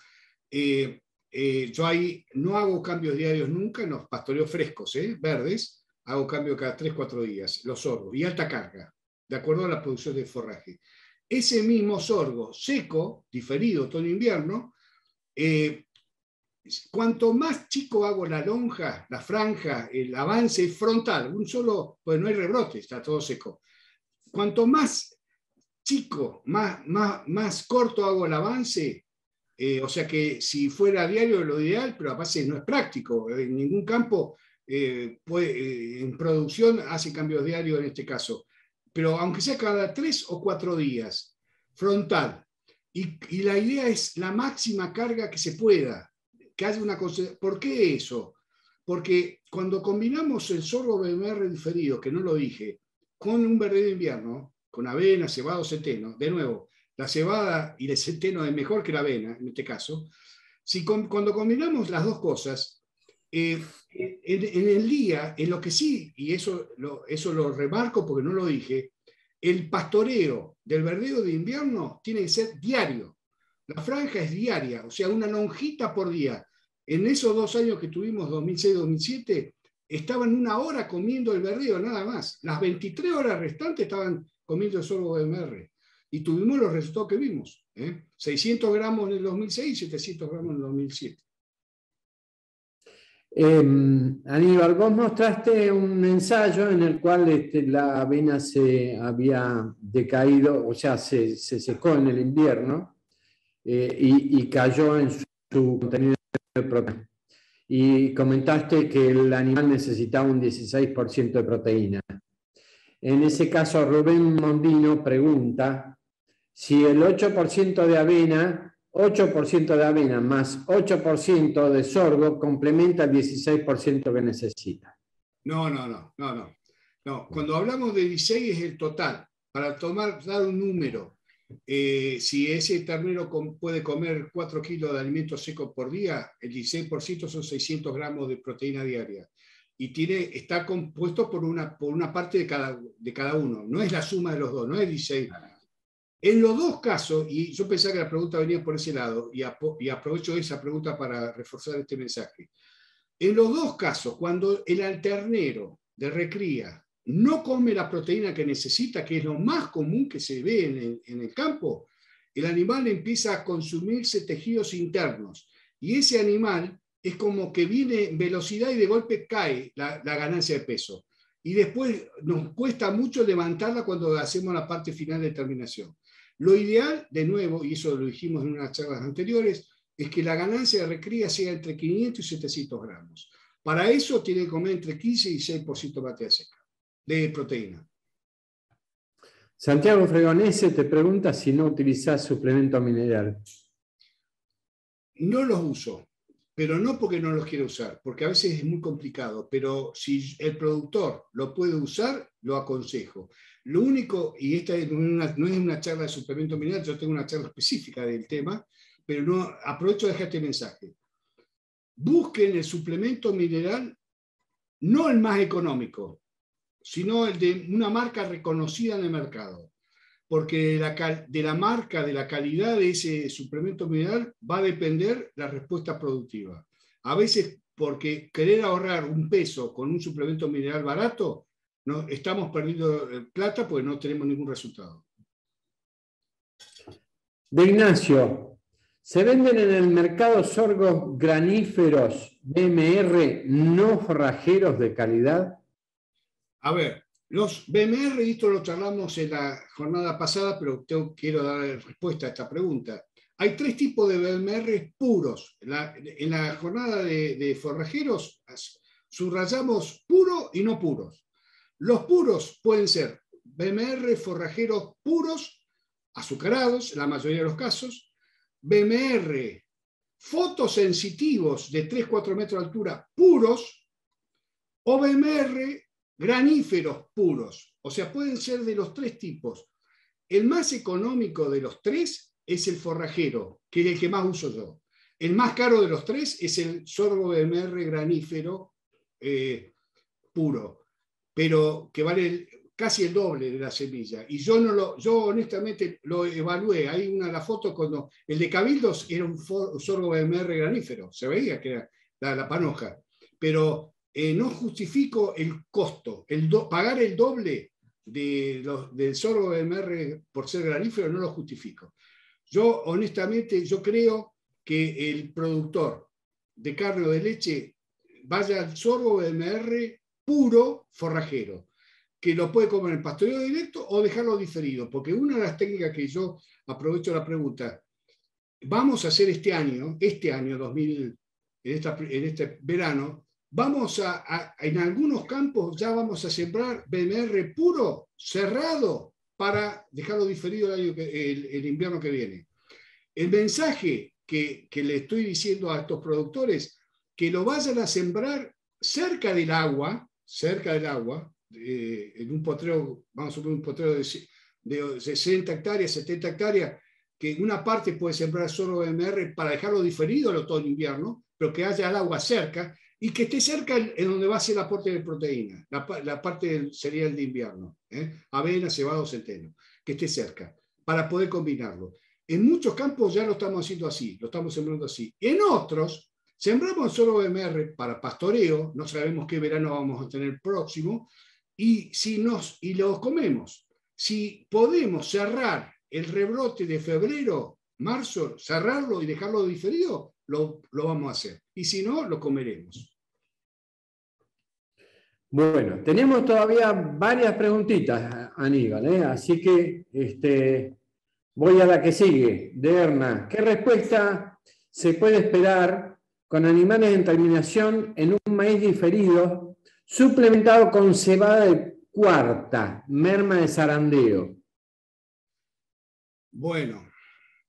Eh, eh, yo ahí no hago cambios diarios nunca en los pastoreos frescos, ¿eh? verdes, hago cambio cada 3-4 días, los sorgos, y alta carga, de acuerdo a la producción de forraje. Ese mismo sorgo seco, diferido otoño-invierno, eh, cuanto más chico hago la lonja, la franja, el avance frontal, un solo, pues no hay rebrote, está todo seco. Cuanto más chico, más, más, más corto hago el avance, eh, o sea que si fuera diario lo ideal, pero a base no es práctico. En ningún campo eh, puede, en producción hace cambios diarios en este caso. Pero aunque sea cada tres o cuatro días, frontal. Y, la idea es la máxima carga que se pueda que haya una ¿Por qué eso? Porque cuando combinamos el sorgo BMR diferido, que no lo dije, con un verde de invierno, con avena, cebado, centeno, de nuevo, la cebada y el centeno es mejor que la avena, en este caso, si cuando combinamos las dos cosas, eh, en, el día, en lo que sí, y eso lo, eso lo remarco porque no lo dije, el pastoreo del verdeo de invierno tiene que ser diario. La franja es diaria, o sea, una lonjita por día. En esos dos años que tuvimos, 2006-2007, estaban una hora comiendo el verdeo, nada más. Las 23 horas restantes estaban comiendo el sorgo MR. Y tuvimos los resultados que vimos. 600 ¿eh? gramos en el 2006 y 700 gramos en el 2007. Em, Aníbal, vos mostraste un ensayo en el cual este, la avena se había decaído, o sea, se secó en el invierno eh, y, cayó en su, contenido de proteína. Y comentaste que el animal necesitaba un 16% de proteína. En ese caso, Rubén Mondino pregunta si el 8% de avena, 8% de avena más 8% de sorgo complementa el 16% que necesita. No, no, no, no, no. no. Cuando hablamos de 16 es el total. Para tomar, dar un número, eh, si ese ternero puede comer 4 kilos de alimento seco por día, el 16% son 600 gramos de proteína diaria. Y tiene, está compuesto por una, por una parte de cada, de cada uno. No es la suma de los dos, no es 16. En los dos casos, y yo pensaba que la pregunta venía por ese lado, y, y aprovecho esa pregunta para reforzar este mensaje. En los dos casos, cuando el alternero de recría no come la proteína que necesita, que es lo más común que se ve en el, campo, el animal empieza a consumirse tejidos internos. Y ese animal es como que viene en velocidad y de golpe cae la, ganancia de peso. Y después nos cuesta mucho levantarla cuando hacemos la parte final de terminación. Lo ideal, de nuevo, y eso lo dijimos en unas charlas anteriores, es que la ganancia de recría sea entre 500 y 700 gramos. Para eso tiene que comer entre 15 y 6% de materia seca de proteína. Santiago Fregonese te pregunta si no utilizas suplemento mineral. No los uso, pero no porque no los quiero usar, porque a veces es muy complicado, pero si el productor lo puede usar, lo aconsejo. Lo único, y esta no es una charla de suplemento mineral, yo tengo una charla específica del tema, pero no, aprovecho de dejar este mensaje. Busquen el suplemento mineral, no el más económico, sino el de una marca reconocida en el mercado. Porque de la, marca, de la calidad de ese suplemento mineral va a depender la respuesta productiva. A veces, porque querer ahorrar un peso con un suplemento mineral barato, no, estamos perdiendo eh, plata porque no tenemos ningún resultado. De Ignacio, ¿se venden en el mercado sorgos graníferos BMR no forrajeros de calidad? A ver, los BMR, y esto lo charlamos en la jornada pasada, pero quiero dar respuesta a esta pregunta. Hay tres tipos de BMR puros. En la, jornada de, forrajeros subrayamos puro y no puros. Los puros pueden ser BMR forrajeros puros, azucarados, en la mayoría de los casos, BMR fotosensitivos de 3-4 metros de altura puros, o BMR graníferos puros. O sea, pueden ser de los tres tipos. El más económico de los tres es el forrajero, que es el que más uso yo. El más caro de los tres es el sorgo BMR granífero eh, puro, pero que vale casi el doble de la semilla. Y yo no lo, yo honestamente lo evalué. Hay una de las fotos cuando el de Cabildos era un sorgo BMR granífero, se veía que era la, panoja, pero eh, no justifico el costo, el pagar el doble de los, del sorgo BMR por ser granífero no lo justifico. Yo honestamente, yo creo que el productor de carne o de leche vaya al sorgo BMR puro forrajero, que lo puede comer en pastoreo directo o dejarlo diferido, porque una de las técnicas que yo aprovecho la pregunta, vamos a hacer este año, este año 2000, en, este verano, vamos a, en algunos campos ya vamos a sembrar BMR puro, cerrado, para dejarlo diferido el, el invierno que viene. El mensaje que, le estoy diciendo a estos productores, que lo vayan a sembrar cerca del agua, cerca del agua, en un potrero, vamos a poner un potrero de, de 60 hectáreas, 70 hectáreas, que una parte puede sembrar solo BMR para dejarlo diferido el otoño-invierno, pero que haya el agua cerca y que esté cerca en donde va a ser el aporte de proteína, la, parte del cereal de invierno, ¿eh? avena, cebado, centeno, que esté cerca, para poder combinarlo. En muchos campos ya lo estamos haciendo así, lo estamos sembrando así. En otros, sembramos solo BMR para pastoreo, no sabemos qué verano vamos a tener próximo, y, si nos, y los comemos. Si podemos cerrar el rebrote de febrero, marzo, cerrarlo y dejarlo diferido, lo, lo vamos a hacer. Y si no, lo comeremos. Bueno, tenemos todavía varias preguntitas, Aníbal, ¿eh? así que este, Voy a la que sigue, de Erna. ¿Qué respuesta se puede esperar con animales en terminación en un maíz diferido suplementado con cebada de cuarta, merma de zarandeo? Bueno,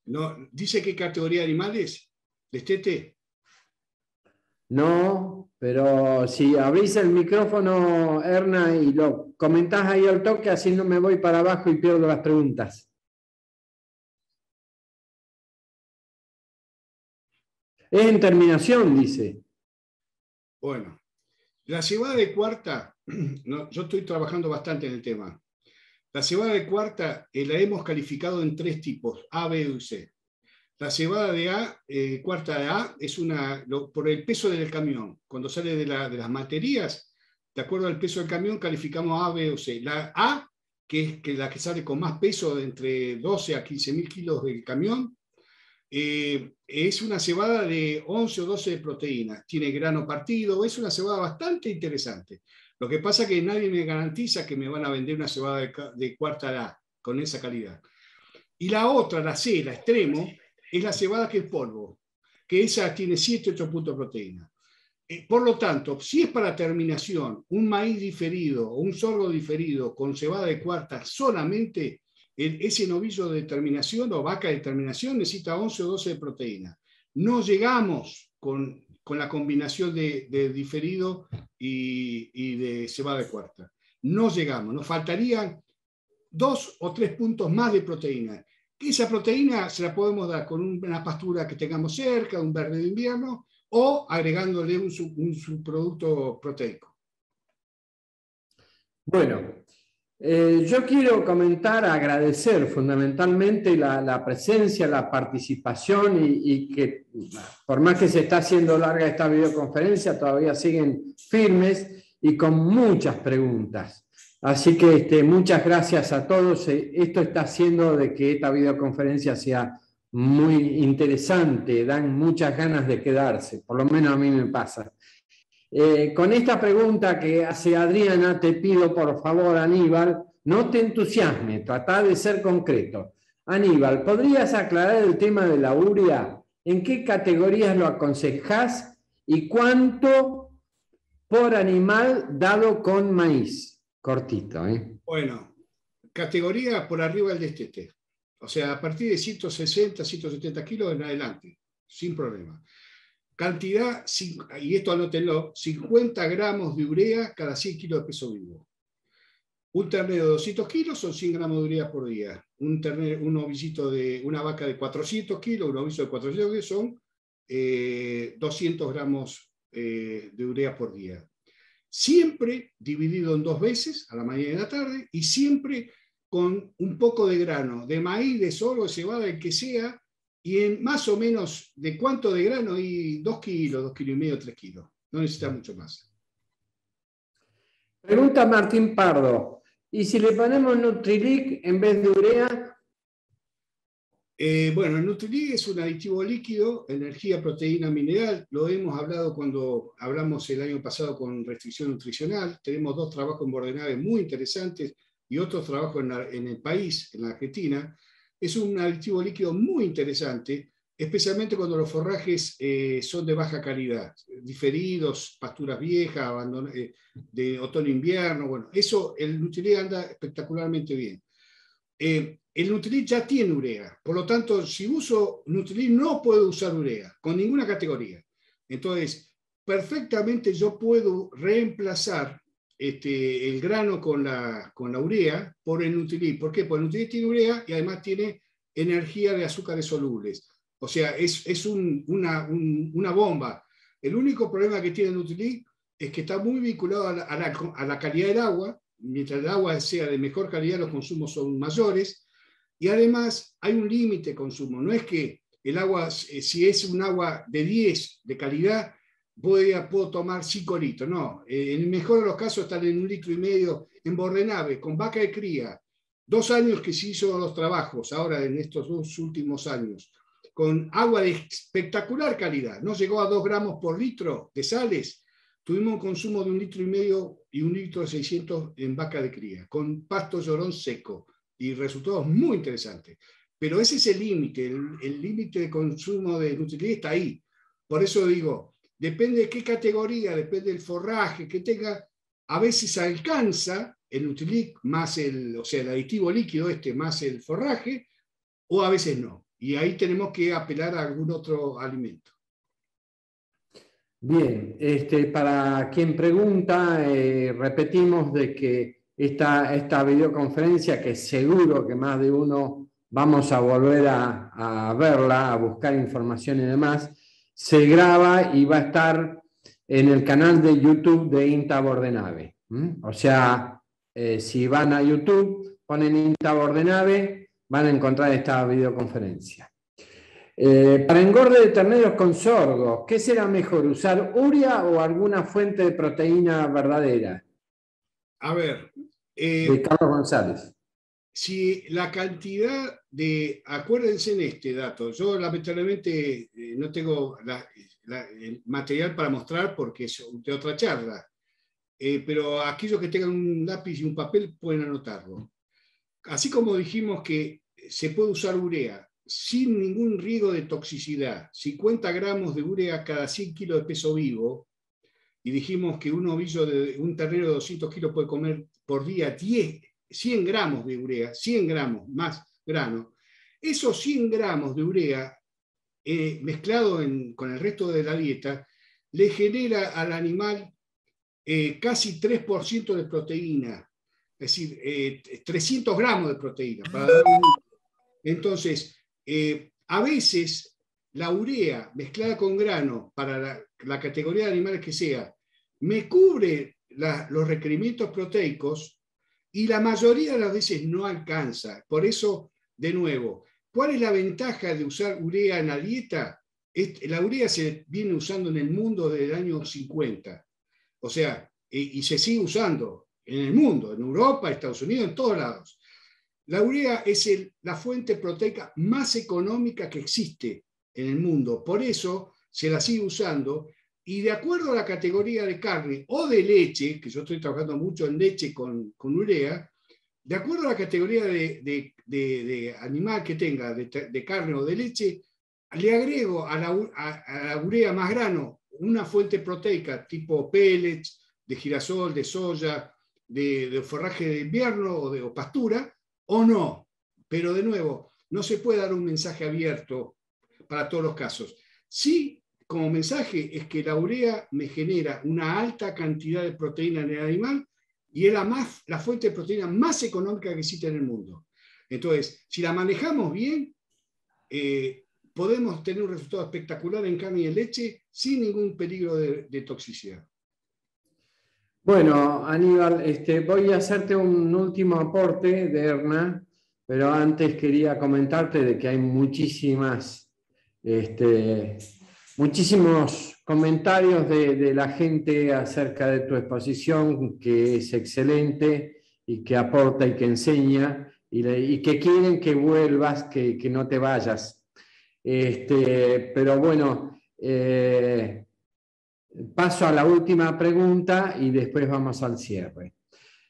no, ¿dice qué categoría de animales? ¿Destete? No, pero si abrís el micrófono, Erna, y lo comentás ahí al toque, así no me voy para abajo y pierdo las preguntas. En terminación, dice. Bueno, la cebada de cuarta, yo estoy trabajando bastante en el tema. La cebada de cuarta eh, la hemos calificado en tres tipos, A, B y C. La cebada de A, eh, cuarta de A, es una, por el peso del camión. Cuando sale de, de, las materias, de acuerdo al peso del camión, calificamos A, B o C. La A, que es que la que sale con más peso, de entre 12 a 15 mil kilos del camión, eh, es una cebada de 11 o 12 de proteínas, tiene grano partido, es una cebada bastante interesante. Lo que pasa es que nadie me garantiza que me van a vender una cebada de, cuarta edad con esa calidad. Y la otra, la C, la extremo, es la cebada que es polvo, que esa tiene 7 8 puntos de proteína. Eh, por lo tanto, si es para terminación un maíz diferido o un sorgo diferido con cebada de cuarta solamente, ese novillo de terminación o vaca de terminación necesita 11 o 12 de proteína. No llegamos con, la combinación de, diferido y, de cebada de cuarta. No llegamos, nos faltarían dos o tres puntos más de proteína. Esa proteína se la podemos dar con una pastura que tengamos cerca, un verde de invierno, o agregándole un subproducto proteico. Bueno, eh, yo quiero comentar, agradecer fundamentalmente la, presencia, la participación y, que por más que se está haciendo larga esta videoconferencia, todavía siguen firmes y con muchas preguntas. Así que este, muchas gracias a todos. Eh, esto está haciendo de que esta videoconferencia sea muy interesante, dan muchas ganas de quedarse, por lo menos a mí me pasa. Eh, con esta pregunta que hace Adriana, te pido por favor, Aníbal, no te entusiasme, trata de ser concreto. Aníbal, ¿podrías aclarar el tema de la urea? ¿En qué categorías lo aconsejas y cuánto por animal dado con maíz? Cortito, ¿eh? Bueno, categoría por arriba del destete. O sea, a partir de 160, 170 kilos en adelante, sin problema. Cantidad, y esto anótenlo, 50 gramos de urea cada 100 kilos de peso vivo. Un ternero de 200 kilos son 100 gramos de urea por día. Un, ternero, un ovillito de una vaca de 400 kilos, un ovillo de 400 kilos son 200 gramos de urea por día. Siempre dividido en dos veces, a la mañana y a la tarde, y siempre con un poco de grano, de maíz, de sorgo, de cebada, el que sea, y en más o menos de cuánto de grano, y dos kilos, dos kilos y medio, tres kilos. No necesita mucho más. Pregunta Martín Pardo, ¿y si le ponemos Nutrilic en vez de urea? Eh, bueno, el Nutrilic es un aditivo líquido, energía, proteína, mineral. Lo hemos hablado cuando hablamos el año pasado con restricción nutricional. Tenemos dos trabajos en Bordenave muy interesantes y otros trabajos en el país, en la Argentina, es un aditivo líquido muy interesante, especialmente cuando los forrajes eh, son de baja calidad, diferidos, pasturas viejas, eh, de otoño-invierno, bueno, eso el Nutrilite anda espectacularmente bien. Eh, el Nutrilite ya tiene urea, por lo tanto, si uso Nutrilite no puedo usar urea, con ninguna categoría. Entonces, perfectamente yo puedo reemplazar este, el grano con la, con la urea por el Nutrilite. ¿Por qué? Porque el Nutrilite tiene urea y además tiene energía de azúcares solubles. O sea, es, es una, una, bomba. El único problema que tiene el Nutrilite es que está muy vinculado a la, a la, calidad del agua. Mientras el agua sea de mejor calidad, los consumos son mayores. Y además hay un límite de consumo. No es que el agua, eh, si es un agua de 10 de calidad, puedo tomar 5 litros. No, eh, en el mejor de los casos están en un litro y medio en Bordenave, con vaca de cría. Dos años que se hizo los trabajos, ahora en estos dos últimos años, con agua de espectacular calidad. No llegó a 2 gramos por litro de sales. Tuvimos un consumo de un litro y medio y un litro de 600 en vaca de cría, con pasto llorón seco y resultados muy interesantes. Pero ese es el límite, el límite de consumo de nutrientes está ahí. Por eso digo, depende de qué categoría, depende del forraje que tenga, a veces alcanza el Nutrilite más el, o sea, el aditivo líquido este más el forraje, o a veces no. Y ahí tenemos que apelar a algún otro alimento. Bien, este, para quien pregunta, eh, repetimos de que esta, esta videoconferencia, que seguro que más de uno vamos a volver a verla, a buscar información y demás, se graba y va a estar en el canal de YouTube de INTA Bordenave. O sea, eh, si van a YouTube, ponen INTA Bordenave, van a encontrar esta videoconferencia. Eh, para engorde de terneros con sorgo, ¿qué será mejor, usar uria o alguna fuente de proteína verdadera? A ver. Eh, de Carlos González si la cantidad de, acuérdense en este dato, yo lamentablemente eh, no tengo el material para mostrar porque es de otra charla, eh, pero aquellos que tengan un lápiz y un papel pueden anotarlo. Así como dijimos que se puede usar urea sin ningún riesgo de toxicidad, 50 gramos de urea cada 100 kilos de peso vivo, y dijimos que un ovillo de un ternero de 200 kilos puede comer por día 10 100 gramos de urea, 100 gramos más grano, esos 100 gramos de urea eh, mezclado con el resto de la dieta le genera al animal eh, casi 3% de proteína, es decir, 300 eh, gramos de proteína. Entonces, a veces la urea mezclada con grano para la, categoría de animales que sea, me cubre los requerimientos proteicos y la mayoría de las veces no alcanza. Por eso, de nuevo, ¿cuál es la ventaja de usar urea en la dieta? La urea se viene usando en el mundo desde el año 50. O sea, y se sigue usando en el mundo, en Europa, Estados Unidos, en todos lados. La urea es la fuente proteica más económica que existe en el mundo. Por eso se la sigue usando y de acuerdo a la categoría de carne o de leche, que yo estoy trabajando mucho en leche con, con urea, de acuerdo a la categoría de, de, animal que tenga, de, carne o de leche, le agrego a la, a, la, urea más grano una fuente proteica tipo pellets, de girasol, de soya, de, forraje de invierno o de o pastura, o no. Pero de nuevo, no se puede dar un mensaje abierto para todos los casos. Sí como mensaje es que la urea me genera una alta cantidad de proteína en el animal y es la, más, la fuente de proteína más económica que existe en el mundo. Entonces, si la manejamos bien, eh, podemos tener un resultado espectacular en carne y en leche sin ningún peligro de, toxicidad. Bueno, Aníbal, este, voy a hacerte un último aporte de Erna, pero antes quería comentarte de que hay muchísimas, este, muchísimos comentarios de, la gente acerca de tu exposición, que es excelente y que aporta y que enseña, y, que quieren que vuelvas, que, no te vayas. Este, pero bueno, eh, paso a la última pregunta y después vamos al cierre.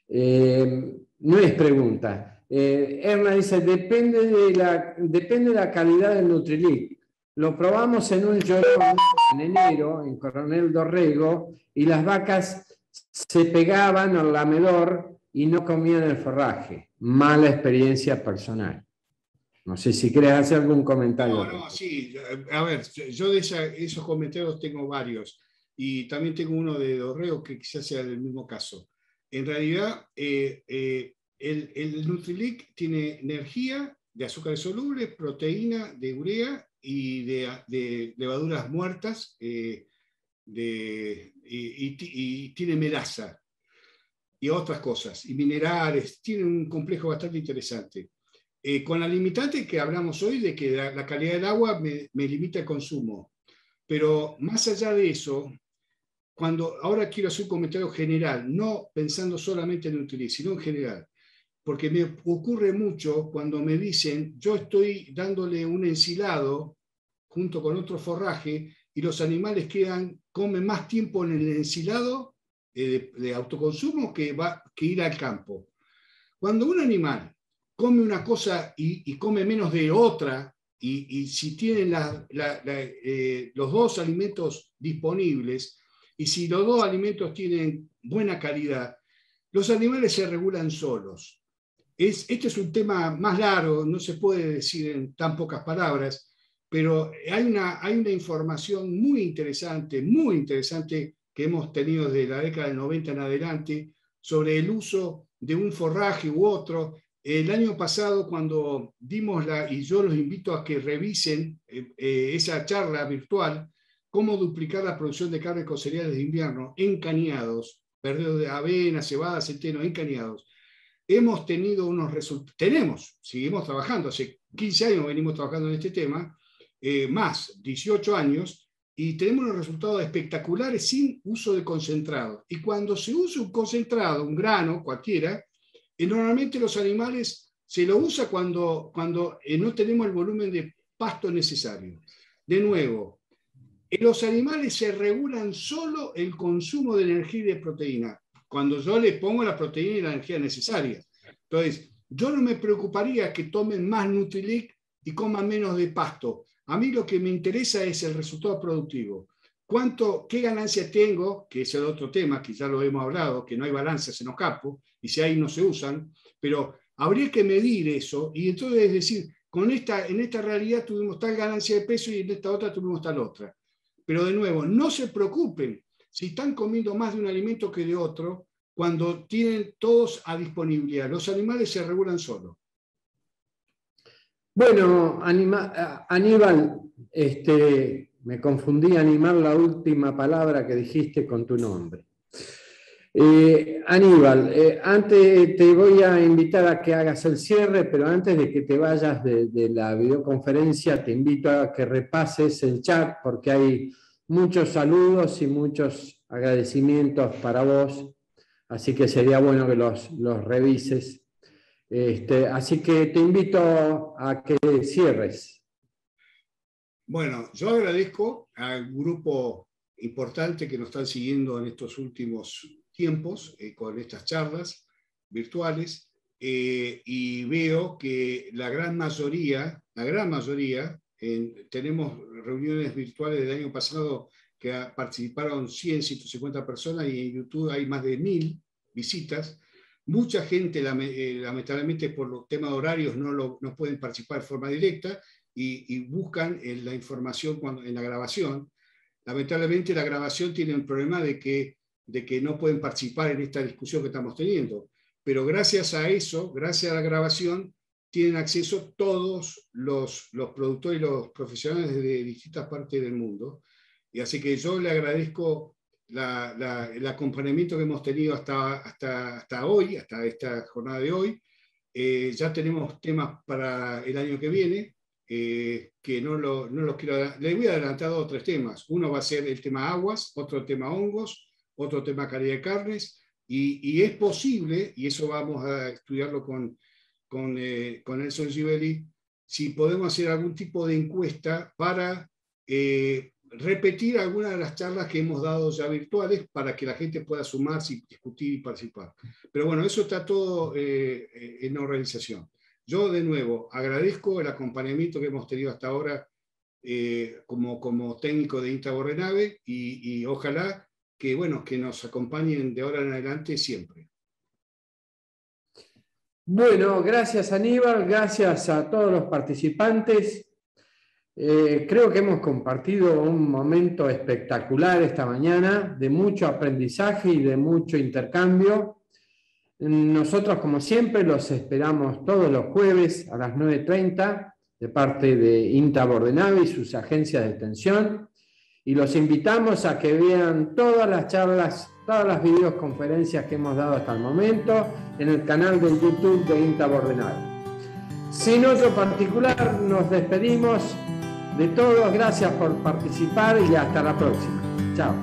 Eh, no es pregunta. Eh, Erna dice, depende de, la, depende de la calidad del Nutrilink. Lo probamos en un llorón en enero, en Coronel Dorrego, y las vacas se pegaban al lamedor y no comían el forraje. Mala experiencia personal. No sé si quieres hacer algún comentario. No, no, sí. A ver, yo de esos comentarios tengo varios. Y también tengo uno de Dorrego que quizás sea del mismo caso. En realidad, eh, eh, el, el Nutrilink tiene energía de azúcares solubles, proteína de urea y de, levaduras muertas eh, y, tiene melaza y otras cosas, y minerales. Tiene un complejo bastante interesante. con la limitante que hablamos hoy de que la, calidad del agua me, me, limita el consumo. Pero más allá de eso, cuando ahora quiero hacer un comentario general, no pensando solamente en el sino en general, porque me ocurre mucho cuando me dicen, yo estoy dándole un ensilado junto con otro forraje y los animales quedan, comen más tiempo en el ensilado eh, de, autoconsumo que, va, que ir al campo. Cuando un animal come una cosa y, come menos de otra, y, si tienen eh, los dos alimentos disponibles, y si los dos alimentos tienen buena calidad, los animales se regulan solos. Es, este es un tema más largo, no se puede decir en tan pocas palabras, pero hay una, hay una información muy interesante, muy interesante que hemos tenido desde la década del 90 en adelante sobre el uso de un forraje u otro. El año pasado, cuando dimos la, y yo los invito a que revisen eh, eh, esa charla virtual, cómo duplicar la producción de carne con cereales de invierno en cañados, perdidos de avena, cebada, centeno, en cañados. Hemos tenido unos resultados, tenemos, seguimos trabajando, hace 15 años venimos trabajando en este tema, eh, más 18 años, y tenemos unos resultados espectaculares sin uso de concentrado. Y cuando se usa un concentrado, un grano cualquiera, eh, normalmente los animales se lo usa cuando, cuando eh, no tenemos el volumen de pasto necesario. De nuevo, en los animales se regulan solo el consumo de energía y de proteína, cuando yo le pongo la proteína y la energía necesaria. Entonces, yo no me preocuparía que tomen más Nutrilink y coman menos de pasto. A mí lo que me interesa es el resultado productivo. ¿Cuánto, ¿Qué ganancia tengo? Que es otro tema, que ya lo hemos hablado, que no hay balances en los campos, y si hay no se usan, pero habría que medir eso, y entonces es decir, con esta, en esta realidad tuvimos tal ganancia de peso y en esta otra tuvimos tal otra. Pero de nuevo, no se preocupen si están comiendo más de un alimento que de otro cuando tienen todos a disponibilidad. Los animales se regulan solos. Bueno, Aníbal, este, me confundí animar la última palabra que dijiste con tu nombre. Eh, Aníbal, eh, antes te voy a invitar a que hagas el cierre, pero antes de que te vayas de, la videoconferencia, te invito a que repases el chat porque hay muchos saludos y muchos agradecimientos para vos, así que sería bueno que los, los revises. Este, así que te invito a que cierres. Bueno, yo agradezco al grupo importante que nos están siguiendo en estos últimos tiempos eh, con estas charlas virtuales eh, y veo que la gran mayoría, la gran mayoría, tenemos reuniones virtuales del año pasado que participaron 100, 150 personas y en YouTube hay más de 1000 visitas. Mucha gente, eh, lamentablemente por los temas horarios, no, pueden participar de forma directa y, buscan la información en la grabación. Lamentablemente la grabación tiene un problema de que de que no pueden participar en esta discusión que estamos teniendo. Pero gracias a eso, gracias a la grabación, tienen acceso todos los, los productores y los profesionales de distintas partes del mundo. Y así que yo le agradezco el acompañamiento que hemos tenido hasta, hasta, hasta hoy, hasta esta jornada de hoy. Eh, ya tenemos temas para el año que viene, eh, que no, lo, no los quiero... Le voy a adelantar dos o tres temas. Uno va a ser el tema aguas, otro tema hongos, otro tema calidad de carnes, y, y es posible, y eso vamos a estudiarlo con, con, eh, con Nelson Gibelli, si podemos hacer algún tipo de encuesta para eh, repetir algunas de las charlas que hemos dado ya virtuales para que la gente pueda sumarse, discutir y participar. Pero bueno, eso está todo eh, en organización. Yo de nuevo agradezco el acompañamiento que hemos tenido hasta ahora como, como técnico de INTA Borrenave y, y ojalá que, bueno, que nos acompañen de ahora en adelante siempre. Bueno, gracias Aníbal, gracias a todos los participantes. Eh, creo que hemos compartido un momento espectacular esta mañana, de mucho aprendizaje y de mucho intercambio. Nosotros, como siempre, los esperamos todos los jueves a las 9.30 de parte de INTA Bordenave y sus agencias de extensión. Y los invitamos a que vean todas las charlas todas las videoconferencias que hemos dado hasta el momento en el canal de YouTube de INTA Bordenal. Sin otro particular, nos despedimos de todos. Gracias por participar y hasta la próxima. Chao.